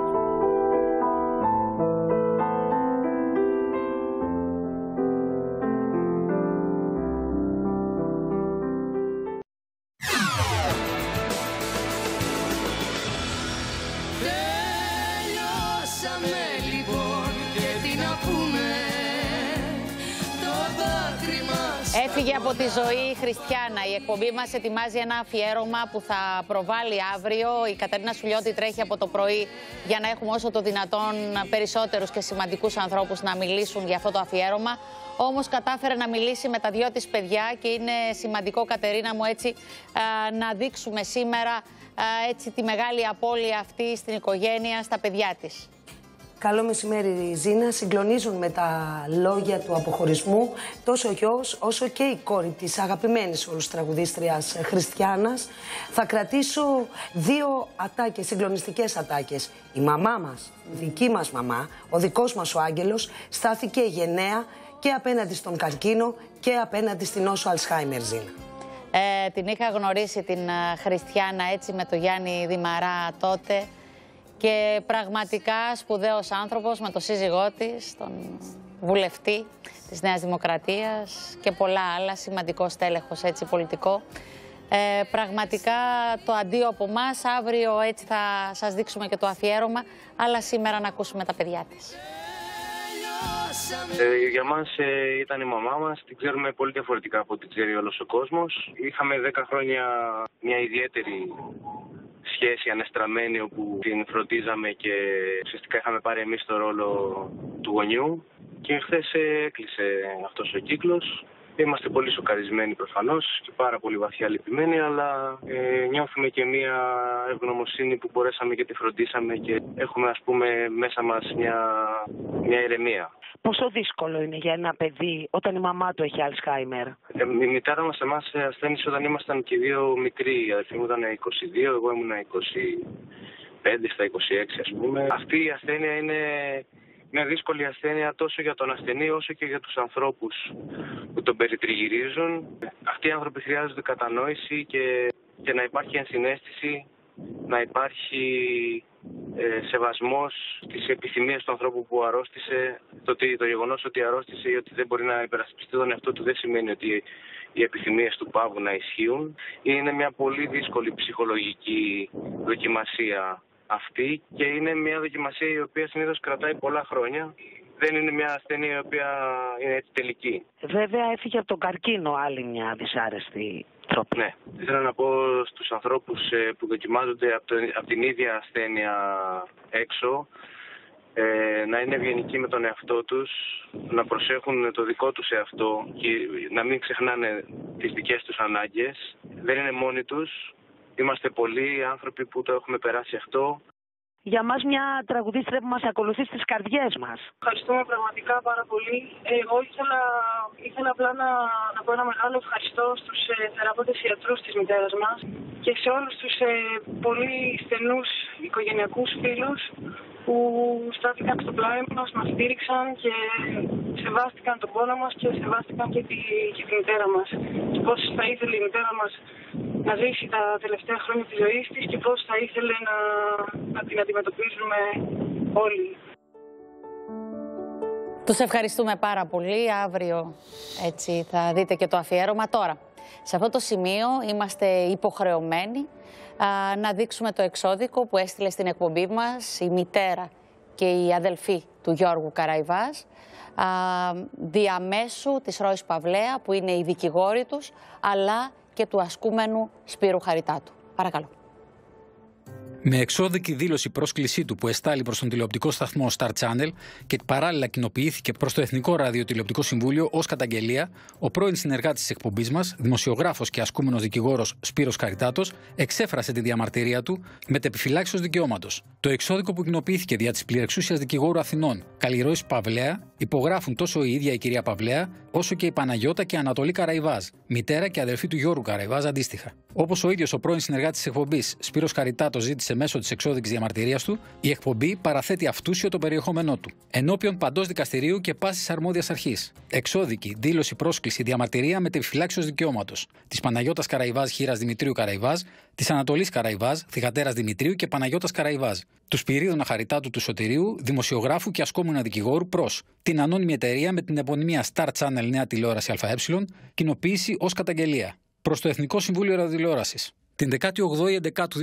Έφυγε από τη ζωή η Χριστιανά. Η εκπομπή μας ετοιμάζει ένα αφιέρωμα που θα προβάλλει αύριο. Η Καταρίνα Σουλιώτη τρέχει από το πρωί για να έχουμε όσο το δυνατόν περισσότερους και σημαντικούς ανθρώπους να μιλήσουν για αυτό το αφιέρωμα. Όμως κατάφερε να μιλήσει με τα δυο της παιδιά και είναι σημαντικό, Κατερίνα μου, έτσι α, να δείξουμε σήμερα α, έτσι, τη μεγάλη απώλεια αυτή στην οικογένεια, στα παιδιά της. Καλό μεσημέρι, Ζήνα. Συγκλονίζουν με τα λόγια του αποχωρισμού τόσο ο γιος όσο και η κόρη της αγαπημένης όλους τραγουδίστριας Χριστιανάς. Θα κρατήσω δύο ατάκες, συγκλονιστικές ατάκες. Η μαμά μας, η δική μας μαμά, ο δικός μας ο Άγγελος, στάθηκε γενναία και απέναντι στον καρκίνο και απέναντι στην όσο Αλσχάιμερ, Ζήνα. Ε, την είχα γνωρίσει την ε, Χριστιανά έτσι με το Γιάννη Δημαρά τότε και πραγματικά σπουδαίος άνθρωπος με το σύζυγό της, τον βουλευτή της Νέας Δημοκρατίας και πολλά άλλα, σημαντικό στέλεχος έτσι πολιτικό. Ε, πραγματικά το αντίο από εμάς. Αύριο έτσι θα σας δείξουμε και το αφιέρωμα, αλλά σήμερα να ακούσουμε τα παιδιά της. Ε, για μας ήταν η μαμά μας. Την ξέρουμε πολύ διαφορετικά από ό,τι ξέρει όλος ο κόσμος. Είχαμε 10 χρόνια μια ιδιαίτερη σχέση ανεστραμμένη όπου την φροντίζαμε και ουσιαστικά είχαμε πάρει εμείς το ρόλο του γονιού. Και χθες έκλεισε αυτός ο κύκλος. Είμαστε πολύ σοκαρισμένοι προφανώς και πάρα πολύ βαθιά λυπημένοι, αλλά ε, νιώθουμε και μια ευγνωμοσύνη που μπορέσαμε και τη φροντίσαμε και έχουμε ας πούμε μέσα μας μια, μια ηρεμία. Πόσο δύσκολο είναι για ένα παιδί όταν η μαμά του έχει Αλσχάιμερ. Ε, Η μητέρα μας εμάς ασθένησε όταν ήμασταν και οι δύο μικροί. Η αδερφή μου ήταν 22, εγώ ήμουν 25 στα 26 ας πούμε. Αυτή η ασθένεια είναι μια δύσκολη ασθένεια τόσο για τον ασθενή όσο και για τους ανθρώπους που τον περιτριγυρίζουν. Αυτοί οι άνθρωποι χρειάζονται κατανόηση και, και να υπάρχει ενσυναίσθηση, να υπάρχει ε, σεβασμός στις επιθυμίες του ανθρώπου που αρρώστησε. Το, ότι, το γεγονός ότι αρρώστησε ή ότι δεν μπορεί να υπερασπιστεί τον εαυτό του δεν σημαίνει ότι οι επιθυμίες του πάγου να ισχύουν. Είναι μια πολύ δύσκολη ψυχολογική δοκιμασία αυτή και είναι μια δοκιμασία η οποία συνήθως κρατάει πολλά χρόνια. Δεν είναι μια ασθένεια η οποία είναι έτσι τελική. Βέβαια έφυγε από τον καρκίνο άλλη μια δυσάρεστη τρόπο. Ναι. Θέλω να πω στους ανθρώπους ε, που δοκιμάζονται από, το, από την ίδια ασθένεια έξω ε, να είναι ευγενικοί με τον εαυτό τους, να προσέχουν το δικό τους εαυτό και να μην ξεχνάνε τις δικές τους ανάγκες. Δεν είναι μόνοι τους. Είμαστε πολλοί άνθρωποι που το έχουμε περάσει αυτό. Για μας μια τραγουδίστρια που μας ακολουθεί στις καρδιές μας. Ευχαριστούμε πραγματικά πάρα πολύ. Εγώ ήθελα, ήθελα απλά να, να πω ένα μεγάλο ευχαριστώ στους ε, θεραπεύτες ιατρούς της μητέρας μας και σε όλους τους ε, πολύ στενούς οικογενειακούς φίλους που στάθηκαν στο πλάι μας, μας στήριξαν και σεβάστηκαν τον πόνο μας και σεβάστηκαν και τη, και τη μητέρα μας. Και πώς θα ήθελε η μητέρα μας να ζήσει τα τελευταία χρόνια της ζωής της και πώς θα ήθελε να, να την αντιμετωπίζουμε όλοι. Τους ευχαριστούμε πάρα πολύ. Αύριο έτσι θα δείτε και το αφιέρωμα. Τώρα, σε αυτό το σημείο είμαστε υποχρεωμένοι να δείξουμε το εξώδικο που έστειλε στην εκπομπή μας η μητέρα και η αδελφή του Γιώργου Καραϊβάζ διαμέσου της Ρόης Παυλέα που είναι οι δικηγόροι τους αλλά και του ασκούμενου Σπύρου Χαριτάτου. Παρακαλώ. Με εξώδικη δήλωση πρόσκλησή του που εστάλει προς τον τηλεοπτικό σταθμό Star Channel και παράλληλα κοινοποιήθηκε προς το Εθνικό Ραδιοτηλεοπτικό Συμβούλιο ως καταγγελία, ο πρώην συνεργάτης της εκπομπής μας, δημοσιογράφος και ασκούμενος δικηγόρος Σπύρος Καριτάτος, εξέφρασε τη διαμαρτυρία του επιφυλάξεω δικαιώματος. Το εξώδικο που κοινοποιήθηκε δια της πληρεξούσια δικηγόρου Αθηνών, Καλλιρόη Παυλέα, υπογράφουν τόσο η ίδια η κυρία Παυλέα, όσο και η Παναγιώτα και η Ανατολή Καραϊβάζ, μητέρα και αδερφή του Γιώργου Καραϊβάζ αντίστοιχα. Όπως ο ίδιος ο πρώην συνεργάτης της εκπομπής, Σπύρος Καριτάτο, ζήτησε μέσω της εξώδικη διαμαρτυρίας του, η εκπομπή παραθέτει αυτούσιο το περιεχόμενό του. Ενώπιον παντός δικαστηρίου και πάσης αρμόδιας αρχής. Εξώδικη, δήλωση, πρόσκληση, διαμαρτυρία με τεφυλάξεω δικαιώματος. Της Παναγιώτας Καραϊβάζ, χείρας Δημητρίου Καραϊβάζ, της Ανατολής Καραϊβάζ, θηγατέρας Δημητρίου και Παναγιώτας Καραϊβάζ. Τους Σπυρίδωνα Χαριτάτου του Σωτηρίου, δημοσιογράφου και ασκόμενα δικηγόρου προς την ανώνυμη εταιρεία με την επωνυμία Star Channel Νέα Τηλεόραση ΑΕ, κοινοποίηση ως καταγγελία προς το Εθνικό Συμβούλιο Ραδιοτηλεόρασης. Την 18η Εντεκάτου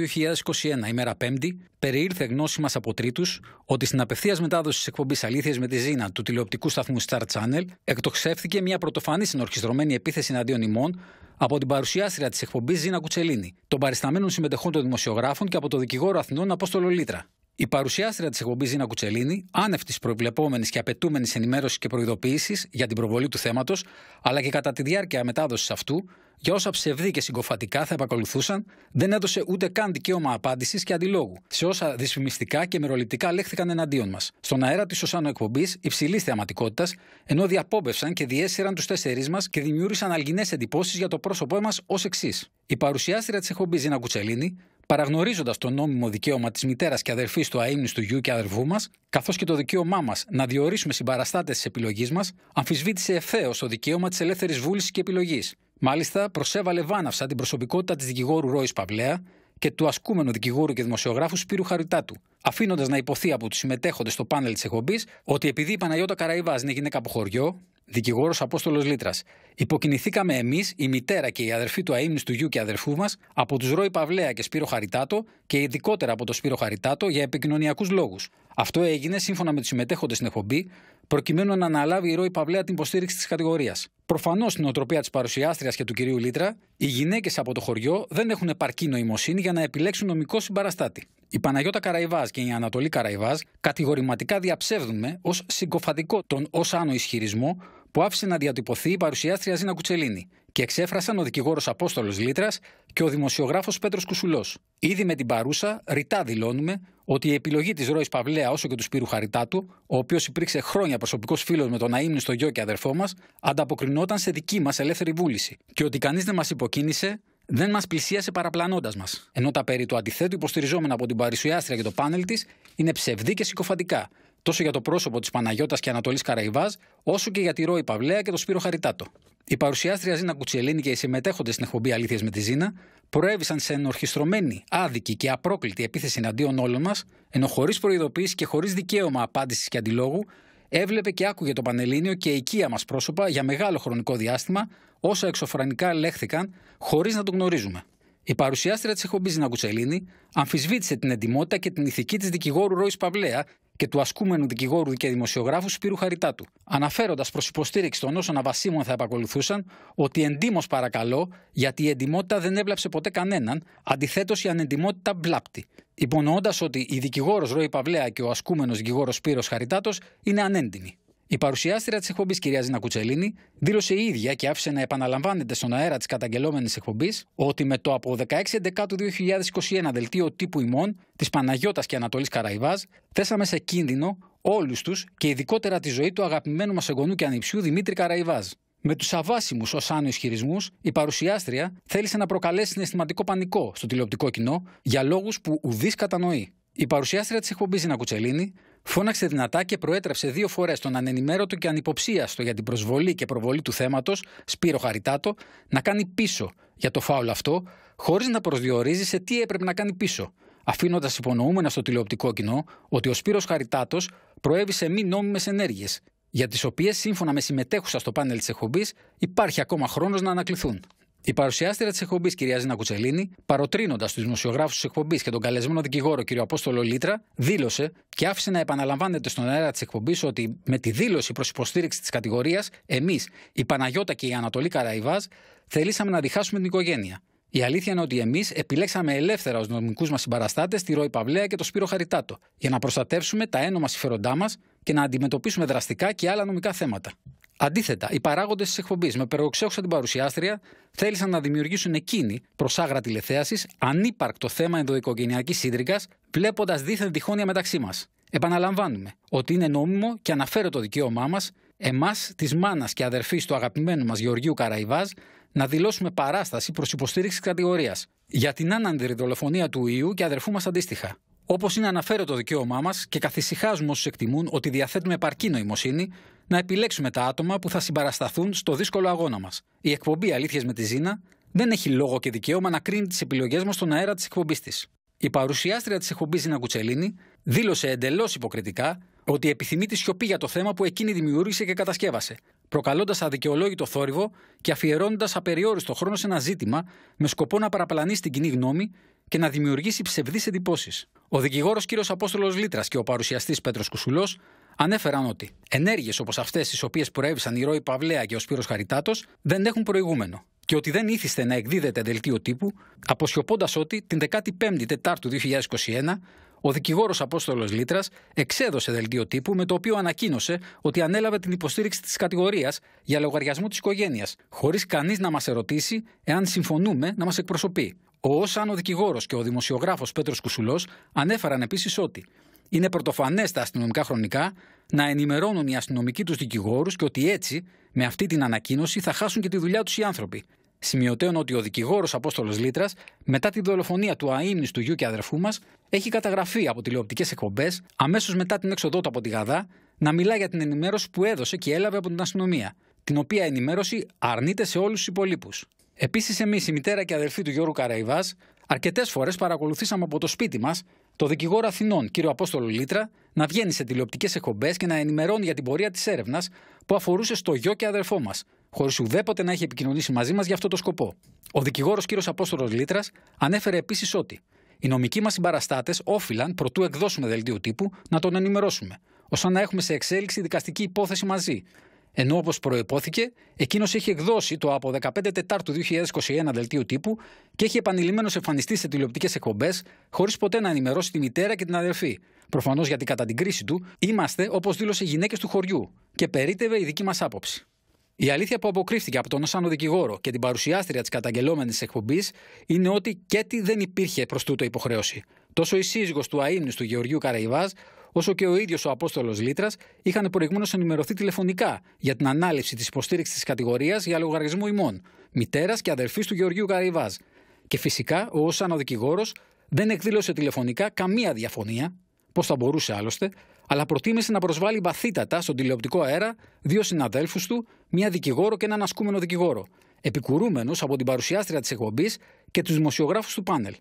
2021, ημέρα 5η, περιήρθε γνώση μας από τρίτους ότι στην απευθείας μετάδοση της εκπομπής Αλήθεια με τη Ζήνα του τηλεοπτικού σταθμού Star Channel εκτοξεύθηκε μια πρωτοφανή συνορχιστρωμένη επίθεση εναντίον ημών από την παρουσιάστρια της εκπομπής Ζήνα Κουτσελίνη, των παρισταμένων συμμετεχών των δημοσιογράφων και από το δικηγόρο Αθηνών Απόστολο Λίτρα. Η παρουσιάστρια της εκπομπής Ζήνα Κουτσελίνη, άνευ της προβλεπόμενης και απαιτούμενης ενημέρωσης και προειδοποίησης για την προβολή του θέματος, αλλά και κατά τη διάρκεια μετάδοσης αυτού, για όσα ψευδή και συγκοφατικά θα επακολουθούσαν, δεν έδωσε ούτε καν δικαίωμα απάντησης και αντιλόγου σε όσα δυσφημιστικά και μεροληπτικά λέχθηκαν εναντίον μας. Στον αέρα της Οσάνο εκπομπής υψηλής θεαματικότητας, ενώ διαπόμπευσαν και διέσυραν τους τέσσερις μας και δημιούργησαν αλγινές εντυπώσεις για το πρόσωπό μας ως εξής. Η παρουσιάστρια της εκπομπής Ζήνα Κουτσελίνη παραγνωρίζοντας το νόμιμο δικαίωμα της μητέρας και αδερφής του του γιου και αδερφού μας, καθώς και το δικαίωμά μας να διορίσουμε συμπαραστάτες της επιλογής μας, αμφισβήτησε ευθέως το δικαίωμα της ελεύθερης βούλησης και επιλογής. Μάλιστα, προσέβαλε βάναυσα την προσωπικότητα της δικηγόρου Ρόης Παυλέα και του ασκούμενου δικηγόρου και δημοσιογράφου Σπύρου Χαριτάτου, αφήνοντας να υπονοηθεί από τους συμμετέχοντες στο πάνελ της εκπομπής ότι επειδή η Παναγιώτα Καραϊβάζ είναι γυναίκα από χωριό, δικηγόρος Απόστολος Λίτρας, υποκινηθήκαμε εμείς, η μητέρα και η αδερφή του αείμνηστου γιου και αδερφού μας, από τους Ρόη Παυλέα και Σπύρο Χαριτάτο και ειδικότερα από το Σπύρο Χαριτάτο για επικοινωνιακούς λόγους. Αυτό έγινε σύμφωνα με τους συμμετέχοντες στην εκπομπή, προκειμένου να αναλάβει η Ρόη Παυλέα την υποστήριξη της κατηγορίας. Προφανώς στη νοοτροπία της παρουσιάστριας και του κυρίου Λίτρα, οι γυναίκες από το χωριό δεν έχουν επαρκή νοημοσύνη για να επιλέξουν νομικό συμπαραστάτη. Η Παναγιώτα Καραϊβάζ και η Ανατολή Καραϊβάζ κατηγορηματικά διαψεύδουν ως συκοφαντικό τον ως άνω ισχυρισμό που άφησε να διατυπωθεί η παρουσιάστρια Ζήνα Κουτσελίνη και εξέφρασαν ο δικηγόρος Απόστολος Λίτρας και ο δημοσιογράφος Πέτρος Κουσουλός. Ήδη με την παρούσα, ρητά δηλώνουμε ότι η επιλογή της Ρόης Παυλέα όσο και του Σπύρου Χαριτάτου, ο οποίος υπήρξε χρόνια προσωπικός φίλος με τον αίμνηστο γιο και αδερφό μας, ανταποκρινόταν σε δική μας ελεύθερη βούληση και ότι κανείς δεν μας υποκίνησε δεν μας πλησίασε παραπλανώντας μας. Ενώ τα περί του αντιθέτου υποστηριζόμενα από την παρουσιάστρια και το πάνελ της είναι ψευδή και συκοφαντικά, τόσο για το πρόσωπο της Παναγιώτας και Ανατολής Καραϊβάζ, όσο και για τη Ρώη Παυλέα και το Σπύρο Χαριτάτο. Η παρουσιάστρια Ζήνα Κουτσελίνη και οι συμμετέχοντες στην εκπομπή Αλήθεια με τη Ζήνα προέβησαν σε ενορχιστρωμένη, άδικη και απρόκλητη επίθεση εναντίον όλων μας, ενώ χωρίς προειδοποίηση και χωρίς δικαίωμα απάντησης και αντιλόγου, έβλεπε και άκουγε το Πανελλήνιο και οικία μας πρόσωπα για μεγάλο χρονικό διάστημα, όσα εξωφρανικά λέχθηκαν, χωρίς να το γνωρίζουμε. Η παρουσιάστρια της εκπομπής Ζήνα Κουτσελίνη αμφισβήτησε την εντιμότητα και την ηθική της δικηγόρου Ρόης Παυλέα και του ασκούμενου δικηγόρου και δημοσιογράφου Σπύρου Χαριτάτου, αναφέροντας προς υποστήριξη των όσων αβασίμων θα επακολουθούσαν ότι εντύμως παρακαλώ, γιατί η εντυμότητα δεν έβλαψε ποτέ κανέναν, αντιθέτως η ανεντιμότητα βλάπτει. Υπονοώντας ότι η δικηγόρος Ρώη Παυλέα και ο ασκούμενος δικηγόρος Σπύρος Χαριτάτος είναι ανέντιμοι. Η παρουσιάστρια της εκπομπής, κυρία Ζήνα Κουτσελίνη, δήλωσε η ίδια και άφησε να επαναλαμβάνεται στον αέρα της καταγγελόμενης εκπομπής ότι με το από 16 Δεκάτου 2021 δελτίο τύπου ημών της Παναγιώτας και Ανατολής Καραϊβάζ, θέσαμε σε κίνδυνο όλους τους και ειδικότερα τη ζωή του αγαπημένου μας εγγονού και ανιψιού Δημήτρη Καραϊβάζ. Με τους αβάσιμους ως άνω ισχυρισμούς, η παρουσιάστρια θέλησε να προκαλέσει συναισθηματικό πανικό στο τηλεοπτικό κοινό για λόγους που ουδής κατανοεί. Η παρουσιάστρια της εκπομπής Ζήνα Κουτσελίνη φώναξε δυνατά και προέτρεψε δύο φορές τον ανενημέρωτο και ανυποψίαστο για την προσβολή και προβολή του θέματος, Σπύρο Χαριτάτο, να κάνει πίσω για το φάουλ αυτό, χωρίς να προσδιορίζει σε τι έπρεπε να κάνει πίσω, αφήνοντας υπονοούμενα στο τηλεοπτικό κοινό ότι ο Σπύρος Χαριτάτος προέβησε μη νόμιμες ενέργειες, για τις οποίες σύμφωνα με συμμετέχουσα στο πάνελ της εκπομπής υπάρχει ακόμα χρόνος να ανακληθούν. Η παρουσιάστρια της εκπομπής, κυρία Ζήνα Κουτσελίνη, παροτρύνοντας τους δημοσιογράφους της εκπομπής και τον καλεσμένο δικηγόρο, κύριο Απόστολο Λίτρα, δήλωσε και άφησε να επαναλαμβάνεται στον αέρα της εκπομπής ότι με τη δήλωση προς υποστήριξη της κατηγορίας, εμείς, η Παναγιώτα και η Ανατολή Καραϊβάζ, θελήσαμε να διχάσουμε την οικογένεια. Η αλήθεια είναι ότι εμείς επιλέξαμε ελεύθερα ω νομικούς μας συμπαραστάτες τη Ρώη Παυλέα και το Σπύρο Χαριτάτο, για να προστατεύσουμε τα ένομα συμφέροντά μας και να αντιμετωπίσουμε δραστικά και άλλα νομικά θέματα. Αντίθετα, οι παράγοντες της εκπομπής, με περοξέχουσα την παρουσιάστρια, θέλησαν να δημιουργήσουν εκείνη, προς άγρα τηλεθέασης, ανύπαρκτο θέμα ενδοοικογενειακής σύντρικα, βλέποντας δίθεν διχόνοια μεταξύ μας. Επαναλαμβάνουμε ότι είναι νόμιμο και αναφέρω το δικαίωμά μας, εμάς, της μάνας και αδερφής του αγαπημένου μας Γεωργίου Καραϊβάζ, να δηλώσουμε παράσταση προς υποστήριξη κατηγορίας για την άνανδρη δολοφονία του ιού και αδερφού μας αντίστοιχα. Όπως είναι αναφέρω το δικαίωμά μας και καθησυχάζουμε όσους εκτιμούν ότι διαθέτουμε επαρκή νοημοσύνη να επιλέξουμε τα άτομα που θα συμπαρασταθούν στο δύσκολο αγώνα μας. Η εκπομπή Αλήθειες με τη Ζήνα δεν έχει λόγο και δικαίωμα να κρίνει τις επιλογές μας στον αέρα της εκπομπής της. Η παρουσιάστρια της εκπομπής Ζήνα Κουτσελίνη δήλωσε εντελώς υποκριτικά ότι επιθυμεί τη σιωπή για το θέμα που εκείνη δημιούργησε και κατασκεύασε, προκαλώντας αδικαιολόγητο θόρυβο και αφιερώνοντας απεριόριστο χρόνο σε ένα ζήτημα με σκοπό να παραπλανήσει την κοινή γνώμη και να δημιουργήσει ψευδείς εντυπώσεις. Ο δικηγόρος κ. Απόστολος Λίτρα και ο παρουσιαστής Πέτρος Κουσουλός ανέφεραν ότι ενέργειες όπως αυτές τις οποίες προέβησαν η Ρώη Παυλέα και ο Σπύρος Χαριτάτος δεν έχουν προηγούμενο και ότι δεν ήθιστε να εκδίδεται δελτίο τύπου, αποσιωπώντας ότι την 15η Τετάρτου 2021 ο δικηγόρος Απόστολος Λίτρας εξέδωσε δελτίο τύπου με το οποίο ανακοίνωσε ότι ανέλαβε την υποστήριξη της κατηγορίας για λογαριασμό της οικογένειας, χωρίς κανείς να μας ερωτήσει εάν συμφωνούμε να μας εκπροσωπεί. Ο Όσαν ο δικηγόρος και ο δημοσιογράφος Πέτρος Κουσουλός ανέφεραν επίσης ότι είναι πρωτοφανές στα αστυνομικά χρονικά να ενημερώνουν οι αστυνομικοί τους δικηγόρους και ότι έτσι, με αυτή την ανακοίνωση, θα χάσουν και τη δουλειά τους οι άνθρωποι. Σημειωτέον ότι ο δικηγόρος Απόστολος Λίτρας, μετά τη δολοφονία του αείμνηστου γιου και αδερφού μας, έχει καταγραφεί από τηλεοπτικές εκπομπές, αμέσως μετά την έξοδό του από τη ΓΑΔΑ, να μιλά για την ενημέρωση που έδωσε και έλαβε από την αστυνομία, την οποία ενημέρωση αρνείται σε όλους τους υπολοίπους. Επίσης, εμείς, η μητέρα και αδελφή του Γιώργου Καραϊβάζ, αρκετές φορές παρακολουθήσαμε από το σπίτι μας το δικηγόρο Αθηνών, κύριο Απόστολο Λίτρα, να βγαίνει σε τηλεοπτικές εκπομπές και να ενημερώνει για την πορεία της έρευνας που αφορούσε στο γιο και αδερφό μας, χωρίς ουδέποτε να έχει επικοινωνήσει μαζί μας για αυτό το σκοπό. Ο δικηγόρος κύριος Απόστολο Λίτρας ανέφερε επίσης ότι οι νομικοί μας συμπαραστάτες όφυλαν, προτού εκδώσουμε δελτίο τύπου, να τον ενημερώσουμε, ώστε να έχουμε σε εξέλιξη δικαστική υπόθεση μαζί, ενώ όπως προεπόθηκε, εκείνος έχει εκδώσει το από 15 Τετάρτου 2021 δελτίο τύπου και έχει επανειλημμένω εμφανιστεί σε τηλεοπτικές εκπομπές, χωρίς ποτέ να ενημερώσει τη μητέρα και την αδερφή. Προφανώς γιατί κατά την κρίση του είμαστε, όπως δήλωσε, γυναίκες του χωριού και περίττευε η δική μας άποψη. Η αλήθεια που αποκρύφθηκε από τον ως άνω δικηγόρο και την παρουσιάστρια της καταγγελόμενης εκπομπής είναι ότι καίτοι δεν υπήρχε προς τούτο υποχρέωση. Τόσο η σύζυγος του αίμνης του Γεωργίου Καραϊβάζ, όσο και ο ίδιος ο Απόστολος Λίτρας είχαν προηγουμένως ενημερωθεί τηλεφωνικά για την ανάληψη της υποστήριξης της κατηγορίας για λογαριασμό ημών, μητέρας και αδερφής του Γεωργίου Καραϊβάζ. Και φυσικά ο Όσαν ο δικηγόρος δεν εκδήλωσε τηλεφωνικά καμία διαφωνία, πώ θα μπορούσε άλλωστε, αλλά προτίμησε να προσβάλλει βαθύτατα στον τηλεοπτικό αέρα δύο συναδέλφους του, μία δικηγόρο και έναν ασκούμενο δικηγόρο, επικουρούμενου από την παρουσιάστρια της εκπομπής και τους δημοσιογράφους του πάνελ.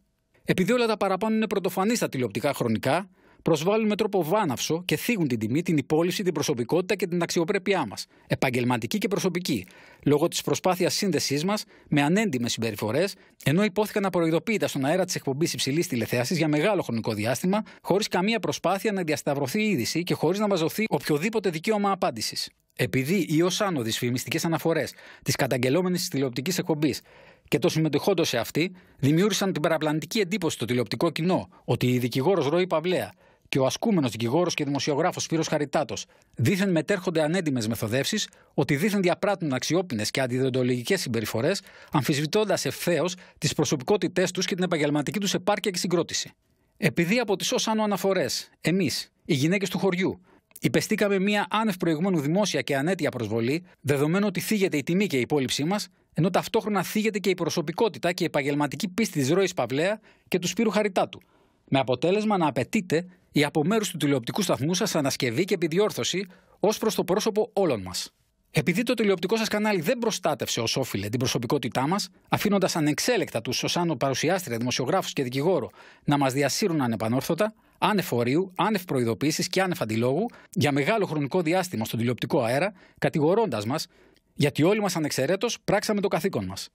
Επειδή όλα τα παραπάνω είναι πρωτοφανή στα τηλεοπτικά χρονικά, προσβάλλουν με τρόπο βάναυσο και θίγουν την τιμή, την υπόλοιψη, την προσωπικότητα και την αξιοπρέπειά μας, επαγγελματική και προσωπική, λόγω της προσπάθειας σύνδεσής μας με ανέντιμες συμπεριφορές, ενώ υπόθηκαν απροειδοποίητα στον αέρα της εκπομπής υψηλής τηλεθέασης για μεγάλο χρονικό διάστημα, χωρίς καμία προσπάθεια να διασταυρωθεί η είδηση και χωρίς να μα δοθεί οποιοδήποτε δικαίωμα απάντησης. Επειδή οι ως άνω δυσφημιστικέ αναφορές της καταγγελόμενης τηλεοπτικής εκπομπής και το συμμετεχόντος σε αυτή δημιούργησαν την παραπλανητική εντύπωση στο τηλεοπτικό κοινό ότι η δικηγόρος Ροή Παυλέα και ο ασκούμενος δικηγόρος και δημοσιογράφος Σπύρος Χαριτάτος δήθεν μετέρχονται ανέντιμες μεθοδεύσεις, ότι δήθεν διαπράττουν αξιόπινες και αντιδοντολογικές συμπεριφορές, αμφισβητώντας ευθέως τις προσωπικότητές τους και την επαγγελματική τους επάρκεια και συγκρότηση. Επειδή από τις ως άνω αναφορές, εμείς, οι γυναίκες του χωριού, υπεστήκαμε μια άνευ προηγούμενου δημόσια και ανέτεια προσβολή, δεδομένου ότι θίγεται η τιμή και η υπόλοιψή μας, ενώ ταυτόχρονα θίγεται και η προσωπικότητα και η επαγγελματική πίστη της Ρώη Παυλέα και του Σπύρου Χαριτάτου. Με αποτέλεσμα να απαιτείται η από μέρου του τηλεοπτικού σταθμού σας ανασκευή και επιδιόρθωση ως προς το πρόσωπο όλων μας. Επειδή το τηλεοπτικό σας κανάλι δεν προστάτευσε ως όφιλε την προσωπικότητά μας, αφήνοντας ανεξέλεκτα τους ως άνω παρουσιάστρια, δημοσιογράφους και δικηγόρο να μας διασύρουν ανεπανόρθωτα, άνευ ορίου, άνευ προειδοποίησης και άνευ αντιλόγου για μεγάλο χρονικό διάστημα στον τηλεοπτικό αέρα, κατηγορώντας μας γιατί όλοι μας ανεξαιρέτως πράξαμε το καθήκον μας.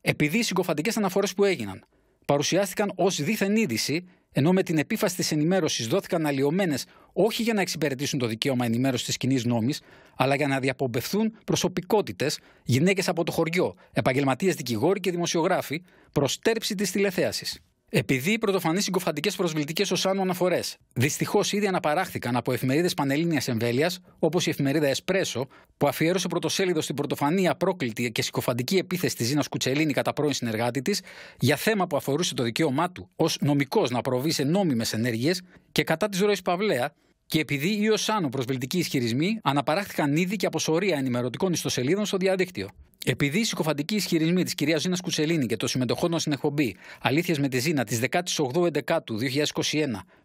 Επειδή οι συγκοφαντικές αναφορές που έγιναν παρουσιάστηκαν ως δίθεν είδηση, ενώ με την επίφαση της ενημέρωσης δόθηκαν αλλοιωμένες όχι για να εξυπηρετήσουν το δικαίωμα ενημέρωσης της κοινής νόμης, αλλά για να διαπομπευθούν προσωπικότητες, γυναίκες από το χωριό, επαγγελματίες δικηγόροι και δημοσιογράφοι, προς τέρψη της τηλεθέασης. Επειδή οι πρωτοφανείς συγκοφαντικές προσβλητικές ως άνω αναφορές δυστυχώς ήδη αναπαράχθηκαν από εφημερίδες πανελλήνιας εμβέλειας, όπως η εφημερίδα Εσπρέσο, που αφιέρωσε πρωτοσέλιδο στην πρωτοφανή απρόκλητη και συκοφαντική επίθεση της Ζήνας Κουτσελίνη κατά πρώην συνεργάτη της, για θέμα που αφορούσε το δικαίωμά του ως νομικός να προβεί σε νόμιμες ενέργειες και κατά της ροής Παυλέα, και επειδή οι ω άνω προσβλητικοί ισχυρισμοί αναπαράχθηκαν ήδη και από σωρία ενημερωτικών ιστοσελίδων στο διαδίκτυο. Επειδή οι συκοφαντικοί ισχυρισμοί της κυρίας Ζήνας Κουτσελίνη και των συμμετοχών στην εκπομπή Αλήθεια με τη Ζήνα της 18 του 2021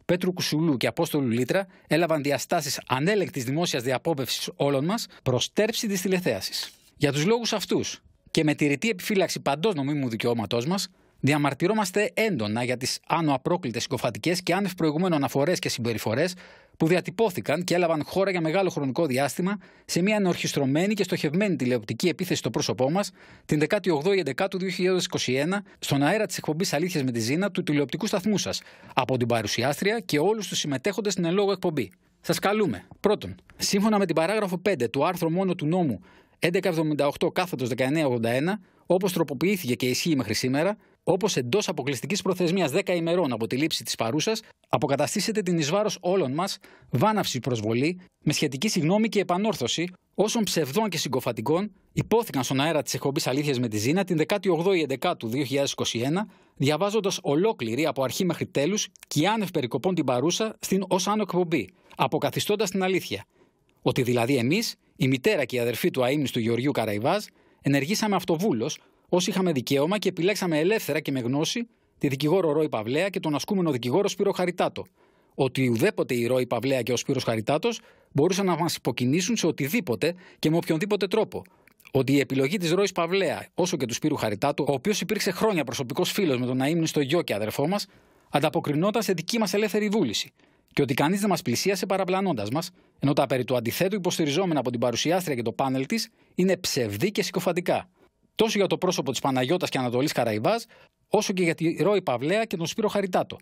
Πέτρου Κουσουλού και Απόστολου Λίτρα έλαβαν διαστάσεις ανέλεκτης δημόσιας διαπόπευση όλων μας προς τέρψη της τηλεθέασης. Για τους λόγους αυτούς και με τη ρητή επιφύλαξη παντός νομίμου δικαιώματός μας, διαμαρτυρόμαστε έντονα για τις άνω απρόκλητες συκοφαντικές και άνευ προηγουμένων αναφορές και συμπεριφορές που διατυπώθηκαν και έλαβαν χώρα για μεγάλο χρονικό διάστημα σε μια ενορχιστρωμένη και στοχευμένη τηλεοπτική επίθεση στο πρόσωπό μας την 18η του 2021 στον αέρα της εκπομπής Αλήθειας με τη Ζήνα του τηλεοπτικού σταθμού σας από την παρουσιάστρια και όλους τους συμμετέχοντες στην ελόγω εκπομπή. Σας καλούμε. Πρώτον, σύμφωνα με την παράγραφο 5 του άρθρου μόνο του νόμου 1178 κάθετος 1981, όπως τροποποιήθηκε και ισχύει μέχρι σήμερα, όπως εντός αποκλειστικής προθεσμίας 10 ημερών από τη λήψη της παρούσας, αποκαταστήσετε την εις όλων μας βάναυση προσβολή με σχετική συγνώμη και επανόρθωση όσων ψευδών και συγκοφατικών υπόθηκαν στον αέρα της εκπομπής Αλήθειας με τη Ζήνα την 18η Δεκάτου 2021, διαβάζοντας ολόκληρη από αρχή μέχρι τέλους και άνευ περικοπών την παρούσα στην ως άνω εκπομπή, αποκαθιστώντας την αλήθεια. Ότι δηλαδή εμείς, η μητέρα και η αδερφή του αίμνη Γεωργίου Καραϊβάζ, ενεργήσαμε αυτοβούλο όσοι είχαμε δικαίωμα και επιλέξαμε ελεύθερα και με γνώση τη δικηγόρο Ρόι Παυλέα και τον ασκούμενο δικηγόρο Σπύρο Χαριτάτο. Ότι ουδέποτε η Ρόι Παυλέα και ο Σπύρος Χαριτάτος μπορούσαν να μας υποκινήσουν σε οτιδήποτε και με οποιονδήποτε τρόπο. Ότι η επιλογή της Ρόις Παυλέα, όσο και του Σπύρου Χαριτάτου, ο οποίος υπήρξε χρόνια προσωπικός φίλος με τον Αίμνη στο γιο και αδερφό μας, ανταποκρινόταν σε δική μας ελεύθερη βούληση. Και ότι κανείς δεν μας πλησίασε παραπλανώντας μας, ενώ τα περί του αντιθέτου υποστηριζόμενα από την παρουσιάστρια και το πάνελ της είναι ψευδή και συκοφαντικά τόσο για το πρόσωπο της Παναγιώτας και Ανατολής Καραϊβάς, όσο και για τη Ρώη Παυλέα και τον Σπύρο Χαριτάτο.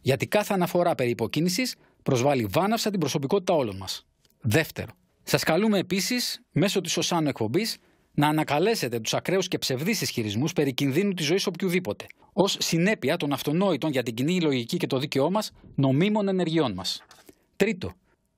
Γιατί κάθε αναφορά περί υποκίνησης προσβάλλει βάναυσα την προσωπικότητα όλων μας. Δεύτερο, σας καλούμε επίσης μέσω της Οσάνου εκπομπής να ανακαλέσετε τους ακραίους και ψευδείς ισχυρισμούς περί κινδύνου της ζωής οποιοδήποτε, ως συνέπεια των αυτονόητων για την κοινή λογική και το δίκαιό μας νομίμων ενεργειών μας. Τρίτο,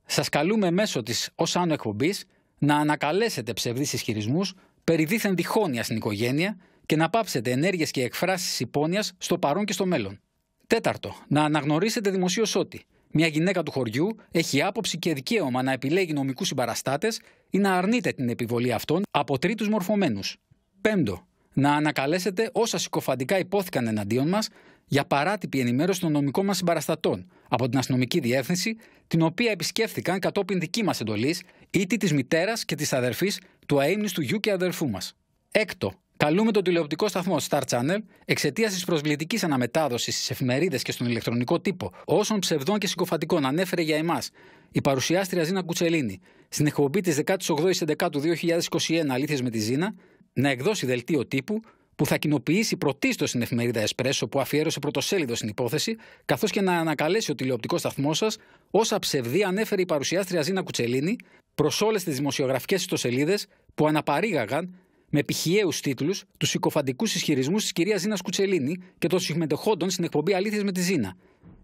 σας καλούμε μέσω της Οσάνου εκπομπής να ανακαλέσετε ψευδείς ισχυρισμούς περί δίθεν διχόνοια στην οικογένεια και να πάψετε ενέργειες και εκφράσεις υπόνοιας στο παρόν και στο μέλλον. Τέταρτο, να αναγνωρίσετε δημοσίως ότι μια γυναίκα του χωριού έχει άποψη και δικαίωμα να επιλέγει νομικούς συμπαραστάτες ή να αρνείται την επιβολή αυτών από τρίτους μορφωμένους. Πέμπτο, να ανακαλέσετε όσα συκοφαντικά υπόθηκαν εναντίον μας για παράτυπη ενημέρωση των νομικών μας συμπαραστατών από την αστυνομική διεύθυνση, την οποία επισκέφθηκαν κατόπιν δική μας εντολής ή της μητέρας και της αδερφής του αείμνηστου γιου και αδερφού μας. Έκτο, καλούμε τον τηλεοπτικό σταθμό Star Channel εξαιτίας της προσβλητικής αναμετάδοσης στις εφημερίδες και στον ηλεκτρονικό τύπο όσων ψευδών και συκοφαντικών ανέφερε για εμάς η παρουσιάστρια Ζήνα Κουτσελίνη στην εκπομπή της 18η 11 του 2021 Αλήθειες με τη Ζήνα να εκδώσει δελτίο τύπου που θα κοινοποιήσει πρωτίστως στην εφημερίδα Εσπρέσο που αφιέρωσε πρωτοσέλιδο στην υπόθεση, καθώς και να ανακαλέσει ο τηλεοπτικός σταθμός σας όσα ψευδή ανέφερε η παρουσιάστρια Ζήνα Κουτσελίνη προς όλες τις δημοσιογραφικές ιστοσελίδες που αναπαρήγαγαν με επιχειαίου τίτλους τους συκοφαντικούς ισχυρισμούς της κυρίας Ζήνας Κουτσελίνη και των συμμετεχόντων στην εκπομπή Αλήθειες με τη Ζήνα,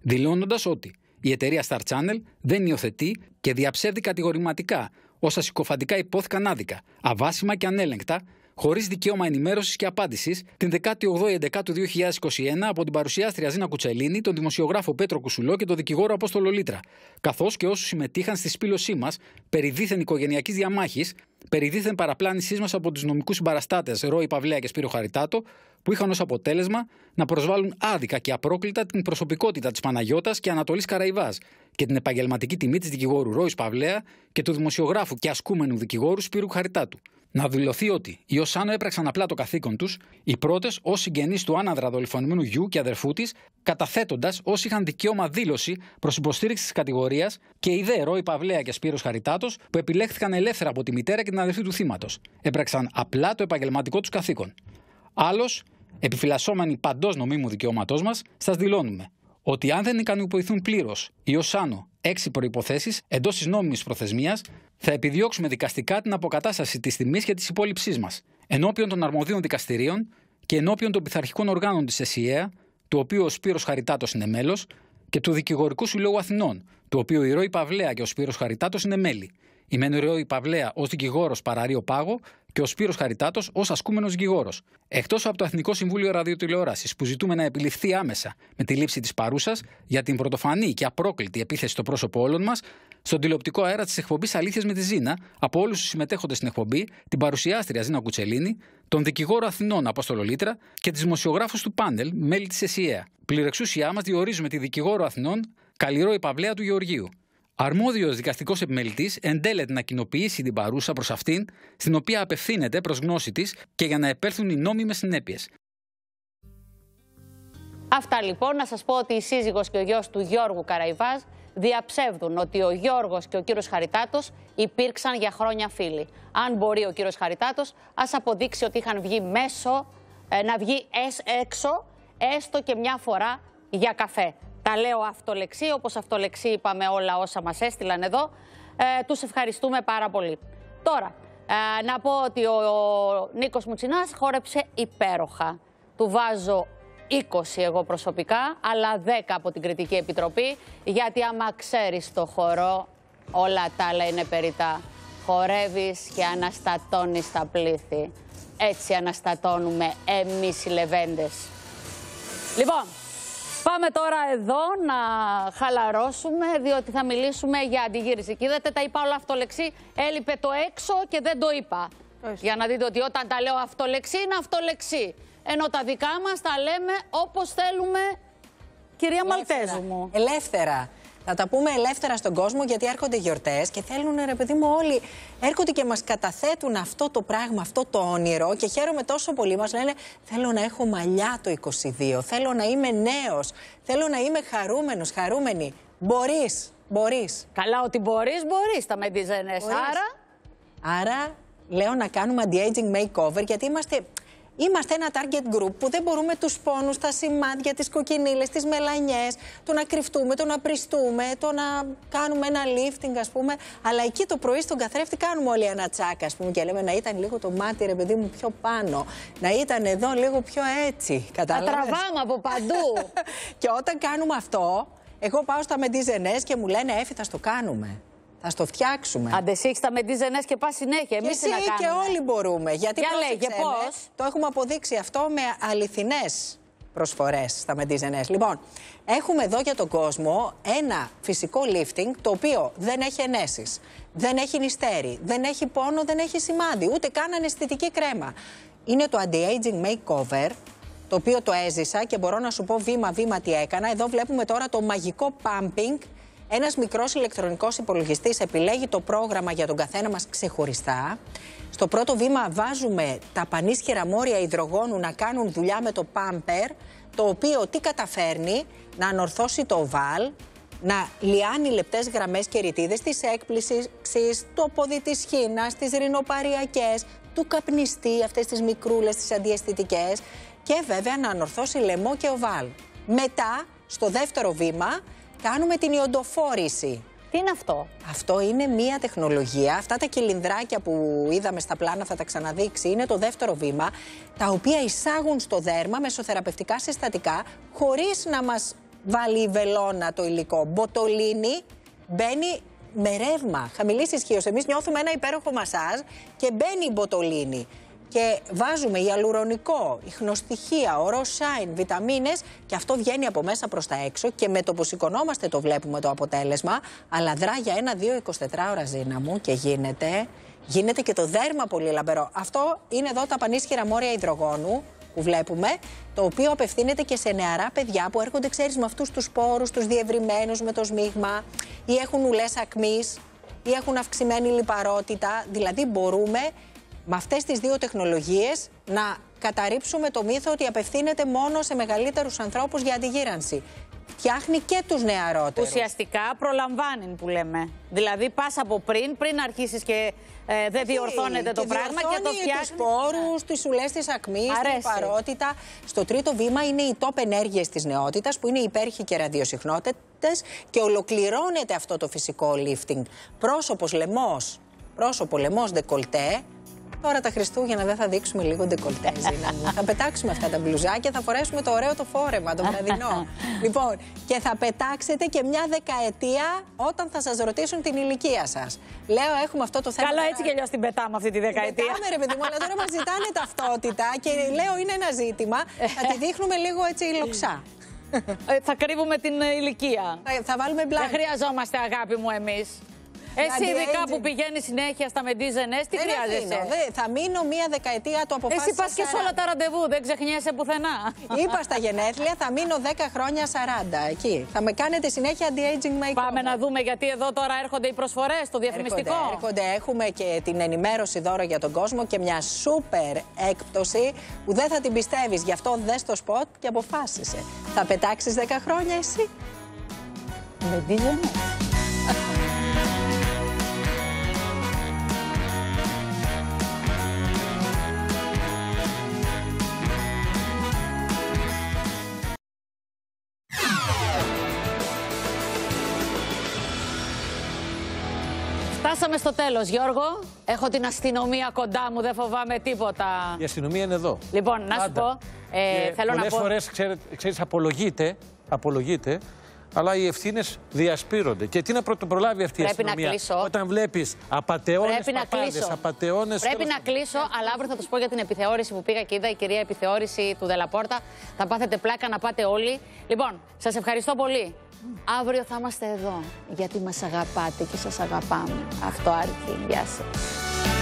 δηλώνοντας ότι η εταιρεία Star Channel δεν υιοθετεί και διαψεύδει κατηγορηματικά όσα συκοφαντικά υπόθηκαν άδικα, αβάσιμα και ανέλεγκτα, χωρίς δικαίωμα ενημέρωσης και απάντησης, την 18η 11 του 2021 από την παρουσιάστρια Ζήνα Κουτσελίνη, τον δημοσιογράφο Πέτρο Κουσουλό και τον δικηγόρο Απόστολο Λίτρα, καθώς και όσους συμμετείχαν στη σπήλωσή μας περί δίθεν οικογενειακής διαμάχης, περί δίθεν παραπλάνησής μας από τους νομικούς συμπαραστάτες Ρόι Παυλέα και Σπύρο Χαριτάτο, που είχαν ως αποτέλεσμα να προσβάλλουν άδικα και απρόκλητα την προσωπικότητα της Παναγιώτας και Ανατολής Καραϊβάς και την επαγγελματική τιμή της δικηγόρου Ρόις Παυλέα και του δημοσιογράφου και ασκούμενου δικηγόρου Σπύρου Χαριτάτου. Να δηλωθεί ότι οι Οσάνο έπραξαν απλά το καθήκον τους, οι πρώτες ως συγγενείς του άναδρα δολοφονημένου γιου και αδερφού της, καταθέτοντας όσοι είχαν δικαίωμα δήλωση προς υποστήριξη της κατηγορίας και οι δε Ρόι Παυλέα και Σπύρος Χαριτάτος που επιλέχθηκαν ελεύθερα από τη μητέρα και την αδερφή του θύματος. Έπραξαν απλά το επαγγελματικό τους καθήκον. Άλλος, επιφυλασσόμενοι παντός νομίμου δικαιώματός μας, σας δηλώνουμε ότι αν δεν ικανοποιηθούν πλήρως οι Οσάνο έξι προποθέσει εντός της νόμιμης προθεσμίας, θα επιδιώξουμε δικαστικά την αποκατάσταση της τιμής και της υπόλοιψής μας ενώπιον των αρμοδίων δικαστηρίων και ενώπιον των πειθαρχικών οργάνων της ΕΣΥΑ, του οποίου ο Σπύρος Χαριτάτος είναι μέλος, και του Δικηγορικού Συλλόγου Αθηνών, του οποίου η Ρώη Παυλέα και ο Σπύρος Χαριτάτος είναι μέλη. Η Μένου Ρώη Παυλέα ως δικηγόρος παραρεί πάγο και ο Σπύρος Χαριτάτος ως ασκούμενος δικηγόρος. Εκτός από το Εθνικό Συμβούλιο Ραδιοτηλεόρασης, που ζητούμε να επιληφθεί άμεσα με τη λήψη της παρούσας για την πρωτοφανή και απρόκλητη επίθεση στο πρόσωπο όλων μας, στον τηλεοπτικό αέρα της εκπομπής Αλήθεια με τη Ζήνα, από όλους τους συμμετέχοντες στην εκπομπή, την παρουσιάστρια Ζήνα Κουτσελίνη, τον δικηγόρο Αθηνών Απόστολο Λίτρα και τις δημοσιογράφους του πάνελ, μέλη της ΕΣΥΑ. Πληρεξούσιά μας διορίζουμε τη δικηγόρο Αθηνών Καλλιρό Παυλέα του Γεωργίου. Αρμόδιος δικαστικός επιμελητής εντέλεται να κοινοποιήσει την παρούσα προς αυτήν, στην οποία απευθύνεται προς γνώση της και για να επέλθουν οι νόμιμες συνέπειες. Αυτά λοιπόν. Να σας πω ότι η σύζυγος και ο γιος του Γιώργου Καραϊβάζ διαψεύδουν ότι ο Γιώργος και ο κύριος Χαριτάτος υπήρξαν για χρόνια φίλοι. Αν μπορεί ο κύριος Χαριτάτος, ας αποδείξει ότι είχαν βγει μέσω, ε, να βγει έξω, έστω και μια φορά για καφέ. Τα λέω αυτολεξί, όπως αυτολεξί είπαμε όλα όσα μας έστειλαν εδώ. Ε, τους ευχαριστούμε πάρα πολύ. Τώρα, ε, να πω ότι ο, ο Νίκος Μουτσινάς χόρεψε υπέροχα. Του βάζω 20 εγώ προσωπικά, αλλά 10 από την Κριτική Επιτροπή, γιατί άμα ξέρεις το χορό, όλα τα άλλα είναι περιτά. Χορεύεις και αναστατώνεις τα πλήθη. Έτσι αναστατώνουμε εμείς οι λεβέντες. Λοιπόν, πάμε τώρα εδώ να χαλαρώσουμε, διότι θα μιλήσουμε για αντιγύριση. Και είδατε, τα είπα όλα αυτό λεξί, έλειπε το έξω και δεν το είπα. Για να δείτε ότι όταν τα λέω αυτολεξί είναι αυτολεξί ενώ τα δικά μας τα λέμε όπως θέλουμε, κυρία ελεύθερα. Μαλτέζου μου. Ελεύθερα. Θα τα πούμε ελεύθερα στον κόσμο γιατί έρχονται γιορτές και θέλουν, ρε παιδί μου, όλοι έρχονται και μας καταθέτουν αυτό το πράγμα, αυτό το όνειρο. Και χαίρομαι τόσο πολύ. Μας λένε: Θέλω να έχω μαλλιά το 22. Θέλω να είμαι νέος. Θέλω να είμαι χαρούμενος, χαρούμενη. Μπορείς, μπορείς. Καλά, ότι μπορείς, μπορείς. Τα μεντιζενέ. Άρα. Άρα, λέω να κάνουμε anti-aging makeover γιατί είμαστε Είμαστε ένα target group που δεν μπορούμε τους πόνους, τα σημάδια, τις κοκκινίλες, τις μελανιές, το να κρυφτούμε, το να πριστούμε, το να κάνουμε ένα lifting, ας πούμε. Αλλά εκεί το πρωί στον καθρέφτη κάνουμε όλοι ένα τσάκ, ας πούμε, και λέμε να ήταν λίγο το μάτι, ρε παιδί μου, πιο πάνω. Να ήταν εδώ λίγο πιο έτσι. Κατάλαβες; Τα τραβάμε από παντού. και όταν κάνουμε αυτό, εγώ πάω στα μεντίζενέ και μου λένε Έφη, θα στο κάνουμε. Θα στο φτιάξουμε. Αν εσύ έχεις τα μεντίζενες και πας συνέχεια. Εμείς τι να κάνουμε. και όλοι μπορούμε. Γιατί Για λέγε, πώς; Το έχουμε αποδείξει αυτό με αληθινές προσφορές στα μεντίζενες. Λοιπόν, έχουμε εδώ για τον κόσμο ένα φυσικό lifting το οποίο δεν έχει ενέσεις, δεν έχει νηστέρι, δεν έχει πόνο, δεν έχει σημάδι, ούτε καν αναισθητική κρέμα. είναι το anti-aging makeover, το οποίο το έζησα και μπορώ να σου πω βήμα-βήμα τι έκανα. Εδώ βλέπουμε τώρα το μαγικό pumping. Ένας μικρός ηλεκτρονικός υπολογιστής επιλέγει το πρόγραμμα για τον καθένα μας ξεχωριστά. Στο πρώτο βήμα βάζουμε τα πανίσχυρα μόρια υδρογόνου να κάνουν δουλειά με το pumper, το οποίο τι καταφέρνει, να ανορθώσει το οβάλ, να λιάνει λεπτές γραμμές και ρητίδες της έκπλησης, το πόδι της χίνας, τις ρινοπαριακές, του καπνιστή, αυτές τις μικρούλες, τις αντιαισθητικές και βέβαια να ανορθώσει λαιμό και οβάλ. Μετά, στο δεύτερο βήμα, κάνουμε την ιοντοφόρηση. Τι είναι αυτό; Αυτό είναι μία τεχνολογία. Αυτά τα κυλινδράκια που είδαμε στα πλάνα, θα τα ξαναδείξει, είναι το δεύτερο βήμα, τα οποία εισάγουν στο δέρμα μεσοθεραπευτικά συστατικά, χωρίς να μας βάλει η βελόνα το υλικό. Μποτολίνη μπαίνει με ρεύμα, χαμηλής ισχύως. Εμείς νιώθουμε ένα υπέροχο μασάζ και μπαίνει η μποτολίνη. Και βάζουμε ιαλουρονικό, ιχνοστοιχεία, ορό σάιν, βιταμίνες και αυτό βγαίνει από μέσα προς τα έξω. Και με το που σηκωνόμαστε το βλέπουμε το αποτέλεσμα. Αλλά δρά για ένα, δύο, 24 ώρα ζήνα μου και γίνεται. Γίνεται και το δέρμα πολύ λαμπερό. Αυτό είναι εδώ τα πανίσχυρα μόρια υδρογόνου που βλέπουμε, το οποίο απευθύνεται και σε νεαρά παιδιά που έρχονται, ξέρεις, με αυτούς τους σπόρους, τους διευρυμένους με το σμίγμα, ή έχουν ουλές ακμής, ή έχουν αυξημένη λιπαρότητα. Δηλαδή, μπορούμε με αυτές τις δύο τεχνολογίες να καταρρύψουμε το μύθο ότι απευθύνεται μόνο σε μεγαλύτερους ανθρώπους για αντιγύρανση. Φτιάχνει και τους νεαρότερους. Ουσιαστικά προλαμβάνει που λέμε. Δηλαδή πας από πριν, πριν αρχίσεις και ε, δεν διορθώνεται το πράγμα και το φτιάχνει. Τους σπόρους, τις ουλές της ακμής, την παρότητα. Στο τρίτο βήμα είναι οι top ενέργειες της νεότητας που είναι υπέρχοι και ραδιοσυχνότητες και ολοκληρώνεται αυτό το φυσικό lifting. Πρόσωπος λαιμός, πρόσωπο λαιμός δεκολτέ, Τώρα τα Χριστούγεννα δεν θα δείξουμε λίγο ντεκολτές, Ζήνα μου. θα πετάξουμε αυτά τα μπλουζάκια, θα φορέσουμε το ωραίο το φόρεμα, το βραδινό. λοιπόν, και θα πετάξετε και μια δεκαετία όταν θα σας ρωτήσουν την ηλικία σας. Λέω, έχουμε αυτό το θέμα. Καλά, έτσι κι αλλιώς την πετάμε αυτή τη δεκαετία. Πετάμε, ρε παιδί μου, αλλά τώρα μας ζητάνε ταυτότητα και λέω είναι ένα ζήτημα. θα τη δείχνουμε λίγο έτσι λοξά. Ε, θα κρύβουμε την ε, ηλικία. Θα, θα βάλουμε μπλάκ. Δεν χρειαζόμαστε αγάπη μου εμείς. Εσύ ειδικά που πηγαίνει συνέχεια στα μεντίζενε, τι δεν χρειάζεσαι; Δε, θα μείνω μία δεκαετία το αποφάσισα. Εσύ πας και σε όλα τα ραντεβού, δεν ξεχνιέσαι πουθενά. Είπα στα γενέθλια, θα μείνω 10 χρόνια 40 εκεί. Θα με κάνετε συνέχεια anti-aging makeover. Πάμε να δούμε γιατί εδώ τώρα έρχονται οι προσφορές στο διαφημιστικό. Έρχονται, έρχονται, έχουμε και την ενημέρωση δώρο για τον κόσμο και μια σούπερ έκπτωση που δεν θα την πιστεύεις. Γι' αυτό δες στο σποτ και αποφάσισε. Θα πετάξεις 10 χρόνια εσύ. Μεντίζενε. Φτάσαμε στο τέλος, Γιώργο. Έχω την αστυνομία κοντά μου, δεν φοβάμαι τίποτα. Η αστυνομία είναι εδώ. Λοιπόν, να σου πω. Ε, θέλω να πω. Πολλέ φορέ, ξέρεις, απολογείται, απολογείται, αλλά οι ευθύνες διασπείρονται. Και τι να πρωτοπρολάβει αυτή Πρέπει η αστυνομία; να κλείσω. Όταν βλέπεις απαταιώνε Πρέπει να κλείσω. απαταιώνε. Πρέπει να κλείσω, αλλά αύριο θα τους πω για την επιθεώρηση που πήγα και είδα η κυρία επιθεώρηση του Δελαπόρτα. Θα πάθετε πλάκα να πάτε όλοι. Λοιπόν, σας ευχαριστώ πολύ. Αύριο θα είμαστε εδώ, γιατί μας αγαπάτε και σας αγαπάμε. Αυτό αρκεί. Γεια σας.